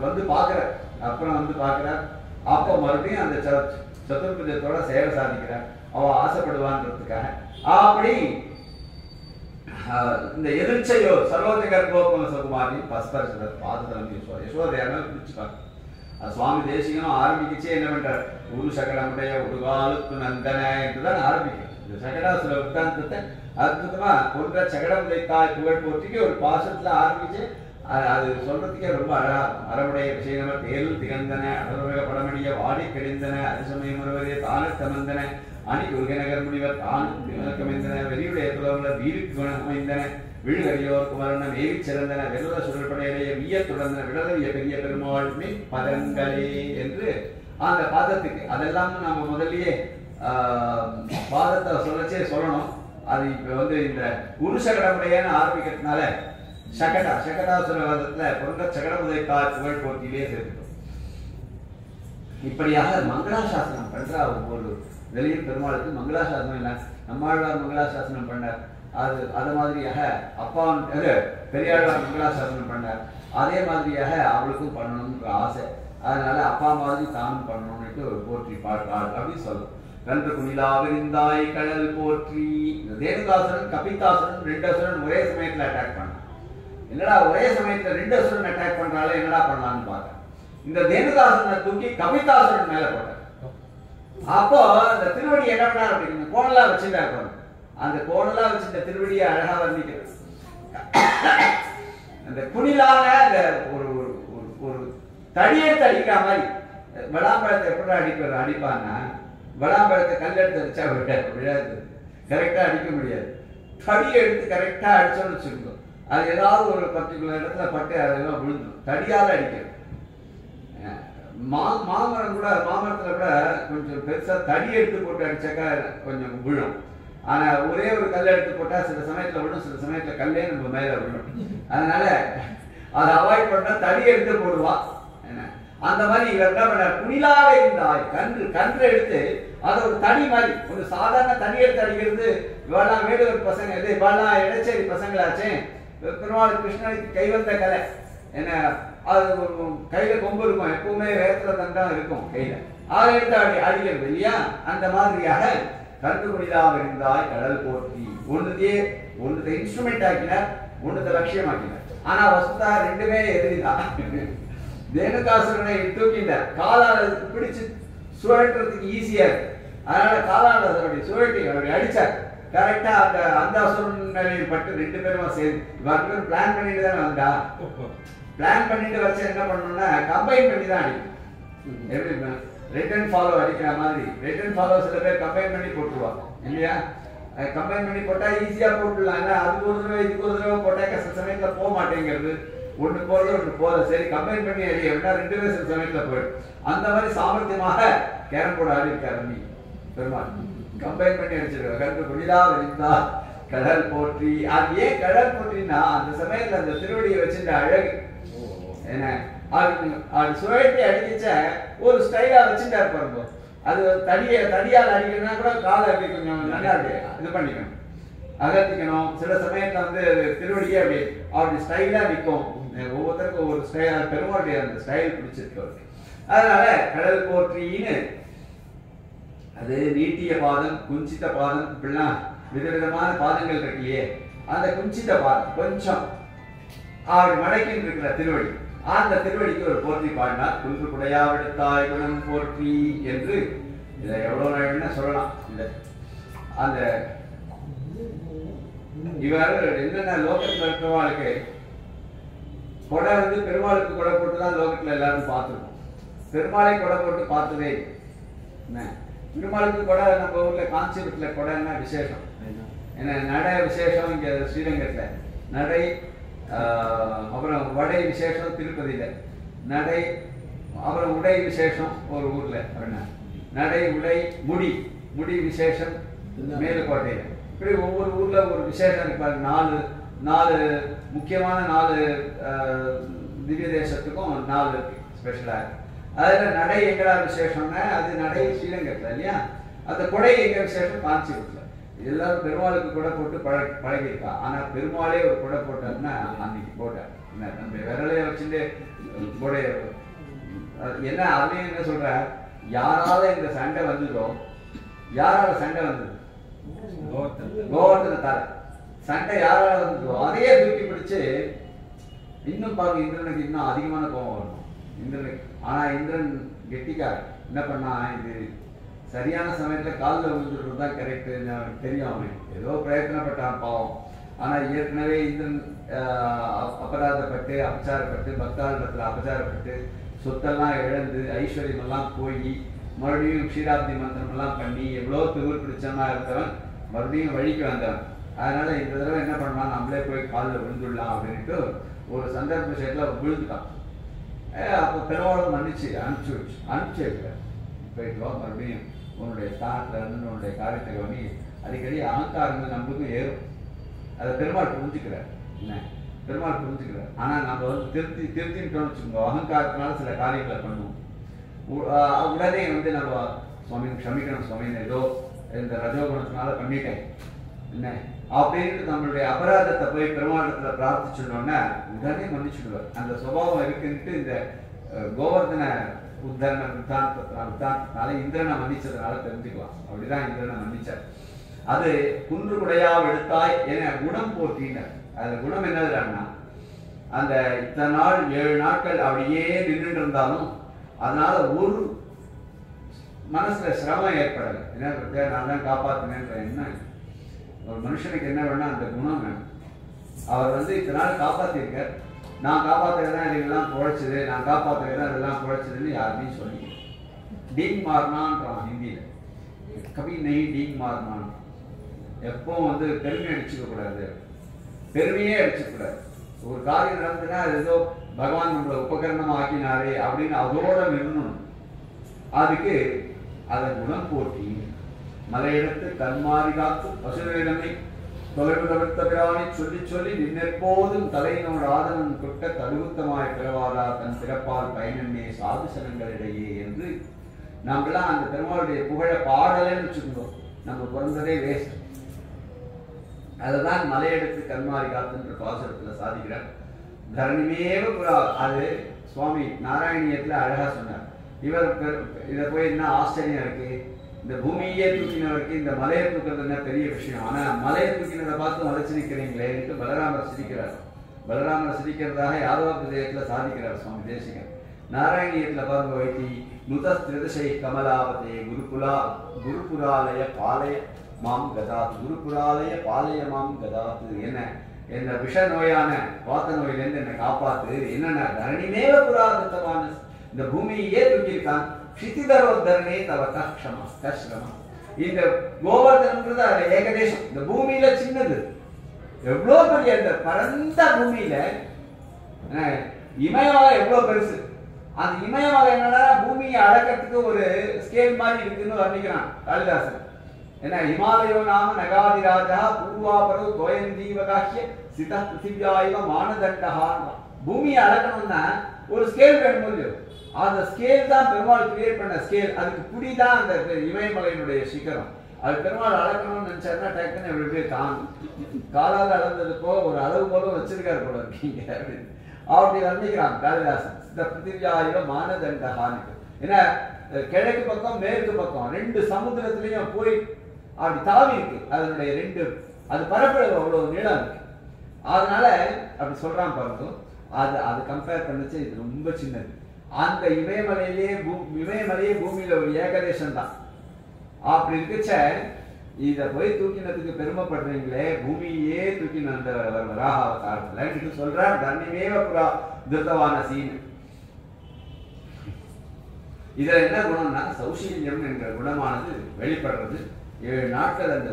வந்து பார்க்குறார் அப்புறம் வந்து பார்க்குறார் அப்போ மறுபடியும் அந்த ச- சதுர்புஜத்தோட சேவை சாதிக்கிறார் அவ ஆசைப்படுவான்றதுக்காக. அப்படி ஆஹ் இந்த எதிர்ச்சையோ சர்வோஜ கர்ப்போபம சுகுமாரி பஸ்பர பாததலம் யசோத யசோதையான பிடிச்சுப்பாங்க அது சுவாமி தேசிகனும் ஆரம்பிக்கிச்சே என்ன பண்றார்? உரு சகடமுடைய உடுகாலுக்கு நந்தன என்றுதான் ஆரம்பிக்கிறார். இந்த சகடாசுர வித்தாந்தத்தை அற்புதமா ஒன்ற சகடம் வைத்தாய் புகழ் போற்றிக்கு ஒரு பாசத்துல ஆரம்பிச்சு அது அது சொல்றதுக்கே ரொம்ப அழகா இருக்கும். அறவுடைய விஷயங்கள தேரில் திகழ்ந்தன அடர்வக படமடிய வாடி கிடைந்தன அரிசமயம் ஒருவரே தானே தமந்தன அணி துர்கநகர் முனிவர் தானு விளக்கமைந்தன வெளியுடைய துளவுல வீருக்கு அமைந்தன விழுகரியோர் குமரன மேவி சிறந்தன வெள்ள சுழற்படையிலேயே விய தொடர்ந்தன விடலைய பெரிய பெருமாள் மின் பதங்களே என்று அந்த பாதத்துக்கு அதெல்லாம் நம்ம முதல்லயே பாதத்தை சொல்லச்சே சொல்லணும் அது இப்ப வந்து இந்த குரு சகடமுடையன்னு ஆரம்பிக்கிறதுனால சகடா சகடாசுர வாதத்துல பொருந்த சகடமுதைக்கா புகழ் போட்டியிலே சேர்த்துட்டோம். இப்படியாக மங்களாசாசனம் பண்றா ஒவ்வொரு வெளியில் பெருமாளுக்கு மங்களாசாசனம் இல்லை நம்மாழ்வார் மங்களாசாசனம் பண்ணார். அது அது மாதிரியாக அப்பான் அது பெரியாழ்வார் மங்களாசாசனம் பண்ணார். அதே மாதிரியாக அவளுக்கும் பண்ணணும்னு ஆசை. அதனால அப்பா மாதிரி தானும் பண்ணணும்னுட்டு ஒரு போற்றி பாடுறாள் அப்படின்னு சொல்லும் கன்று குணிலாவிருந்தாய் கடல் போற்றி. இந்த தேவதாசரன் கபிதாசரன் ரெண்டு அசுரன் ஒரே சமயத்துல அட்டாக் பண்ணான் என்னடா ஒரே சமயத்துல ரெண்டு அசுரன் அட்டாக் பண்றாலே என்னடா பண்ணலாம்னு பார்த்தேன் இந்த தேவதாசனை தூக்கி கபிதாசுரன் மேல போட்டார் அப்போ அந்த திருவடி என்ன பண்ணார் அப்படின்னு கோணலா வச்சிருந்தார் இருக்கணும் அந்த கோணலா இந்த திருவடியை அழகா வர்ணிக்கிறது அந்த குணிலான அந்த ஒரு ஒரு ஒரு- ஒரு தடிக்கிற மாதிரி விளாம்பழத்தை எப்படி அடிப்பார் அடிப்பான்னா விளாம்பழத்தை கல்லெடுத்து வச்சா விடாது விழாது கரெக்டா அடிக்க முடியாது. தடியை எடுத்து கரெக்டா அடிச்சோம்னு வச்சுருக்கோம் அது ஏதாவது ஒரு பர்டிகுலர் இடத்துல பட்டு அதெல்லாம் விழுந்துடும் தடியால அடிக்கணும். மா மாமரம் கூட மாமரத்துல கூட கொஞ்சம் பெருசா தடி எடுத்து போட்டு அடிச்சாக்கா கொஞ்சம் விழும். ஆனா ஒரே ஒரு கல் எடுத்து போட்டா சில சமயத்துல விழும் சில சமயத்துல கல்லே நம்ம மேலே விழும். அதனால அதை அவாய்ட் பண்ணா தடி எடுத்து போடுவா என்ன? அந்த மாதிரி இவர் என்ன பண்ணார்? குணிலாவே இருந்தாய். கன்று கன்று எடுத்து அது ஒரு தனி மாதிரி. ஒரு சாதாரண தடி எடுத்து அடிக்கிறது இவெல்லாம் வேடுவர் பசங்க இது இவெல்லாம் இடைச்சேரி பசங்களாச்சே. பெருமாள் கிருஷ்ணனுக்கு கைவந்த கலை. என்ன? அது கையில கொம்பு இருக்கும். எப்பவுமே வேத்துல தண்டம் இருக்கும் கையில. அதை எடுத்து அடி அடிக்கிறது இல்லையா? அந்த மாதிரியாக கண்டு குடிதாக இருந்தாய் கடல் போர்த்தி ஒன்றுத்தையே ஒன்றுத இன்ஸ்ட்ருமெண்ட் ஆக்கினார் ஒன்றுத லட்சியம் ஆக்கினார் ஆனா வசுதா ரெண்டுமே எதிரிதான் தேனுகாசுரனை தூக்கிட்டார். காலால பிடிச்சு சுழற்றுறதுக்கு ஈஸியா இருக்கு. அதனால காலால சுழட்டி அவரை அடிச்சார். கரெக்டா அந்த அந்த அசுரன் பட்டு ரெண்டு பேருமா சேர்ந்து இவருக்கு பேர் பிளான் பண்ணிட்டு தானே வந்தா பிளான் பண்ணிட்டு வச்சு என்ன பண்ணணும்னா கம்பைன் பண்ணி தான் அடிக்கும் எப்படி ரிட்டர்ன் ஃபாலோ அடிக்கிற மாதிரி ரிட்டர்ன் ஃபாலோ சில பேர் கம்பைன் பண்ணி போட்டுருவாங்க இல்லையா? கம்பைன் பண்ணி போட்டால் ஈஸியாக போட்டுடலாம். ஏன்னா அதுக்கு ஒரு தடவை இதுக்கு ஒரு தடவை போட்டாக்க சில சமயத்தில் போக மாட்டேங்கிறது. ஒன்று போகிறது ஒன்று போறது சரி கம்பைன் பண்ணி அடி. வேண்டாம் ரெண்டு பேரும் சில சமயத்தில் போயிடும். அந்த மாதிரி சாமர்த்தியமாக கேரம் போர்டு ஆடி இருக்காரு நீ. பெருமாள் கம்பேர் பண்ணி அடிச்சிருக்க கருத்து குடிதா கடல் போற்றி. அது ஏன் கடல் போற்றினா அந்த சமயத்துல அந்த திருவடியை வச்சிருந்த அழகு. என்ன? அது அது சுழட்டி அடிக்கிச்ச ஒரு ஸ்டைலா வச்சுட்டாரு பாருங்க. அது தடிய தடியால் அடிக்கணும்னா கூட காலை அப்படி கொஞ்சம் நல்லா இது பண்ணிக்கணும். அகர்த்திக்கணும் சில சமயத்துல வந்து திருவடியே அப்படி அப்படி ஸ்டைலா நிற்கும் ஒவ்வொருத்தருக்கும் ஒவ்வொரு ஸ்டைல் பெருமாளுடைய அந்த ஸ்டைல் பிடிச்சிருக்கு அவருக்கு. அதனால கடல் போற்றின்னு அது நீட்டிய பாதம் குஞ்சித்த பாதம் இப்படிலாம் விதவிதமான பாதங்கள் இருக்கு இல்லையே அந்த குஞ்சித்த பாதம் கொஞ்சம் அவர் மடக்கின்னு இருக்கிற திருவடி. அந்த திருவடிக்கு ஒரு போற்றி பாடினார் குன்று குடையாவிடத்தாய் குணம் போற்றி என்று இதை எவ்வளவு நாள்னா சொல்லலாம். இல்லை அந்த இவர் என்னென்ன லோகத்தில் இருக்கிறவாளுக்கு கொடை வந்து பெருமாளுக்கு கொடை போட்டு தான் லோகத்தில் எல்லாரும் பார்த்துருக்கோம் பெருமாளை கொடை போட்டு பார்த்ததே என்ன? பெருமாளுக்கு கொடை நம்ம ஊர்ல காஞ்சிபுரத்துல கொடைன்னா விசேஷம்? ஏன்னா நடை விசேஷம் இங்க ஸ்ரீரங்கத்துல. நடை அப்புறம் வடை விசேஷம் திருப்பதியில. நடை அப்புறம் உடை விசேஷம் ஒரு ஊர்ல. அப்படின்னா நடை உடை முடி. முடி விசேஷம் மேலுக்கோட்டையில. இப்படி ஒவ்வொரு ஊர்ல ஒரு விசேஷம் இருக்கு. பாருங்க. நாலு நாலு முக்கியமான நாலு திவ்ய தேசத்துக்கும் நாலு இருக்கு ஸ்பெஷலா இருக்கு. அதுல நடை எங்கடா விசேஷம்னா? அது நடை ஸ்ரீரங்கத்துல இல்லையா? அந்த கொடை எங்க விசேஷம்? காஞ்சிபுரத்துல எல்லாரும் பெருமாளுக்கு கொடை போட்டு பழ பழகிருக்கா ஆனா பெருமாளே ஒரு கொடை போட்டாருன்னா அன்னைக்கு போட்டார் என்ன நம்ம விரலைய வச்சுட்டு கொடை என்ன அதுலயும் என்ன சொல்ற? யாரால இந்த சண்டை வந்ததோ யாரால சண்டை வந்தது? கோவர்த்தன். கோவர்தனத்தால சண்டை யாரால வந்ததோ அதையே தூக்கி பிடிச்சு இன்னும் பாருங்க இந்திரனுக்கு இன்னும் அதிகமான கோபம் வரும். இந்திரனுக்கு ஆனால் இந்திரன் கெட்டிக்காரன். என்ன பண்ணா? இது சரியான சமயத்தில் காலில் விழுந்துட்டு தான் கரெக்ட் தெரியும் அவனுக்கு. ஏதோ பிரயத்தனப்பட்டான் பாவம். ஆனால் ஏற்கனவே இந்திரன் அபராதப்பட்டு அபச்சாரப்பட்டு பக்தாரிடத்துல அபச்சாரப்பட்டு சொத்தெல்லாம் இழந்து ஐஸ்வர்யமெல்லாம் போய் மறுபடியும் க்ஷீராப்தி மந்திரமெல்லாம் பண்ணி எவ்வளோ திமிர் பிடிச்சவனா இருந்தவன் மறுபடியும் வழிக்கு வந்தவன். அதனால் இந்த தடவை என்ன பண்ணலாம்? நம்மளே போய் காலில் விழுந்துடலாம் அப்படின்ட்டு ஒரு சந்தர்ப்ப விஷயத்தில் விழுந்துட்டான். அப்போ பெருமாளும் மன்னிச்சு அனுப்பிச்சு வச்சு அனுப்பிச்சு வைக்கிறார் போயிட்டு வா மறுபடியும் உன்னுடைய ஸ்தானத்தில் இருந்து உன்னுடைய காரியத்தை கவனி அடிக்கடி அகங்காரங்கள் நம்மளுக்கும் ஏறும். அதை பெருமாள் புரிஞ்சுக்கிறார். என்ன? பெருமாள் புரிஞ்சுக்கிறார். ஆனால் நம்ம வந்து திருத்தி திருத்திட்டோம்னு வச்சுக்கோங்க. அகங்காரத்தினால சில காரியங்களை பண்ணுவோம். உ- உடனே வந்து நம்ம சுவாமி க்ஷமிக்கணும் சுவாமின்னு ஏதோ இந்த ரஜோகுணத்தினால பண்ணிட்டேன். என்ன? அப்படின்னு நம்மளுடைய அபராதத்தை போய் பெருமாளத்துல பிரார்த்திச்சுடனோன்னா உடனே மன்னிச்சுடுவார். அந்த சுபாவம் இருக்குன்ட்டு இந்த கோவர்தன உத்தரண வித்தாந்தத்தினால இந்திரனை மன்னிச்சதுனால தெரிஞ்சுக்கலாம் அப்படிதான் இந்திரனை மன்னிச்சார். அது குன்று குடையா எடுத்தாய் என குணம் போற்றினர். அதுல குணம் என்னதுன்னா அந்த இத்தனை நாள் ஏழு நாட்கள் அப்படியே நின்றுட்டு இருந்தாலும் அதனால ஒரு மனசுல சிரமம் ஏற்படலை. என்ன நான் தான் காப்பாத்தினேன்ற எண்ணம் ஒரு மனுஷனுக்கு என்ன வேணும் அந்த குணம் வேணும். அவர் வந்து இத்தனை நாள் காப்பாத்திருக்கார். நான் காப்பாத்துறதுதான் இதெல்லாம் குழைச்சது நான் காப்பாத்துறதுதான் இதெல்லாம் குழைச்சதுன்னு யாருமே சொல்லி டீங் மாறினான்றான் ஹிந்தியில். கவி நெய் டீங் மாறினான் எப்பவும் வந்து பெருமை அடிச்சுக்க கூடாது. பெருமையே அடிச்சுக்கூடாது ஒரு காரியம் நடந்துன்னா அது ஏதோ பகவான் நம்மளை உபகரணம் ஆக்கினாரே அப்படின்னு அதோட நிறுத்தணும் அதுக்கு அதை குணம் போட்டி. மலையிடத்து கண்மாறி காத்து பசுவிடமை தொலைவு தவிர்த்த பிராணி சொல்லி சொல்லி நின்னெப்போதும் தலையினோடு ஆதனம் கொட்ட தடுகுத்தமாய் பிறவாதா தன் பிறப்பால் பயனன்னே சாது சனங்களிடையே என்று நாமெல்லாம் அந்த பெருமாளுடைய புகழ பாடலைன்னு வச்சுக்கோம் நம்ம பிறந்ததே வேஸ்ட் அதுதான் மலையெடுத்து கண்மாறி காத்துன்ற பாசுரத்தில் சாதிக்கிறார் தரணிமேவ புறா. அது சுவாமி நாராயணியத்துல அழகா சொன்னார். இவர் இதை இத போய் என்ன ஆச்சரியம் இருக்குது இந்த பூமியே தூக்கினவருக்கு இந்த மலையை தூக்குறது என்ன பெரிய விஷயம். ஆனா மலையை தூக்கினதை பார்த்து மலைச்சு என்று பலராமர் சிரிக்கிறார். பலராமர் சிரிக்கிறதாக யாதவ பிரதேசத்துல சாதிக்கிறார் சுவாமி தேசிகன். நாராயணியத்துல பாருங்க வைத்தி நுதஸ்திரதிசை கமலாவதே குருகுலா குருபுராலய பாலய மாம் கதாத் குருபுராலய பாலய மாம் கதாத்து. என்ன? என்ன விஷ நோயான வாத்த நோயிலேருந்து என்னை காப்பாத்து. என்னென்ன தரணிமேவ புராதத்தமான இந்த பூமியையே தூக்கியிருக்கான். க்ஷிதிதரோத்தரனே தவ கஷ்டமா கஷ்டமா இந்த கோவர்தனன்றது அதுல ஏகதேசம் இந்த பூமியில சின்னது எவ்வளோ பெரிய இந்த பரந்த பூமியில இமயமலை எவ்வளவு பெருசு அந்த இமயமலை என்னன்னா பூமியை அளக்கிறதுக்கு ஒரு ஸ்கேல் மாதிரி இருக்குன்னு வர்ணிக்கிறான் காளிதாசன் என்ன இமாலயோ நாம நகாதிராஜா பூர்வாபரோ தோயந்தீவகாஹிய சித பிருத்திவியாயிவ மானதண்டகான் பூமியை அளக்கணும்னா ஒரு ஸ்கேல் வேணும் இல்லையோ அந்த ஸ்கேல் தான் பெருமாள் கிரியேட் பண்ண ஸ்கேல் அதுக்கு புடிதான் அந்த இமயமலையினுடைய சிகரம். அது பெருமாள் அளக்கணும்னு நினைச்சாருன்னா டக்குன்னு இப்படி பேர் காணும். காலால் அளந்தது போக ஒரு அளவு போல வச்சிருக்காரு போல இருக்கீங்க அப்படின்னு. அப்படி வர்ணிக்கிறான் காளிதாசன் இந்த பிருத்திவியாயிவ மானதண்டகான்னு ஏன்னா கிழக்கு பக்கம் மேற்கு பக்கம் ரெண்டு சமுத்திரத்திலையும் போய் அப்படி தாவி இருக்கு. அதனுடைய ரெண்டு அது பரப்பளவு அவ்வளவு நீளம் இருக்கு. அதனால அப்படி சொல்றான் பாருங்க. அது அது கம்பேர் பண்ணுச்சு இது ரொம்ப சின்னது. அந்த இமயமலையிலே இமயமலையே பூமியில ஒரு ஏகதேசம் தான். அப்படி இருக்கச்ச இத போய் தூக்கினதுக்கு பெருமைப்படுறீங்களே பூமியே தூக்கின அந்த வராக அவதாரத்துல சொல்ற தன்னிமேவ புறா திருத்தவான சீன். இதுல என்ன குணம்னா சௌசீல்யம் என்ற குணமானது வெளிப்படுறது. ஏழு நாட்கள் அந்த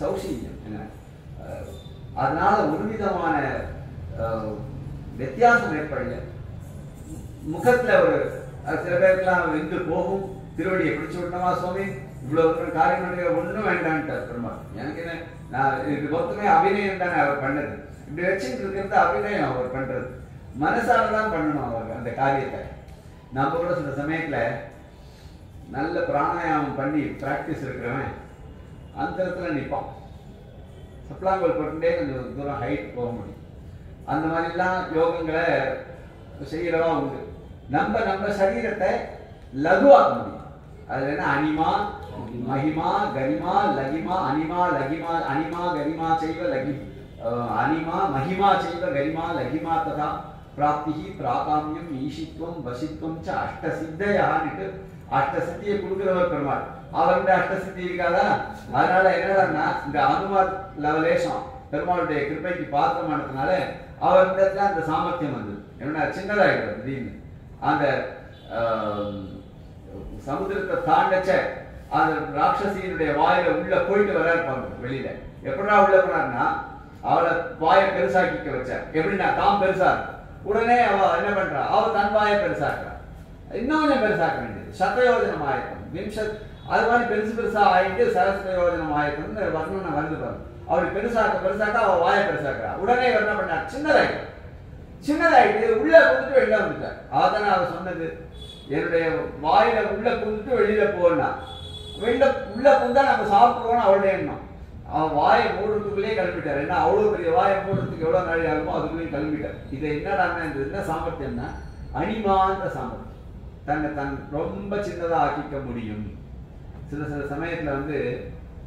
சௌசீல்யம் என்ன அதனால ஒரு விதமான வித்தியாசம் ஏற்படல. முகத்துல ஒரு சில பேருக்கெல்லாம் வெந்து போகும். திருவடியை பிடிச்சு விட்டோமா சுவாமி? இவ்வளவு தூரம் காரியம் பண்ணுற ஒண்ணும் வேண்டான்ட்டார் பெருமாள். எனக்கு என்ன நான் இது மொத்தமே அபிநயம் தானே அவர் பண்ணது. இப்படி வச்சுட்டு இருக்கிறது அபிநயம் அவர் பண்றது. மனசால தான் பண்ணணும் அவர் அந்த காரியத்தை. நம்ம கூட சில சமயத்துல நல்ல பிராணாயாமம் பண்ணி பிராக்டிஸ் இருக்கிறவன் அந்த இடத்துல நிற்பான் சப்ளாங்கோல் போட்டுட்டே கொஞ்சம் தூரம் ஹைட் போக முடியும். அந்த மாதிரிலாம் யோகங்களை செய்கிறவா உண்டு. நம்ம நம்ம சரீரத்தை லகுவாக்க முடியும். அதுல என்ன? அனிமா மகிமா கரிமா லகிமா அனிமா லகிமா அனிமா கரிமா செய்வ லகி அனிமா மகிமா செய்வ கரிமா லகிமா ததா பிராப்தி பிராகாமியம் ஈஷித்வம் வசித்வம் ச அஷ்ட சித்தையான்னுட்டு அஷ்ட சித்தியை கொடுக்கிறவர் பெருமாள். அவர்கிட்ட அஷ்ட சித்தி இருக்காதா? அதனால என்னடான்னா இந்த அனுமார் லெவலேஷம் பெருமாளுடைய கிருப்பைக்கு பாத்திரமானதுனால அவர்கிட்ட அந்த சாமர்த்தியம் வந்தது. என்ன சின்னதாகிடும் திடீர்னு. அந்த சமுதிரத்தை சமுத்திரத்தை தாண்டச்ச அந்த ராட்சசியினுடைய வாயில உள்ள போயிட்டு வர இருப்பாங்க வெளியில. எப்படா உள்ள போனாருன்னா அவளை வாயை பெருசாக்கிக்க வச்சார் எப்படின்னா தான் பெருசா உடனே அவ என்ன பண்றா? அவ தன் வாயை பெருசாக்குறா. இன்னும் கொஞ்சம் பெருசாக்க வேண்டியது. சதயோஜனம் ஆயத்தம். விம்ச அது மாதிரி பெருசு பெருசா ஆயிட்டு சரஸ்வயோஜனம் ஆயத்தம்னு வர்ணனை வந்து பாருங்க. அவரு பெருசாக்க பெருசாக்க அவ வாயை பெருசாக்குறா. உடனே என்ன பண்ணா சின்னதாயிட்டு சின்னதாயிட்டு உள்ள கொடுத்துட்டு வெளில வந்துட்டார். அதான் அவர் சொன்னது என்னுடைய வாயில உள்ள புந்துட்டு வெளியில போனா வெளியில உள்ள புந்தா நம்ம சாப்பிடுவோம்னு அவளுடைய எண்ணம். அவன் வாயை மூடுறதுக்குள்ளேயே கிளம்பிட்டார். ஏன்னா அவ்வளோ பெரிய வாயை மூடுறதுக்கு எவ்வளோ நாளை ஆகுமோ அதுக்குள்ளேயும் கிளம்பிட்டார். இது என்னடா இது என்ன சாமர்த்தியம்னா அனிமான்ற சாமர்த்தியம். தன்னை தன் ரொம்ப சின்னதாக ஆக்கிக்க முடியும். சில சில சமயத்தில் வந்து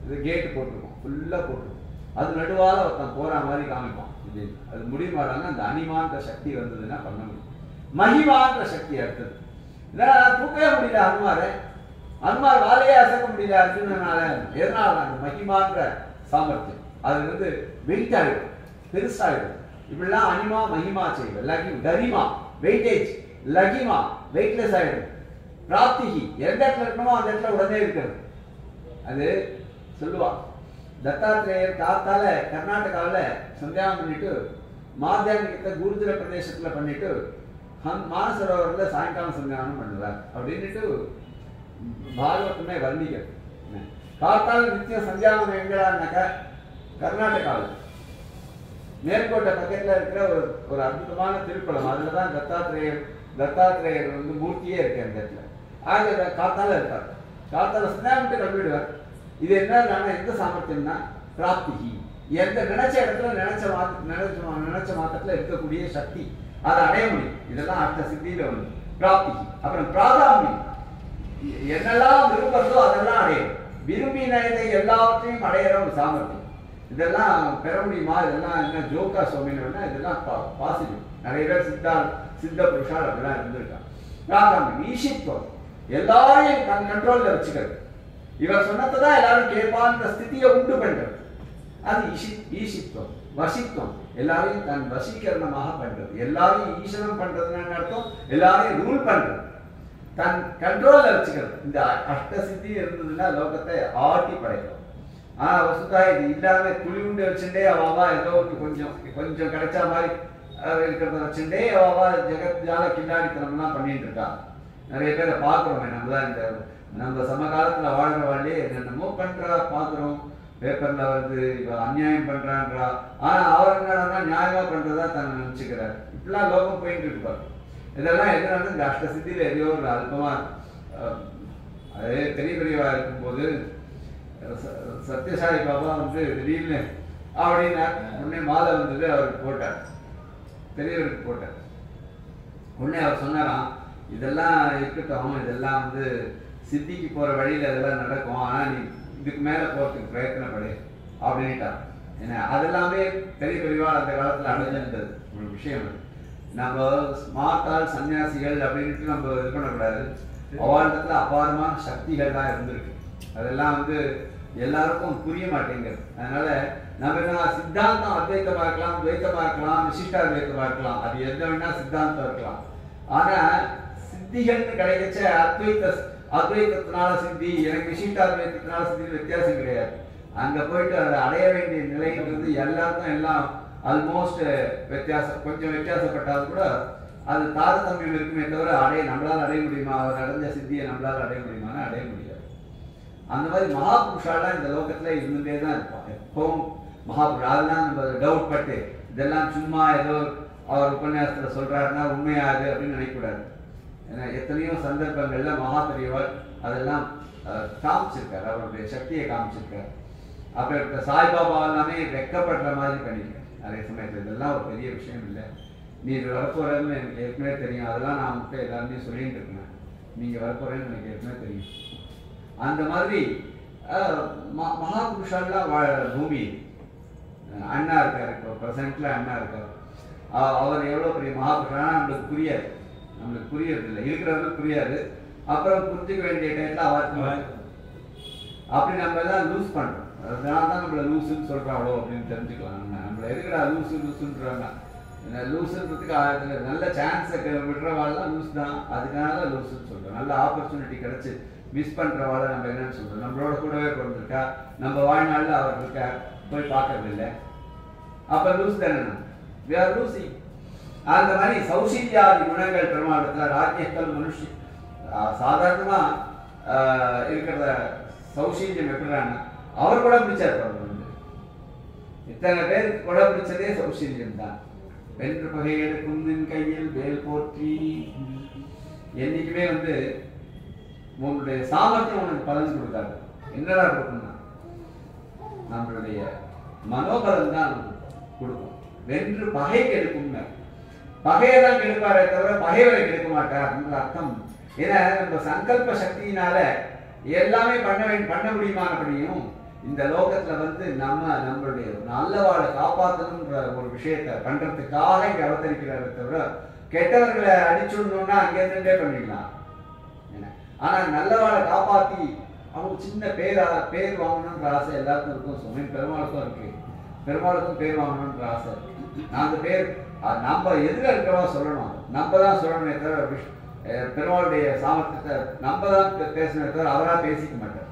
இது கேட்டு போட்டிருக்கோம். ஃபுல்லாக போட்டிருக்கோம். அது நடுவால ஒருத்தன் போகிற மாதிரி காமிப்பான். இது. அது முடியுமாடாங்க அந்த அனிமான்ற சக்தி வந்ததுன்னா பண்ண முடியும். மகிமான்ற சக்தி அடுத்தது. இதெல்லாம் தூக்கவே முடியல அனுமார. அனுமார் வாழையே அசைக்க முடியல அர்ஜுனனால. எதனால? அந்த மகிமான்ற சாமர்த்தியம். அது வந்து வெயிட் ஆகிடும் பெருசாகிடும் இப்படிலாம் அனிமா மகிமா செய்யும். லகி கரிமா வெயிட்டேஜ் லகிமா வெயிட்லெஸ் ஆகிடும் பிராப்திகி. எந்த இடத்துல இருக்கணுமோ அந்த இடத்துல உடனே இருக்கிறது. அது சொல்லுவா. தத்தாத்திரேயர் காத்தால கர்நாடகாவில் சந்தியானம் பண்ணிட்டு மாத்தியானிக்கத்தை குருஜர பிரதேசத்தில் பண்ணிட்டு ஹன் மானசரோவரில் சாயங்காலம் சந்தியாவனம் பண்ணுவார் அப்படின்னுட்டு பாகவதமே வர்ணிக்கிறது. காத்தால நித்தியம் சந்தியாவனம் எங்கடான்னாக்க கர்நாடகாவில் மேற்கோட்டை பக்கத்தில் இருக்கிற ஒரு ஒரு அற்புதமான திருக்குளம் அதில் தான் தத்தாத்திரேயர் தத்தாத்திரேயர் வந்து மூர்த்தியே இருக்கு அந்த இடத்துல. ஆக காத்தால இருப்பார் காத்தால சின்னாமிட்டு கிளம்பிடுவார் இது என்ன எந்த சாமர்த்தியம்னா பிராப்திகி. எந்த நினைச்ச இடத்துல நினைச்ச மாத்த நினைச்ச மா- நினைச்ச மாத்திரத்துல இருக்கக்கூடிய சக்தி. அதை அடைய முடியும். இதெல்லாம் அர்த்த சித்தியில வந்து. பிராப்தி. அப்புறம் பிராதாமியம் என்னெல்லாம் விரும்புறதோ அதெல்லாம் அடையும் விரும்பினதை எல்லாவற்றையும் அடையிற ஒரு சாமர்த்தியம். இதெல்லாம் பெற முடியுமா இதெல்லாம் என்ன ஜோக்கா சொன்னீங்கன்னா இதெல்லாம் பாசிட்டிவ். நிறைய பேர் சித்தா சித்த புருஷால் அப்படிலாம் இருந்திருக்காங்க. பிராதாமியம் ஈஷித்வம் எல்லாரையும் கண்ட்ரோல்ல வச்சுக்கிறது. இவர் சொன்னதை தான் எல்லாரும் கேட்பான்ற ஸ்திதியை உண்டு பண்றது. அது ஈஷி ஈசித்துவம் வசித்துவம். எல்லாரையும் தன் வசீகரணமாக பண்றது. எல்லாரையும் ஈசனம் பண்றதுன்னு அர்த்தம்? எல்லாரையும் ரூல் பண்றது. தன் கண்ட்ரோல் வச்சுக்கிறது. இந்த அஷ்ட சித்தி இருந்ததுன்னா லோகத்தை ஆட்டி படைக்கும். ஆனா வசுதா இது இல்லாம துளி உண்டு வச்சுட்டே அவாவா ஏதோ கொஞ்சம் கொஞ்சம் கிடைச்ச மாதிரி இருக்கிறத வச்சுட்டே அவாவா ஜெகத் ஜால கிண்டாடித்தனம்லாம் பண்ணிட்டு இருக்கா. நிறைய பேரை பாக்குறோமே நம்ம தான் இந்த நம்ம சமகாலத்துல வாழ்றவாளே என்னென்னமோ பண்றா பார்க்குறோம். பேப்பர்ல வந்து இப்போ அநியாயம் பண்றான்றா? ஆனா அவர் என்னன்னா நியாயமா பண்றதா தன்னை நினைச்சுக்கிறார். இப்படிலாம் லோகம் போயிட்டு இருப்பார் இதெல்லாம் எதனால இந்த அஷ்ட சித்தியில எதையோ ஒரு அல்பமா அதே பெரிய பெரியவா இருக்கும்போது சத்யசாயி பாபா வந்து திடீர்னு அப்படின்னா உடனே மாலை வந்தது அவருக்கு போட்டார். பெரியவருக்கு போட்டார். உடனே அவர் சொன்னாராம் இதெல்லாம் இருக்கட்டும் இதெல்லாம் வந்து சித்திக்கு போகிற வழியில் இதெல்லாம் நடக்கும். ஆனால் நீ இதுக்கு மேலே போகிறதுக்கு பிரயத்தனப்படு அப்படின்ட்டான் ஏன்னா அதெல்லாமே பெரிய பெரியவா அந்த காலத்தில் அடைஞ்சிருந்தது. ஒரு விஷயம் நம்ம ஸ்மார்ட்டால் சன்னியாசிகள் அப்படின்ட்டு நம்ம இது பண்ணக்கூடாது. அவாண்டத்துல அபாரமான சக்திகள் தான் இருந்திருக்கு. அதெல்லாம் வந்து எல்லாருக்கும் புரிய மாட்டேங்குது. அதனால நம்ம என்ன சித்தாந்தம் அத்வைத்த பார்க்கலாம் துவைத்த பார்க்கலாம் விசிஷ்டா விசிஷ்டாத்வைத்தமா பார்க்கலாம். அது எந்த வேணா சித்தாந்தம் இருக்கலாம். ஆனா சித்திகள்னு கிடைக்கச்ச அத்வைத்த அத்வைத்தத்தினால சித்தி எனக்கு விசிஷ்டாத்வைத்தத்தினால சித்தி வித்தியாசம் கிடையாது. அங்க போயிட்டு அதை அடைய வேண்டிய நிலைங்கிறது எல்லாருக்கும் எல்லாம் ஆல்மோஸ்ட் வித்தியாசம் கொஞ்சம் வித்தியாசப்பட்டாலும் கூட அது தாரதமியம் இருக்குமே தவிர அடைய நம்மளால் அடைய முடியுமா? அவர் அடைஞ்ச சித்தியை நம்மளால் அடைய முடியுமான்னு அடைய முடியாது. அந்த மாதிரி மகாபுருஷாலாம் இந்த லோகத்துல இருந்துட்டே தான் இருப்பான் எப்பவும் மகாபுருஷா அதெல்லாம் நம்ம டவுட் பட்டு இதெல்லாம் சும்மா ஏதோ அவர் உபன்யாசத்துல சொல்றாருன்னா உண்மையாது அப்படின்னு நினைக்கக்கூடாது. எத்தனையோ சந்தர்ப்பங்கள்ல மகா பெரியவர் அதெல்லாம் காமிச்சிருக்கார் காமிச்சிருக்காரு அவருடைய சக்தியை காமிச்சிருக்காரு. அப்ப சாய்பாபா எல்லாமே வெக்கப்படுற மாதிரி பண்ணியிருக்காரு. நிறைய சமயத்தில் இதெல்லாம் ஒரு பெரிய விஷயம் இல்லை. நீ இது வரப்போறன்னு எனக்கு ஏற்கனவே தெரியும். அதெல்லாம் நான் உங்கள்கிட்ட எல்லாருமே சொல்லிட்டு இருக்கேன் நீங்க வரப்போறேன்னு எனக்கு ஏற்கனவே தெரியும். அந்த மாதிரி மகாபுருஷாலாம் வாழ பூமி அண்ணா இருக்காரு இப்போ ப்ரெசென்ட்ல அண்ணா இருக்காரு. அவர் எவ்வளோ பெரிய மகாபுருஷனா? நம்மளுக்கு புரியாது. நம்மளுக்கு புரியறது இல்லை இருக்கிறவங்களுக்கு புரியாது. அப்புறம் புரிஞ்சுக்க வேண்டிய டயத்துல அவருக்கு அப்படி நம்ம எல்லாம் லூஸ் பண்றோம். அதனால தான் நம்மள லூசுன்னு சொல்கிறாங்களோ அப்படின்னு தெரிஞ்சுக்கலாம். நம்ம நம்மள எதுக்குடா லூசு லூசுன்றாங்க லூசுன்றதுக்கு அதுல நல்ல சான்ஸை விடுறவாள்லாம் லூஸ் தான். அதுக்காக லூசுன்னு சொல்றோம். நல்ல ஆப்பர்ச்சுனிட்டி கிடைச்சு மிஸ் பண்றவாளை நம்ம என்னன்னு சொல்றோம். நம்மளோட கூடவே பிறந்திருக்கா? நம்ம வாழ்நாள்ல அவர் இருக்கா? போய் பார்க்கறதில்லை. அப்போ லூஸ் தானே நம்ம? We are அந்த மாதிரி சௌசீல்யாதி குணங்கள் பெருமாடத்தில் ராஜ்யங்கள் மனுஷ சாதாரணமாக சாதாரணமா ஆஹ் இருக்கிறத சௌசீல்யம் எப்படிறாங்க அவர் கூட பிடிச்சார் இத்தனை பேர் கூட பிடிச்சதே சௌசீல்யம் தான். வென்று பகையெடு குந்தின் கையில் வேல் போற்றி. என்றைக்குமே வந்து உங்களுடைய சாமர்த்தியம் உனக்கு பலன் கொடுத்தாரு என்னடா கொடுக்கணும்னா நம்மளுடைய மனோபலம் தான் கொடுக்கும். வென்று பகை கெடுக்கும்னா பகையை தான் கெடுப்பாரே தவிர பகைவரை கெடுக்க மாட்டார் என்ற அர்த்தம். ஏன்னா நம்ம சங்கல்ப சக்தியினால எல்லாமே பண்ண வேண்டிய பண்ண முடியுமானபடியும் இந்த லோகத்துல வந்து நம்ம நம்மளுடைய நல்லவாளை காப்பாற்றணுன்ற ஒரு விஷயத்தை பண்றதுக்காக இங்க அவதரிக்கிறாரே தவிர கெட்டவர்களை அடிச்சுடணும்னா அங்கேருந்தே பண்ணிடலாம். என்ன? ஆனா நல்லவாளை காப்பாத்தி அவங்க சின்ன பேர் பேர் வாங்கணுன்ற ஆசை எல்லாருக்கும் இருக்கும். சுவாமி பெருமாளுக்கும் இருக்கு. பெருமாளுக்கும் பேர் வாங்கணுன்ற ஆசை நான் அந்த பேர் அஹ், நம்ம எதிர இருக்கிறவா சொல்லணும். நம்ம தான் சொல்லணுமே தவிர விஷ்- பெருமாளுடைய சாமர்த்தியத்தை நம்ம தான் பே- பேசணுமே தவிர அவரா பேசிக்க மாட்டார்.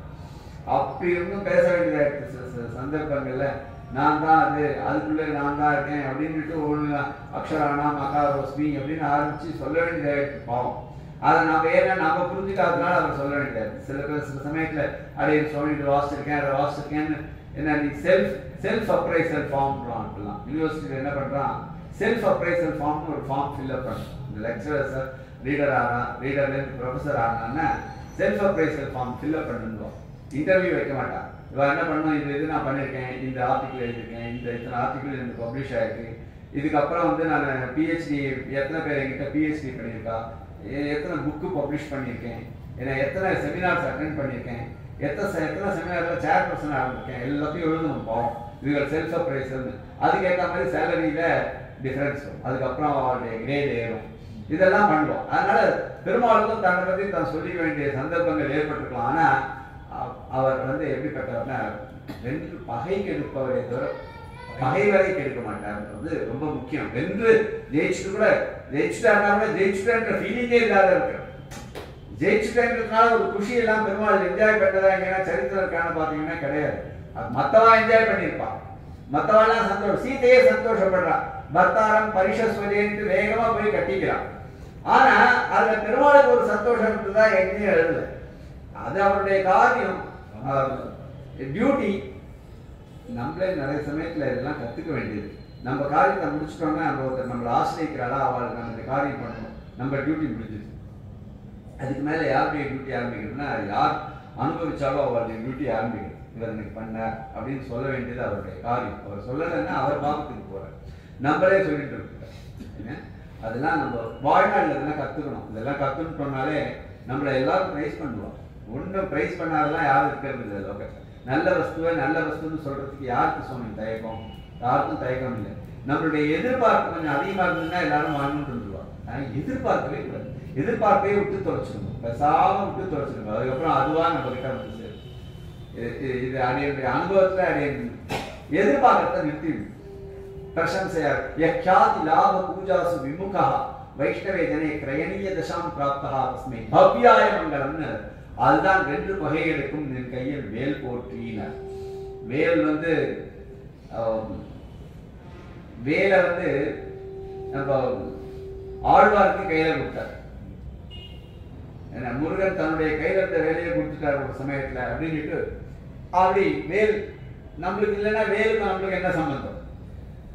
அப்படி இருந்தும் பேச வேண்டியதாக சில சந்தர்ப்பங்கள்ல நான் தான் அது அதுக்குள்ளே நான் தான் இருக்கேன் அப்படின்னுட்டு ஒன்று அக்ஷரானா மகாரோஸ்மி அப்படின்னு ஆரம்பிச்சு சொல்ல வேண்டியதாகிட்டு பாவம். அதை நம்ம ஏன்னா நம்ம புரிஞ்சுக்காததுனால அவர் சொல்ல வேண்டியது சில பேர் சில சமயத்தில் அடைய சொல்லிட்டு வாசிச்சிருக்கேன் அதை வாசிச்சிருக்கேன்னு என்ன நீ செல்ஃப் செல்ஃப் அப்ரைசல் ஃபார்ம்ன்றான் இப்பெல்லாம் யூனிவர்சிட்டியில் என்ன பண்ணுறான் செல்ஃப் அப்ரைசல் ஃபார்ம்னு ஒரு ஃபார்ம் ஃபில்அப் பண்ணும் இந்த லெக்சரர் சார் ரீடர் ஆனா ரீடர்லேருந்து professor ஆனான்னா self appraisal form fill up பண்ணுவோம் இன்டர்வியூ வைக்க மாட்டான் இவன் என்ன பண்ணும்? இது இது நான் பண்ணியிருக்கேன் இந்த ஆர்டிக்கிள் எழுதியிருக்கேன் இந்த இத்தனை ஆர்டிக்கிள் எனக்கு பப்ளிஷ் ஆயிருக்கு. இதுக்கப்புறம் வந்து நான் பிஹெச்டி எத்தனை பேர் என்கிட்ட பிஹெச்டி பண்ணியிருக்கா? எ- எத்தனை புக்கு பப்ளிஷ் பண்ணியிருக்கேன்? ஏன்னா எத்தனை செமினார்ஸ் அட்டென்ட் பண்ணியிருக்கேன்? எத்தனை செ- எத்தனை செமினாரில் சேர் பர்சனாக இருந்திருக்கேன் எல்லாத்தையும் எழுதணும் பாவம். இதுகள் செல்ஃப் அப்ரைசல்னு அதுக்கேற்ற மாதிரி சேலரியில டிஃப்ரென்ஸ் வரும் அதுக்கப்புறம் அவருடைய கிரேட் ஏறும். இதெல்லாம் பண்ணுவோம். அதனால பெருமாளுக்கும் தன்னை பற்றி தான் சொல்லிக்க வேண்டிய சந்தர்ப்பங்கள் ஏற்பட்டிருக்கலாம். ஆனா அவர் வந்து எப்படிப்பட்டவர்னா வென்று பகை கெடுப்பவரை தவிர பகைவரை கெடுக்க மாட்டார்ன்றது ரொம்ப முக்கியம். வென்று ஜெயிச்சுட்டு கூட ஜெயிச்சுட்டாருனா கூட ஜெயிச்சுட்டான்ற ஃபீலிங்கே இல்லாத இருக்கு ஜெயிச்சுட்டேன்றதுனால ஒரு குஷி எல்லாம் பெருமாள் என்ஜாய் பண்ணதா எங்கன்னா சரித்திரக்கான பார்த்தீங்கன்னா கிடையாது. மற்றவா என்ஜாய் பண்ணியிருப்பான். மற்றவாலாம் சந்தோஷம். சீதையே சந்தோஷப்படுறான். பர்த்தாரம் பரிசஸ்வதேன்ட்டு வேகமா போய் கட்டிக்கிறான். ஆனா அதுல பெருமாளுக்கு ஒரு சந்தோஷம் இருந்ததா எங்கேயும் எழுதல. அது அவருடைய காரியம். டியூட்டி நம்மளே நிறைய சமயத்துல இதெல்லாம் கத்துக்க வேண்டியது. நம்ம காரியத்தை முடிச்சிட்டோம்னா நம்ம ஒருத்தர் நம்மளை ஆசிரியக்கிறாளா அவள் நம்ம இந்த காரியம் பண்ணணும். நம்ம டியூட்டி முடிஞ்சிச்சு அதுக்கு மேலே யாருடைய டியூட்டி அது யார் அனுபவிச்சாலும் அவருடைய டியூட்டி ஆரம்பிக்கணும். இவர் இன்னைக்கு பண்ணார் அப்படின்னு சொல்ல வேண்டியது அவருடைய காரியம். அவர் சொல்லலைன்னா அவர் பாவத்துக்கு போகிறார் நம்மளே சொல்லிட்டு இருக்கோம். அதெல்லாம் நம்ம வாழ்நாள் இதெல்லாம் கத்துக்கணும். இதெல்லாம் கத்துக்கிட்டோம்னாலே நம்மளை எல்லாரும் ப்ரைஸ் பண்ணுவோம். ஒன்றும் ப்ரைஸ் பண்ணாதெல்லாம் யாரும் இருக்கிறது இல்லை லோகத்தில் நல்ல வஸ்துவை நல்ல வஸ்துன்னு சொல்றதுக்கு யாருக்கு சொன்னீங்க தயக்கம்? யாருக்கும் தயக்கம் இல்லை. நம்மளுடைய எதிர்பார்ப்பு கொஞ்சம் அதிகமா இருந்ததுன்னா எல்லாரும் வாங்கணும்னு சொல்லுவாங்க ஆனால் எதிர்பார்க்கவே கூடாது. எதிர்பார்ப்பே விட்டு தொலைச்சிடணும் பேசாம விட்டு தொலைச்சிடணும் அதுக்கப்புறம் அதுவாக நம்ம கிட்ட வந்து சேரும். இது- அடைய அனுபவத்தில் அனுபவத்துல அடைய எதிர்பார்க்கறத நிறுத்திடும் பிரசம்சையா யக்யாதி லாப பூஜாசு விமுகா வைஷ்ணவே ஜனே கிரயணிய தசாம் பிராப்தா தஸ்மை பவ்யாய மங்களம்னு அதுதான் ரெண்டு வகைகளுக்கும் என் கையில் வேல் போற்றினார் வேல் வந்து வேலை வந்து நம்ம ஆழ்வாருக்கு கையில கொடுத்தார். ஏன்னா முருகன் தன்னுடைய கையில இருந்த வேலையை கொடுத்துட்டார் ஒரு சமயத்துல அப்படின்னுட்டு அப்படி வேல் நம்மளுக்கு இல்லைன்னா வேலுக்கு நம்மளுக்கு என்ன சம்பந்தம்?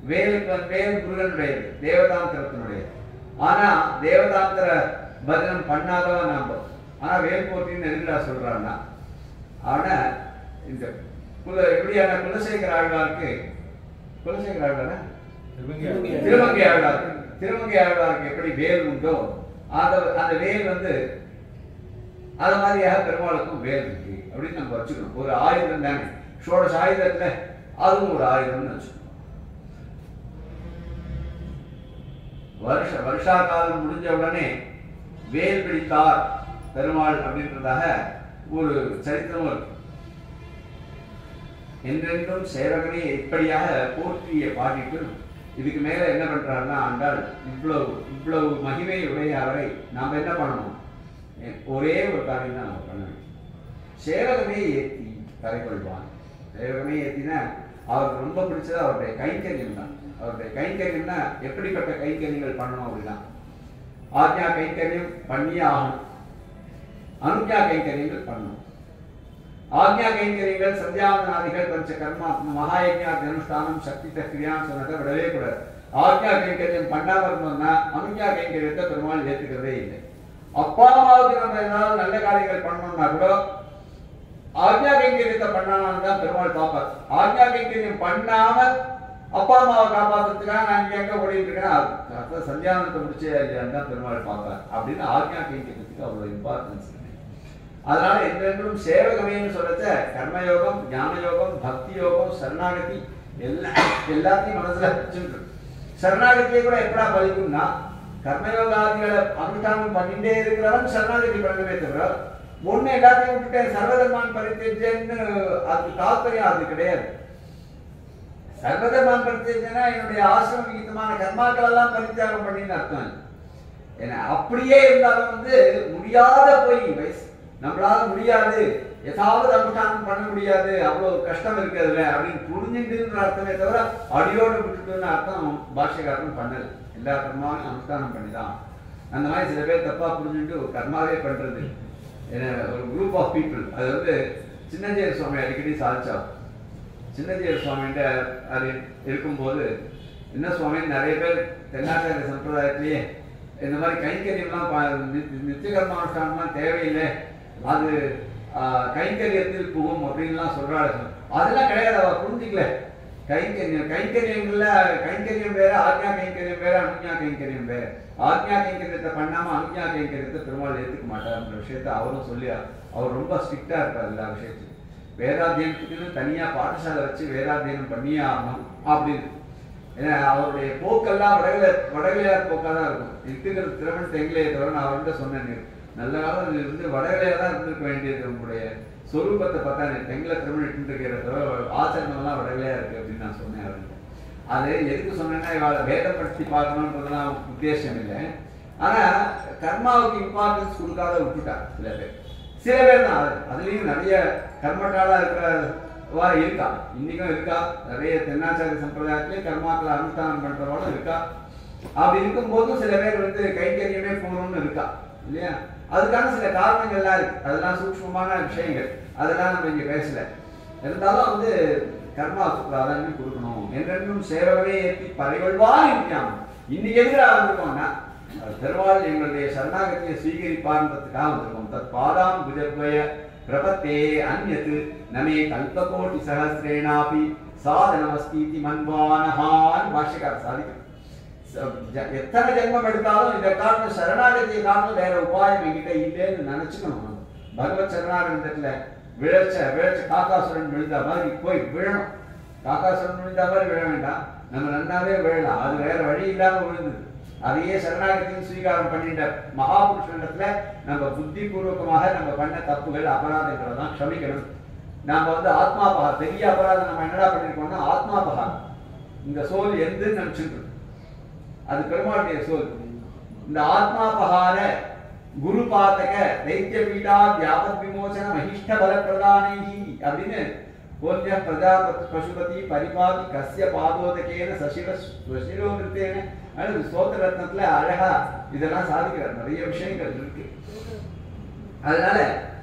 வேலுக்கு வந்து வேல் முருகனுடையது தேவதாந்திரத்தினுடையது. ஆனா தேவதாந்திர பஜனம் பண்ணாதவன் நாம? ஆனா வேல் போட்டின்னு எதுக்குடா சொல்றான்னா ஆனா இந்த குல எப்படியான குலசேகர ஆழ்வாருக்கு குலசேகர ஆழ்வாரா? திருமங்கை ஆழ்வார். திருமங்கை ஆழ்வாருக்கு எப்படி வேல் உண்டோ அந்த அந்த வேல் வந்து அது மாதிரியாக பெருமாளுக்கும் வேல் இருக்கு. அப்படின்னு நம்ம வச்சுக்கணும். ஒரு ஆயுதம் தானே. ஷோடச ஆயுதத்துல அதுவும் ஒரு ஆயுதம்னு வச்சுக்கணும். வருஷ வருஷா காலம் முடிஞ்ச உடனே வேல் பிடித்தார் பெருமாள் அப்படின்றதாக ஒரு சரித்திரம் இருக்கு என்றென்றும் சேவகனை இப்படியாக போற்றிய பாடிட்டு இதுக்கு மேல என்ன பண்றாருன்னா ஆண்டால் இவ்வளவு இவ்வளவு மகிமை உடைய அவரை நாம் என்ன பண்ணணும்? ஒரே ஒரு காரியம் தான் நம்ம பண்ண வேண்டும் சேவகமே ஏத்தி கரை கொள்வான் சேவகமே ஏற்றினா அவருக்கு ரொம்ப பிடிச்சது அவருடைய கைத்தறியம் தான். அவருடைய கைங்கரியம்னா எப்படிப்பட்ட கைங்கரியங்கள் பண்ணணும் அப்படின்னா ஆத்யா கைங்கரியம் பண்ணியே ஆகணும். அனுஜா கைங்கரியங்கள் பண்ணணும். ஆக்ஞா கைங்கரியங்கள் சந்தியாவனாதிகள் பஞ்ச கர்மா மகாயஜா அனுஷ்டானம் சக்தி கிரியான்னு சொன்னதை விடவே கூடாது. ஆக்ஞா கைங்கரியம் பண்ணாம இருந்தோம்னா அனுஜா கைங்கரியத்தை பெருமாள் ஏத்துக்கிறதே இல்லை. அப்பா அம்மாவுக்கு நம்ம ஏதாவது நல்ல காரியங்கள் பண்ணோம்னா கூட ஆக்ஞா கைங்கரியத்தை பண்ணாலும் தான் பெருமாள் பார்ப்பார். ஆக்ஞா கைங்கரியம் பண்ணாம அப்பா அம்மாவை காப்பாத்துறதுக்காக நான் இங்க எங்க ஓடிட்டு இருக்கேன் சந்தியானத்தை முடிச்சே இல்லையான்னு தான் பெருமாள் பார்ப்பார் அப்படின்னு ஆக்ஞா கேட்கறதுக்கு அவ்வளவு இம்பார்ட்டன்ஸ் அதனால என்றென்றும் சேவகமேன்னு சொல்லச்ச கர்மயோகம் ஞான யோகம் பக்தி யோகம் சரணாகதி எல்லா எல்லாத்தையும் மனசுல வச்சுட்டு சரணாகதியை கூட எப்படா பலிக்கும்னா கர்மயோகாதிகளை அனுஷ்டானம் பண்ணிட்டே இருக்கிறவன் சரணாகதி பண்ணவே தவிர ஒண்ணு எல்லாத்தையும் விட்டுட்டேன் சர்வதர்மான் பரித்தேஜன்னு அது தாத்பரியம் அது கிடையாது. சர்வதர்மம் பரித்தேஜனா என்னுடைய ஆசிரம விகிதமான கர்மாக்கள் எல்லாம் பரித்தியாகம் பண்ணின்னு அர்த்தம் ஏன்னா அப்படியே இருந்தாலும் வந்து முடியாத போய் வயசு நம்மளால முடியாது. ஏதாவது அனுஷ்டானம் பண்ண முடியாது. அவ்வளோ கஷ்டம் இருக்கு அப்படின்னு புரிஞ்சுட்டுன்ற அர்த்தமே தவிர அடியோடு விட்டுட்டுன்னு அர்த்தம் பாஷ்யக்காரன் பண்ணல. எல்லா கர்மாவும் அனுஷ்டானம் பண்ணிதான். அந்த மாதிரி சில பேர் தப்பாக புரிஞ்சுட்டு ஒரு கர்மாவே பண்ணுறது ஏன்னா ஒரு குரூப் ஆஃப் பீப்புள் அது வந்து சின்னஞ்சேரி சுவாமி அடிக்கடி சாதிச்சாகும் சின்னதியர் சுவாமின்ட்டு அது இருக்கும்போது என்ன சுவாமி நிறைய பேர் தென்னாச்சாரிய சம்பிரதாயத்திலேயே இந்த மாதிரி கைங்கரியம்லாம் நித்தியகர்மானுஷ்டானம்லாம் தேவையில்லை. அது கைங்கரியத்தில் புகும் அப்படின்லாம் சொல்கிறாரு அதெல்லாம் கிடையாது அவர் புரிஞ்சுக்கல. கைங்கரியம் கைங்கரியங்கள்ல கைங்கரியம் வேற ஆக்ஞா கைங்கரியம் வேற அனுஜா கைங்கரியம் வேற. ஆக்ஞா கைங்கரியத்தை பண்ணாம அனுஜா கைங்கரியத்தை பெருமாள் மாட்டார் மாட்டார்ன்ற விஷயத்த அவரும் சொல்லி அவர் ரொம்ப ஸ்ட்ரிக்டா இருப்பார் எல்லா விஷயத்துக்கும். வேதாத்தியனத்துக்குன்னு தனியாக பாடசாலை வச்சு வேதாத்தியனம் பண்ணியே ஆகணும் அப்படின்னு. ஏன்னா அவருடைய போக்கெல்லாம் வடகில வடகிலையார் போக்காக தான் இருக்கும். இருக்குங்கிற திறமன் தெங்கிலே தவிர நான் அவர்கிட்ட சொன்னேன் நல்ல காலம் இருந்து வடகிலையா தான் இருந்திருக்க வேண்டியது. உங்களுடைய சொரூபத்தை பார்த்தா நீ தெங்கில திறமன் இட்டுருக்கிற தவிர ஆச்சரணம்லாம் வடகிலையா இருக்குது அப்படின்னு நான் சொன்னேன் அவர்கிட்ட. அது எதுக்கு சொன்னேன்னா இவளை வேதப்படுத்தி பார்க்கணுன்றதுலாம் உத்தேசம் இல்லை. ஆனால் கர்மாவுக்கு இம்பார்ட்டன்ஸ் கொடுக்காத விட்டுட்டா சில பேர். சில பேர் தான். அதுலேயும் நிறைய கர்மட்டாளா இருக்கிறவா இருக்கா. இன்றைக்கும் இருக்கா. நிறைய தென்னாச்சாரிய சம்பிரதாயத்திலே கர்மாக்களை அனுஷ்டானம் பண்ணுறவங்களும் இருக்கா. அப்படி இருக்கும்போதும் சில பேர் வந்து கைங்கரியமே போகணும்னு இருக்கா. இல்லையா? அதுக்கான சில காரணங்கள்லாம் இருக்கு. அதெல்லாம் சூக்ஷ்மமான விஷயங்கள். அதெல்லாம் நம்ம இங்கே பேசல. இருந்தாலும் வந்து கர்மா பிராதானியம் கொடுக்கணும். என்றென்றும் சேவகமே ஏற்றி பறைகொள்வான் இருக்கான் இன்னைக்கு எதிராக இருக்கோம்னா பெருமாள் எங்களுடைய சரணாகத்தியை ஸ்வீகரிப்பார்ன்றதுக்காக வந்திருக்கோம். தத் பாதாம் புஜத்வய பிரபத்தே அந்யத் நமே கல்பகோட்டி சகசிரேனாபி சாதனமஸ்தீதி மன்வானஹான் பாஷ்யக்கார சாதிக்கும். ச- எத்தனை ஜென்மம் எடுத்தாலும் இதை காரணம் சரணாகதியை காரணம் வேற உபாயம் என்கிட்ட இல்லைன்னு நினைச்சுக்கணும் நம்ம. பகவத் சரணாகந்தத்துல விழச்ச விழச்ச காக்காசுரன் விழுந்த மாதிரி போய் விழணும். காக்காசுரன் விழுந்த மாதிரி விழ வேண்டாம். நம்ம நன்னாவே விழலாம். அது வேற வழி இல்லாம விழுந்தது அதையே சரணாகத்தின் ஸ்வீகாரம் பண்ணிட்ட மகாபுருஷனிடத்துல நம்ம புத்தி பூர்வகமாக நம்ம பண்ண தப்புகள் அபராதங்களை தான் க்ஷமிக்கணும். நாம வந்து ஆத்மாபகா பெரிய அபராதம் நம்ம என்னடா பண்ணிருக்கோம்னா ஆத்மாபகா. இந்த சோல் எந்துன்னு நினைச்சுட்டு அது பெருமாளுடைய சோல். இந்த ஆத்மாபகார குரு பாத்தக தைத்திய பீடா வியாபத் விமோசன மகிஷ்ட பல பிரதானி அப்படின்னு போன்ய பிரஜாபதி பசுபதி பரிபாதி கசிய பாதோதகேன சசிர ஸ்வசிரோ அது ஸ்தோத்திர ரத்னத்துல அழகா இதெல்லாம் சாதிக்கிறார். நிறைய விஷயங்கள் இருக்கு. அதனால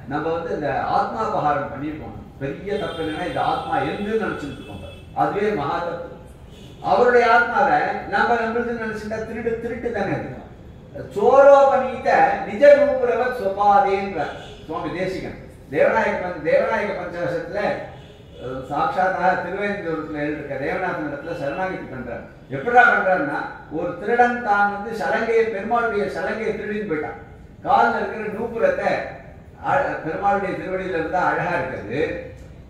நம்ம வந்து இந்த ஆத்மாபகாரம் பண்ணியிருக்கோம். பெரிய தப்பு என்னன்னா இந்த ஆத்மா எங்கு நினைச்சுட்டு இருக்கோம் அதுவே மகா தப்பு. அவருடைய ஆத்மாவை நம்ம நம்மளுக்கு நினைச்சுட்டா திருடு திருட்டு தானே இருக்கும் பண்ணிட்ட நிஜ ரூபரவ சொபாதேன்ற சுவாமி தேசிகன். தேவநாயக பஞ்ச தேவநாயக பஞ்சவசத்துல சாட்சாத்தாக திருவேந்தூரத்தில் எழுதியிருக்க தேவநாதன் இடத்துல சரணாகிட்டு பண்றார். எப்படிடா பண்றாருன்னா ஒரு திருடன் தான் வந்து சலங்கையை பெருமாளுடைய சலங்கையை திருடின்னு போயிட்டான். காலில் இருக்கிற நூப்புறத்தை அழ- பெருமாளுடைய திருவடியில் இருந்தால் அழகா இருக்குது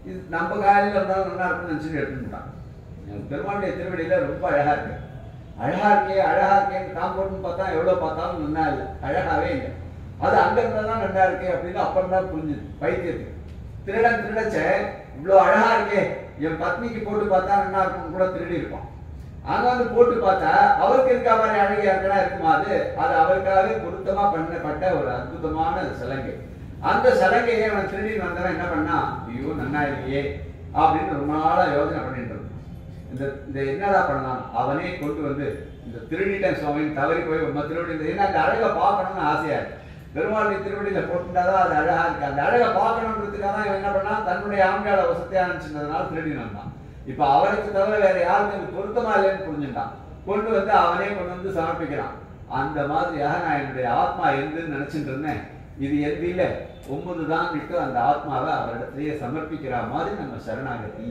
இது நம்ம காலில் இருந்தாலும் நல்லா இருக்கும்னு நினச்சிட்டு எடுத்துட்டான் பெருமாளுடைய திருவடியில் ரொம்ப அழகா இருக்கு. அழகா இருக்கே அழகா இருக்கேன்னு காம்பவுண்ட் பார்த்தா எவ்வளோ பார்த்தாலும் நல்லா இல்லை. அழகாவே இல்லை. அது அங்கே இருந்தால் தான் நல்லா இருக்கு அப்படின்னு அப்புறம் தான் புரிஞ்சுது பைத்தியத்துக்கு. திருடன் திருடச்ச இவ்வளோ அழகா இருக்கே. என் பத்னிக்கு போட்டு பார்த்தா நல்லா இருக்கும்னு கூட திருடி இருப்பான். அங்க வந்து போட்டு பார்த்தா அவருக்கு இருக்க மாதிரி அழகியா இருக்கா இருக்குமா அது? அது அவருக்காக பொருத்தமா பண்ணப்பட்ட ஒரு அற்புதமான சலங்கை. அந்த சலங்கையை அவன் திருடி வந்தவன் என்ன பண்ணா ஐயோ நன்னா இல்லையே அப்படின்னு ரொம்ப நாளா யோசனை பண்ணிட்டு இந்த இந்த என்னடா பண்ணலாம்? அவனே கொண்டு வந்து இந்த திருடிட்டன் சுவாமியின் தவறி போய் உண்மை திருவடி ஏன்னா அந்த அழகை பார்க்கணும்னு ஆசையா இருக்கு. பெருமாள் திருவடியில போட்டுட்டாதான் அது அழகா இருக்கு. அந்த அழகை பார்க்கணுன்றதுக்காக தான் இவன் என்ன பண்ணா தன்னுடைய ஆண்கால வசதியா நினைச்சிருந்ததுனால திருடி வந்தான். இப்ப அவருக்கு தவிர வேற யாருக்கும் எனக்கு பொருத்தமா இல்லைன்னு புரிஞ்சுட்டான். கொண்டு வந்து அவனே கொண்டு வந்து சமர்ப்பிக்கிறான். அந்த மாதிரியாக நான் என்னுடைய ஆத்மா எந்துன்னு நினைச்சிட்டு இருந்தேன். இது எது இல்லை ஒன்பது தான் விட்டு அந்த ஆத்மாவை அவரிடத்திலேயே சமர்ப்பிக்கிற மாதிரி நம்ம சரணாகதி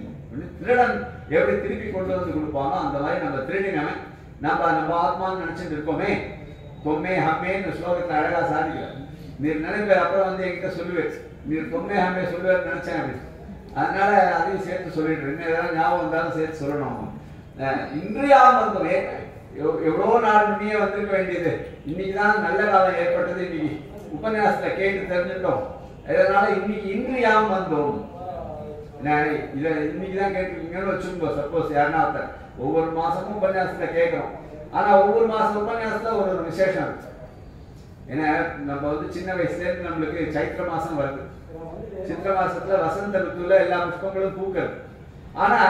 திருடன் எப்படி திருப்பி கொண்டு வந்து கொடுப்பானோ அந்த மாதிரி நம்ம திருடினவன் நம்ம நம்ம ஆத்மான்னு நினைச்சிட்டு இருக்கோமே. தொம்மே ஹம்மேன்னு ஸ்லோகத்தை அழகா சாதிக்கிறார். நீர் நினைப்பேர் அப்புறம் வந்து என்கிட்ட சொல்லுவேன் நீர் தொம்மே ஹம்மே சொல்லுவேர் நினைச்சேன் அப்படின்னு. அதனால அதையும் சேர்த்து சொல்லிடுறேன். இன்னும் ஏதாவது ஞாபகம் இருந்தாலும் சேர்த்து சொல்லணும். அஹ் இன்றியாம் எவ்- எவ்வளோ நாள் முன்னே வந்திருக்க வேண்டியது? இன்னைக்கு தான் நல்ல காலம் ஏற்பட்டது. இன்னைக்கு உபன்யாசத்தை கேட்டு தெரிஞ்சுட்டோம் இதனால இன்னைக்கு இன்றியாம் வந்தோம். இதை இன்னைக்கு தான் கேட்டுருக்கீங்கன்னு வச்சுக்கோ சப்போஸ் யாருன்னா ஒவ்வொரு மாசமும் உபன்யாசத்தை கேட்குறோம். ஆனா ஒவ்வொரு மாசம் உபன்யாசத்துல ஒரு ஒரு விசேஷம் இருக்கு. ஏன்னா நம்ம வந்து சின்ன வயசுலேருந்து நம்மளுக்கு சைத்திர மாசம் வருது. சித்திர மாசத்துல வசந்த ருத்துல எல்லா புஷ்பங்களும் பூக்கிறது. ஆனா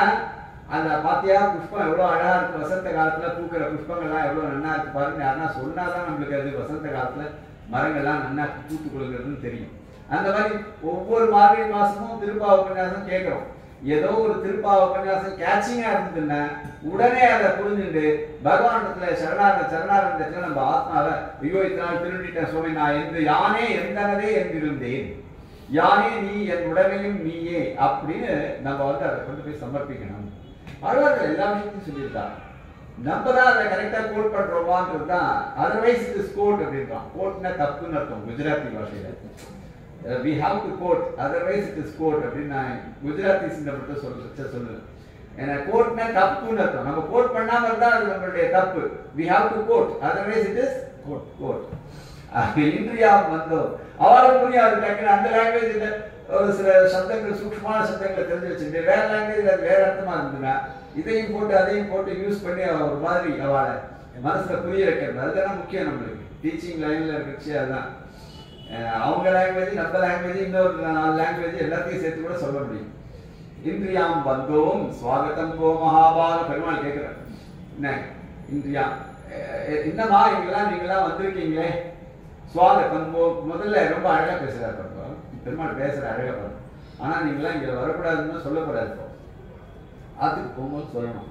அந்த பாத்தியா புஷ்பம் எவ்வளவு அழகா இருக்கு வசந்த காலத்துல பூக்கிற புஷ்பங்கள்லாம் எவ்வளவு நல்லா இருக்கு பாருங்க. யாருன்னா சொன்னாதான் நம்மளுக்கு அது வசந்த காலத்துல மரங்கள்லாம் நன்னா பூத்து கொடுக்கறதுன்னு தெரியும். அந்த மாதிரி ஒவ்வொரு மார்கழி மாசமும் திருப்பா உபன்யாசம் கேட்கிறோம். ஏதோ ஒரு திருப்பா உபன்யாசம் கேட்சிங்கா இருந்ததுன்னா உடனே அதை புரிஞ்சுட்டு பகவானத்துல சரணாக சரணாரண்டத்துல நம்ம ஆத்மாவை ஐயோ இத்தனை நாள் திருண்டிட்டேன் சுவாமி நான் எந்த யானே எந்தனவே என்றிருந்தேன் யானே நீ என் உடமையும் நீயே அப்படின்னு நம்ம வந்து அதை கொண்டு போய் சமர்ப்பிக்கணும். அழகர்கள் எல்லா விஷயத்தையும் சொல்லியிருக்காங்க. நம்ம தான் அதை கரெக்டா கோட் பண்ணுறோமான்றது தான் அதர்வைஸ் இட் இஸ் கோட் அப்படின்றான். கோட்னா தப்புன்னு அர்த்தம் குஜராத்தி பாஷையில். We have to quote otherwise it is quote அப்படின்னு நான் குஜராத்தி மட்டும் சொல்ல சொல்லுவேன். ஏன்னா கோட்னா தப்புன்னு அர்த்தம். நம்ம கோட் பண்ணாமல் தான் அது நம்மளுடைய தப்பு. We have to quote otherwise it is quote quote இன்றியா வந்தோம். அவளுக்கு புரியாது அந்த லாங்குவேஜ்ல ஒரு சில சப்தங்கள் சூக்ஷ்மமான சப்தங்களை தெரிஞ்சு வச்சுட்டு வேற லாங்குவேஜில் அது வேற அர்த்தமா இருந்ததுன்னா இதையும் போட்டு அதையும் போட்டு யூஸ் பண்ணி ஒரு மாதிரி அவளை மனசுல புரிய வைக்கிறது. அதுதான் முக்கியம் நம்மளுக்கு. டீச்சிங் லைன்ல இருக்கச்சு அதுதான். அவங்க லாங்குவேஜ் நம்ம லாங்குவேஜ் இன்னொரு நாலு லாங்குவேஜ் எல்லாத்தையும் சேர்த்து கூட சொல்ல முடியும். இந்திரியாம் வந்தோம் சுவாகத்தம் போ மகாபால பெருமாள் கேட்கிறார் என்ன? இன்றியா அஹ் என்னம்மா இங்கெல்லாம் நீங்களாம் வந்திருக்கீங்களே? சுவாத போ முதல்ல ரொம்ப அழகா பேசுறாரு பாருங்க. பெருமாள் பேசுற அழகாக பாருங்க. ஆனா நீங்களாம் இங்க வரக்கூடாதுன்னு சொல்லக்கூடாது இப்போ. ஆற்றுக்கு போகும்போது சொல்லணும்.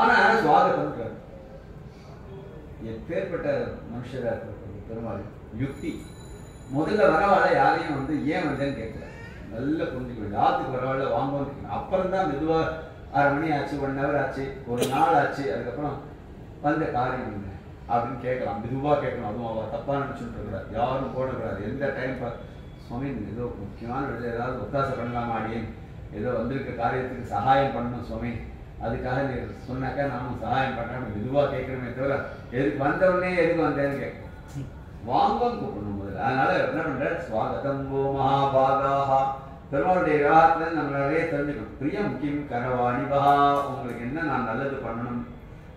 ஆனா சுவாகத்தம் எப்பேற்பட்ட மனுஷரா இருக்கிற பெருமாள் யுக்தி. முதல்ல வரவாழ யாரையும் வந்து ஏன் வந்தேன்னு கேட்கல. நல்லா புரிஞ்சுக்க வேண்டிய ஆத்துக்கு வரவாழ வாங்குவோன்னு அப்புறம் தான் மெதுவாக அரை மணி ஆச்சு ஒன் ஹவர் ஆச்சு ஒரு நாள் ஆச்சு அதுக்கப்புறம் வந்த காரியம் என்ன அப்படின்னு கேட்கலாம். மெதுவாக கேட்கணும். அதுவும் அவ தப்பாக நினைச்சுட்டு இருக்கிறார். யாரும் போடக்கூடாது எந்த டைம் சுவாமி ஏதோ முக்கியமான இடத்துல ஏதாவது ஒத்தாசை பண்ணலாமா அடியேன்? ஏதோ வந்திருக்க காரியத்துக்கு சகாயம் பண்ணணும் சுவாமி. அதுக்காக நீ சொன்னாக்கா நானும் சகாயம் பண்ணாமல் மெதுவாக கேட்கணுமே தவிர எதுக்கு வந்தவொடனே எதுக்கு வந்தேன்னு கேட்கணும். வாங்கம் கூப்பிடணும் முதல்ல. அதனால என்ன பண்ற சுவாகதம் ஓ மகாபாகாஹா. பெருமாளுடைய விவகாரத்துல நம்ம நிறைய தெரிஞ்சுக்கணும். பிரியம் கிம் கரவாணிபா உங்களுக்கு என்ன நான் நல்லது பண்ணணும்?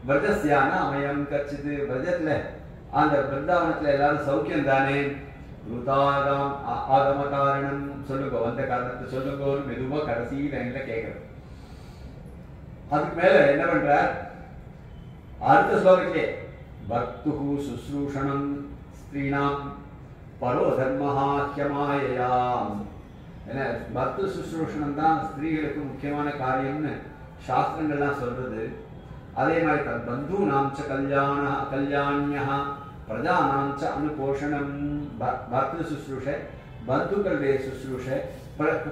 விரதஸ்யான அமயம் கச்சிது விரதத்துல அந்த பிருந்தாவனத்துல எல்லாரும் சௌக்கியம் தானே? ருதாராம் ஆ- ஆகம காரணம் சொல்லுங்க வந்த காரணத்தை சொல்லுங்க மெதுவா கடைசி லைன்ல கேட்கறது அதுக்கு மேல என்ன பண்றார்? அடுத்த ஸ்லோகத்திலே பக்து சுஸ்ரூஷணம் ஸ்திரீணாம் பரோ தர்மஹாக்கியமாயாம் என்ன பக்து சுஸ்ரூஷணம் தான் ஸ்திரீகளுக்கு முக்கியமான காரியம்னு சாஸ்திரங்கள்லாம் சொல்றது. அதே மாதிரி தத் பந்தூனாம் ச கல்யாண கல்யாணியா பிரஜானாம்ச்ச அனுபோஷணம் பர்த்து பக்து பந்துக்களுடைய சுஸ்ரூஷை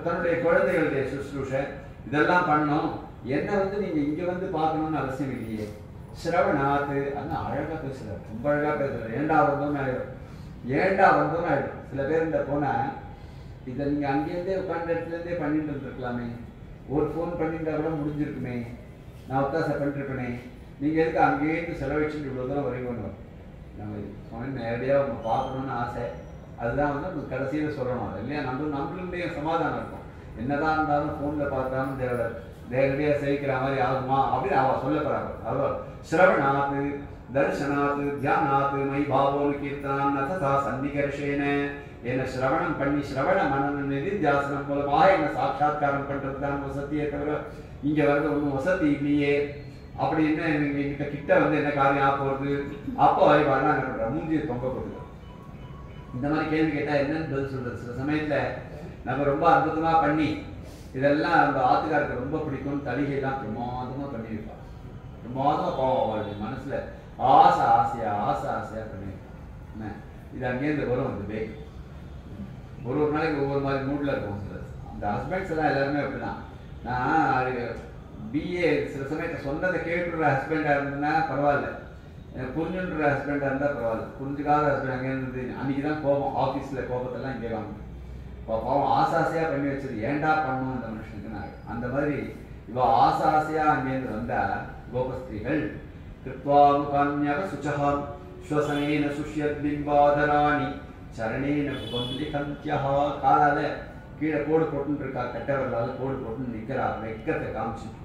தன்னுடைய குழந்தைகளுடைய சுஸ்ரூஷை இதெல்லாம் பண்ணோம். என்ன வந்து நீங்க இங்க வந்து பார்க்கணும்னு அவசியம் இல்லையே. சிரவணாத்து அண்ணா அழகா பேசுறாரு. ரொம்ப அழகா பேசுறாரு. ஏண்டா வந்தோம்னு ஆயிடும். ஏண்டா வந்தோம்னு ஆயிடும். சில பேர் இந்த போனா இதை நீங்க அங்கேருந்தே உட்காந்து இடத்துல இருந்தே பண்ணிட்டு இருந்துருக்கலாமே ஒரு ஃபோன் பண்ணியிருந்தா கூட முடிஞ்சிருக்குமே. நான் ஒத்தாசை பண்ணிருப்பேனே நீங்க எதுக்கு அங்கேயிருந்து செலவழிச்சுட்டு இவ்வளோ தூரம் வரீங்கன்னு நம்ம சுவாமி நேரடியாக அவங்க பார்க்கணும்னு ஆசை. அதுதான் வந்து நம்ம கடைசியில சொல்லணும். அது இல்லையா? நம்ம நம்மளுடைய சமாதானம் இருக்கும். என்னதான் இருந்தாலும் ஃபோனில் பார்த்தாலும் தேவை நேரடியாக சேவிக்கிற மாதிரி ஆகுமா? அப்படின்னு அவ சொல்ல போறாங்க அவ சிரவணாத்து தர்சனாத்து தியானாத்து மை பாவோனு கீர்த்தனான் நததா சந்திகர்ஷேன என்ன சிரவணம் பண்ணி சிரவண மனநிதி நிதித்தியாசனம் மூலமாக என்னை சாட்சா்காரம் பண்ணுறது தான் வசதியே தவிர இங்க வந்து ஒன்றும் வசதி இல்லையே. அப்படி என்ன நீங்க கிட்ட வந்து என்ன காரியம் ஆக போகிறது அப்போ வரலாம் என்ன மூஞ்சி தொங்க போடுது இந்த மாதிரி கேள்வி கேட்டா என்னன்னு பதில் சொல்றது? சில சமயத்துல நம்ம ரொம்ப அற்புதமா பண்ணி இதெல்லாம் அந்த ஆத்துக்காருக்கு ரொம்ப பிடிக்கும் தலிகையெல்லாம் பிரமாதமா பண்ணி வைப்பா பிரமாதமா பாவம் அவளுடைய மனசுல ஆசை ஆசையா ஆசை ஆசையா பண்ணி வைப்பா. என்ன? இது அங்கேருந்து வரும் அந்த பேக் ஒரு ஒரு நாளைக்கு ஒவ்வொரு மாதிரி மூட்ல இருக்கும் சில அந்த ஹஸ்பண்ட்ஸ் எல்லாம் எல்லாருமே அப்படிதான். நான் பிஏ சில சமயத்தை சொன்னதை கேட்டுற ஹஸ்பண்டாக இருந்ததுன்னா பரவாயில்ல. புரிஞ்சுன்ற ஹஸ்பண்டாக இருந்தால் பரவாயில்ல. புரிஞ்சுக்காத ஹஸ்பண்ட் அங்கே இருந்தது அன்னைக்கு தான் கோபம். ஆஃபீஸில் கோபத்தெல்லாம் இங்கே வாங்க இப்போ பாவம் ஆசாசையாக பண்ணி வச்சது ஏன்டா பண்ணும் அந்த மனுஷனுக்கு நான்? அந்த மாதிரி இவ ஆசாசையாக அங்கேருந்து வந்தால் கோபஸ்திரீகள் கிருத்வா முகான்யவ ஸ்வசனேன சுஷ்யத் பிம்பாதராணி சரணேன புகந்து கந்தியா காலால கீழே கோடு போட்டுன்னு இருக்கா கட்டவர்களால் கோடு போட்டுன்னு நிற்கிறா வெக்கத்தை காமிச்சு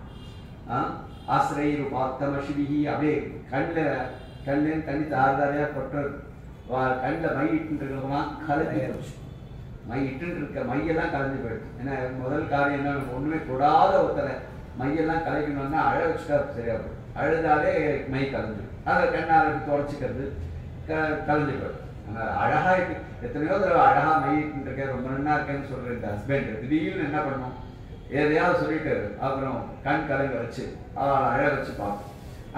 ஆசிரியர் பார்த்தமசிவிகி அப்படியே கண்ணில் கண்ணில் தண்ணி தாரதாரையா கொட்டுறது. வா- கண்ணில் மை இட்டுருக்கலாம் கலந்து போச்சு. மை இட்டு இருக்க மையெல்லாம் கலந்து போயிடுச்சு. ஏன்னா முதல் காரியம் என்ன ஒன்றுமே தொடாத ஒருத்தரை மையெல்லாம் கலைக்கணும்னா அழ வச்சுட்டா சரியா போயிடும். அழுதாலே மை கலந்துடும். அதை கண்ணால் தொடச்சிக்கிறது க கலந்து போயிடும். அழகாக இருக்குது எத்தனையோ தடவை அழகா மை இருக்கேன் ரொம்ப நல்லா இருக்கேன்னு சொல்ற இந்த ஹஸ்பண்ட் திடீர்னு என்ன பண்ணும்? எதையாவது சொல்லிட்டு அப்புறம் கண் கலங்க வச்சு அவளை அழ வச்சு பார்ப்போம்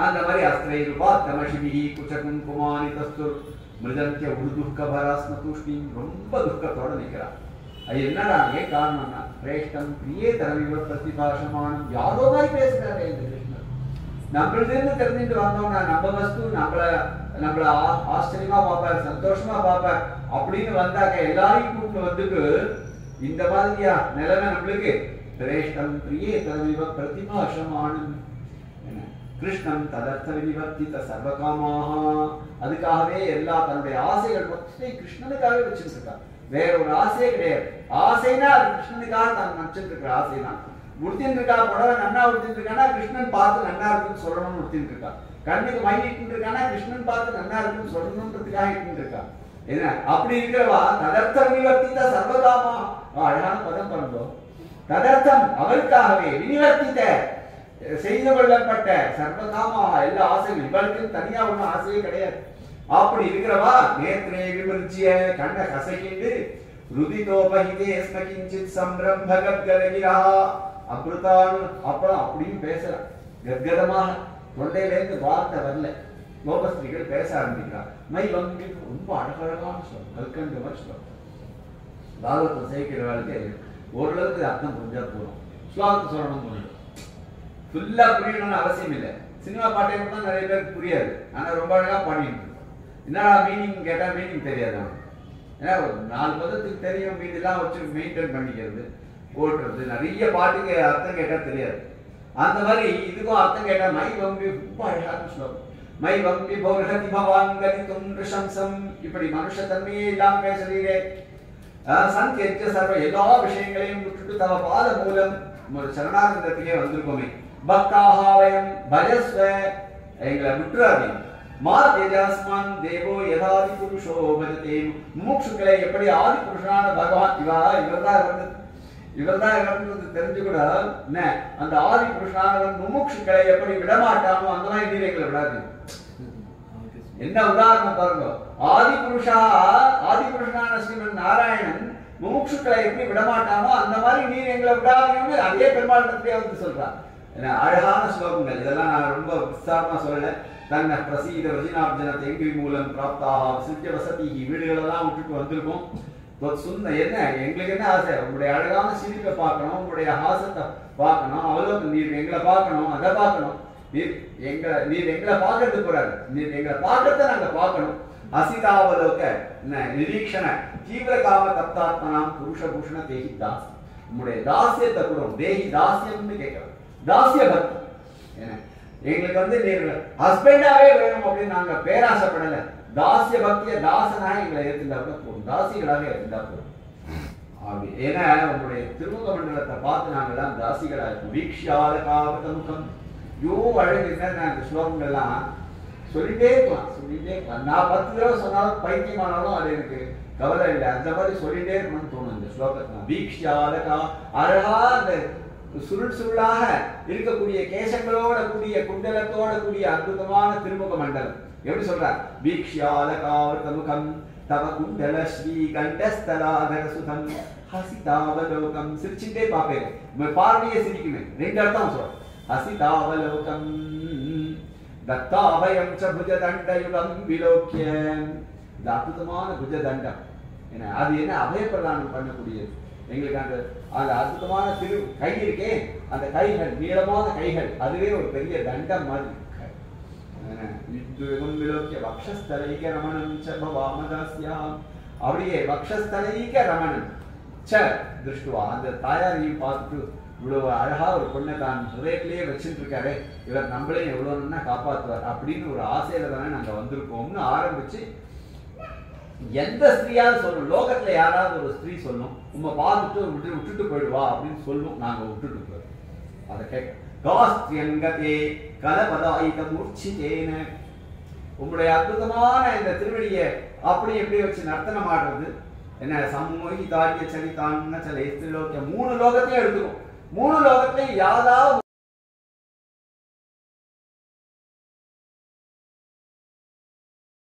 அந்த மாதிரி அஸ்திரை ரூபா தமஷிபிஹி குச்சகும் குமாரி கஸ்தூர் மிருதந்திய உருதுக்கபராஸ்ம தூஷ்ணி. ரொம்ப துக்கத்தோட நிற்கிறான் அது என்னடா காரணம்னா பிரேஷ்டம் பிரியே தரவிவ பிரதிபாஷமானம் யாரோ மாதிரி பேசுகிறாரு இந்த கிருஷ்ணர். தெரிஞ்சுட்டு வந்தோம்னா நம்ம வஸ்து நம்மளை நம்மள ஆச்சரியமா பார்ப்பார் சந்தோஷமா பார்ப்பார். அப்படின்னு வந்தாக்க எல்லாரையும் கூப்பிட்டு வந்துட்டு இந்த மாதிரியா நிலைமை நம்மளுக்கு? பிரேஷ்டம் பிரியே தரவிவ பிரதிபாஷமானம் என்ன? கிருஷ்ணன் ததர்த்த விவர்த்தித்த சர்வகாமாக அதுக்காகவே எல்லா தன்னுடைய ஆசைகள் மொத்தத்தையும் கிருஷ்ணனுக்காகவே வச்சுட்டு வேற ஒரு ஆசையே கிடையாது. ஆசைனா அது கிருஷ்ணனுக்காக தான் நினைச்சிட்டு இருக்கிற ஆசை தான் உடுத்தின்னு இருக்கா புடவை நன்னா உடுத்தின்னு இருக்கானா கிருஷ்ணன் பார்த்து நன்னா இருக்குன்னு சொல்லணும்னு உடுத்தின்னு இருக்கா. கண்ணுக்கு வாங்கிட்டு இருக்கானா கிருஷ்ணன் பார்த்து நன்னா இருக்குன்னு சொல்லணுன்றதுக்காக இட்டு இருக்கா என்ன? அப்படி இருக்கிறவா? ததர்த்தம் நிவர்த்தித்த சர்வகாமா. அழகான பதம் பண்ணோம் ததர்த்தம் அவருக்காகவே விநிவர்த்தித்த செய்து கொள்ளப்பட்ட சர்வகாமாக எல்லா ஆசையும் இவளுக்கு தனியா ஒண்ணும் ஆசையே கிடையாது. அப்படி இருக்கிறவா? நேத்ரே விமர்ச்சிய கண்ண கசைக்கிண்டு ருதிதோபகிதே ஸ்மகிஞ்சித் கிஞ்சித் கலகிரா கத்கதகிரா அப்ருதான் அப்புறம் அப்படியும் பேசுறான் கத்கதமாக. தொண்டையிலேருந்து வார்த்தை வரல. கோபஸ்திரிகள் பேச ஆரம்பிக்கிறார். மை வந்து ரொம்ப அழகழகான சொல்லும் கல்கண்டு மாதிரி சொல்லும் பாகவத்தை சேர்க்கிறவர்களுக்கு ஓரளவுக்கு அர்த்தம் புரிஞ்சா போதும். ஸ்லோகத்தை சொல்லணும் புரியும் ஃபுல்லாக புரியணும்னு அவசியம் இல்லை. சினிமா பாட்டை தான் நிறைய பேருக்கு புரியாது. ஆனால் ரொம்ப அழகாக பாடிட்டு இருக்கோம் என்னடா மீனிங் கேட்டால் மீனிங் தெரியாது அவனுக்கு. ஏன்னா ஒரு நாலு பதத்துக்கு தெரியும். மீதிலாம் வச்சு மெயின்டைன் பண்ணிக்கிறது ஓட்டுறது. நிறைய பாட்டுக்கு அர்த்தம் கேட்டால் தெரியாது. அந்த மாதிரி இதுக்கும் அர்த்தம் கேட்டா மை வம்பி ரொம்ப அழகான ஸ்லோகம் மை வம்பி பௌர்ஹதி பவான் தும் ரிஷம்சம் இப்படி மனுஷ தன்மையே இல்லாம பேசுறீரே. சந்தியற்ற சர்வ எல்லா விஷயங்களையும் விட்டுட்டு தவ பாத மூலம் ஒரு சரணானந்தத்திலே வந்திருக்கோமே. பக்தாஹாவயம் பஜஸ்வ. எங்களை விட்டுறாதீங்க. மா தேஜாஸ்மான் தேவோ யதாதி புருஷோ பஜதே மூக்ஷுக்களை எப்படி ஆதி புருஷனான பகவான் இவா இவர்தான் இவர்ந்து இவர்தான் இவர்ன்றது தெரிஞ்சு கூட என்ன அந்த ஆதி புருஷனாக முமுட்சுக்களை எப்படி விடமாட்டானோ அந்த மாதிரி நீர் எங்களை விடாதீங்க என்ன உதாரணம் பாருங்க. ஆதி புருஷா ஆதி புருஷனான ஸ்ரீமன் நாராயணன் முமுட்சுக்களை எப்படி விடமாட்டானோ அந்த மாதிரி நீர் எங்களை விடாதீங்கன்னு அதே பெருமாளிடத்திலே வந்து சொல்றான் என்ன அழகான ஸ்லோகங்கள். இதெல்லாம் நான் ரொம்ப விசாரமா சொல்லல. தன்னை பிரசீத ரஜினார்ஜன தேங்கி மூலம் பிராப்தாக சித்திய வசதி வீடுகளெல்லாம் விட்டுட்டு வந்திருக்கோம். சொன்ன என்ன? எங்களுக்கு என்ன ஆசை? உங்களுடைய அழகான சிரிப்பை பார்க்கணும் உங்களுடைய ஹாசத்தை பார்க்கணும் அவ்வளோ நீர் எங்களை பார்க்கணும் அதை பார்க்கணும். நீர் எங்க நீர் எங்களை பார்க்கறதுக்கு கூடாது. நீர் எங்களை பார்க்கறத நாங்க பார்க்கணும். அசிதாவலோக என்ன, நிரீக்ஷண தீவிர காம தப்தாத்மனாம் புருஷ பூஷண தேகி தாஸ் உங்களுடைய தாசியத்தை கூட தேகி தாசியம்னு கேட்கிறோம் தாசிய பக்தி. என்ன? எங்களுக்கு வந்து நீர் ஹஸ்பண்டாவே வேணும் அப்படின்னு நாங்க பேராசைப்படல. தாசிய பக்திய தாசனாக எங்களை ஏத்துந்தா கூட தாசிகளாக ஏத்துந்தா போதும். அப்படி ஏன்னா உங்களுடைய திருமுக மண்டலத்தை பார்த்து நாங்கெல்லாம் தாசிகளா இருக்கும். வீக்ஷியால காவத முகம் யோ அழகு. என்ன அந்த ஸ்லோகங்கள்லாம்? சொல்லிட்டே இருக்கலாம். சொல்லிட்டே இருக்கலாம். நான் பத்து தடவை சொன்னாலும் பைத்தியமானாலும் அது எனக்கு கவலை இல்லை. அந்த மாதிரி சொல்லிட்டே இருக்கணும்னு தோணும் இந்த ஸ்லோகத்தை வீக்ஷியால கா அழகா அந்த சுருள் சுருளாக இருக்கக்கூடிய கேசங்களோட கூடிய குண்டலத்தோட கூடிய அற்புதமான திருமுக மண்டலம். எப்படி சொல்றார்? வீக்ஷியால காவத முகம் தவ குண்டல ஸ்ரீ கண்டஸ்தலாதர சுதம் ஹசிதாவலோகம் சிரிச்சுட்டே பாப்பேன் உங்க பார்வையை சிரிக்குமே ரெண்டு அர்த்தம் சொல்றேன் ஹசிதாவலோகம் தத்தாபயம் ச புஜதண்டயுகம் விலோக்கிய இந்த அற்புதமான புஜதண்டம் என்ன அது என்ன அபயப்பிரதானம் பண்ணக்கூடியது? எங்களுக்கு அந்த அந்த அற்புதமான திரு கை இருக்கே அந்த கைகள் நீளமான கைகள் அதுவே ஒரு பெரிய தண்டம் மாதிரி. வித்யுகம் விலோக்கிய வக்ஷஸ்தலைக ரமணம் ச பவாமதாஸ்யாம் அப்படியே வக்ஷஸ்தலைக ரமணம் ச திருஷ்டுவா அந்த தாயாரையும் பார்த்துட்டு இவ்வளவு அழகா ஒரு பொண்ணை தான் ஹிருதயத்திலேயே வச்சுட்டு இருக்காரு இவர் நம்மளையும் எவ்வளோன்னா காப்பாற்றுவார் அப்படின்னு ஒரு ஆசையில தானே நாங்க வந்திருக்கோம்னு ஆரம்பிச்சு எந்த ஸ்திரீயாவது சொல்லணும் லோகத்துல யாராவது ஒரு ஸ்திரீ சொல்லணும் உங்க பார்த்துட்டு விட்டு விட்டுட்டு போயிடுவா அப்படின்னு சொல்லணும் நாங்க விட்டுட்டு போயிடுவோம் அதை கேட்க காஸ்தியங்கதே கலபதாயிக மூர்ச்சிதேன உங்களுடைய அற்புதமான இந்த திருவடியை அப்படி எப்படி வச்சு நர்த்தனம் ஆடுறது? என்ன சம்மொழி தாரிய சலிதான்ன சலை ஸ்திரிலோக்கிய மூணு லோகத்தையும் எடுத்துக்கும். மூணு லோகத்தையும் யாராவது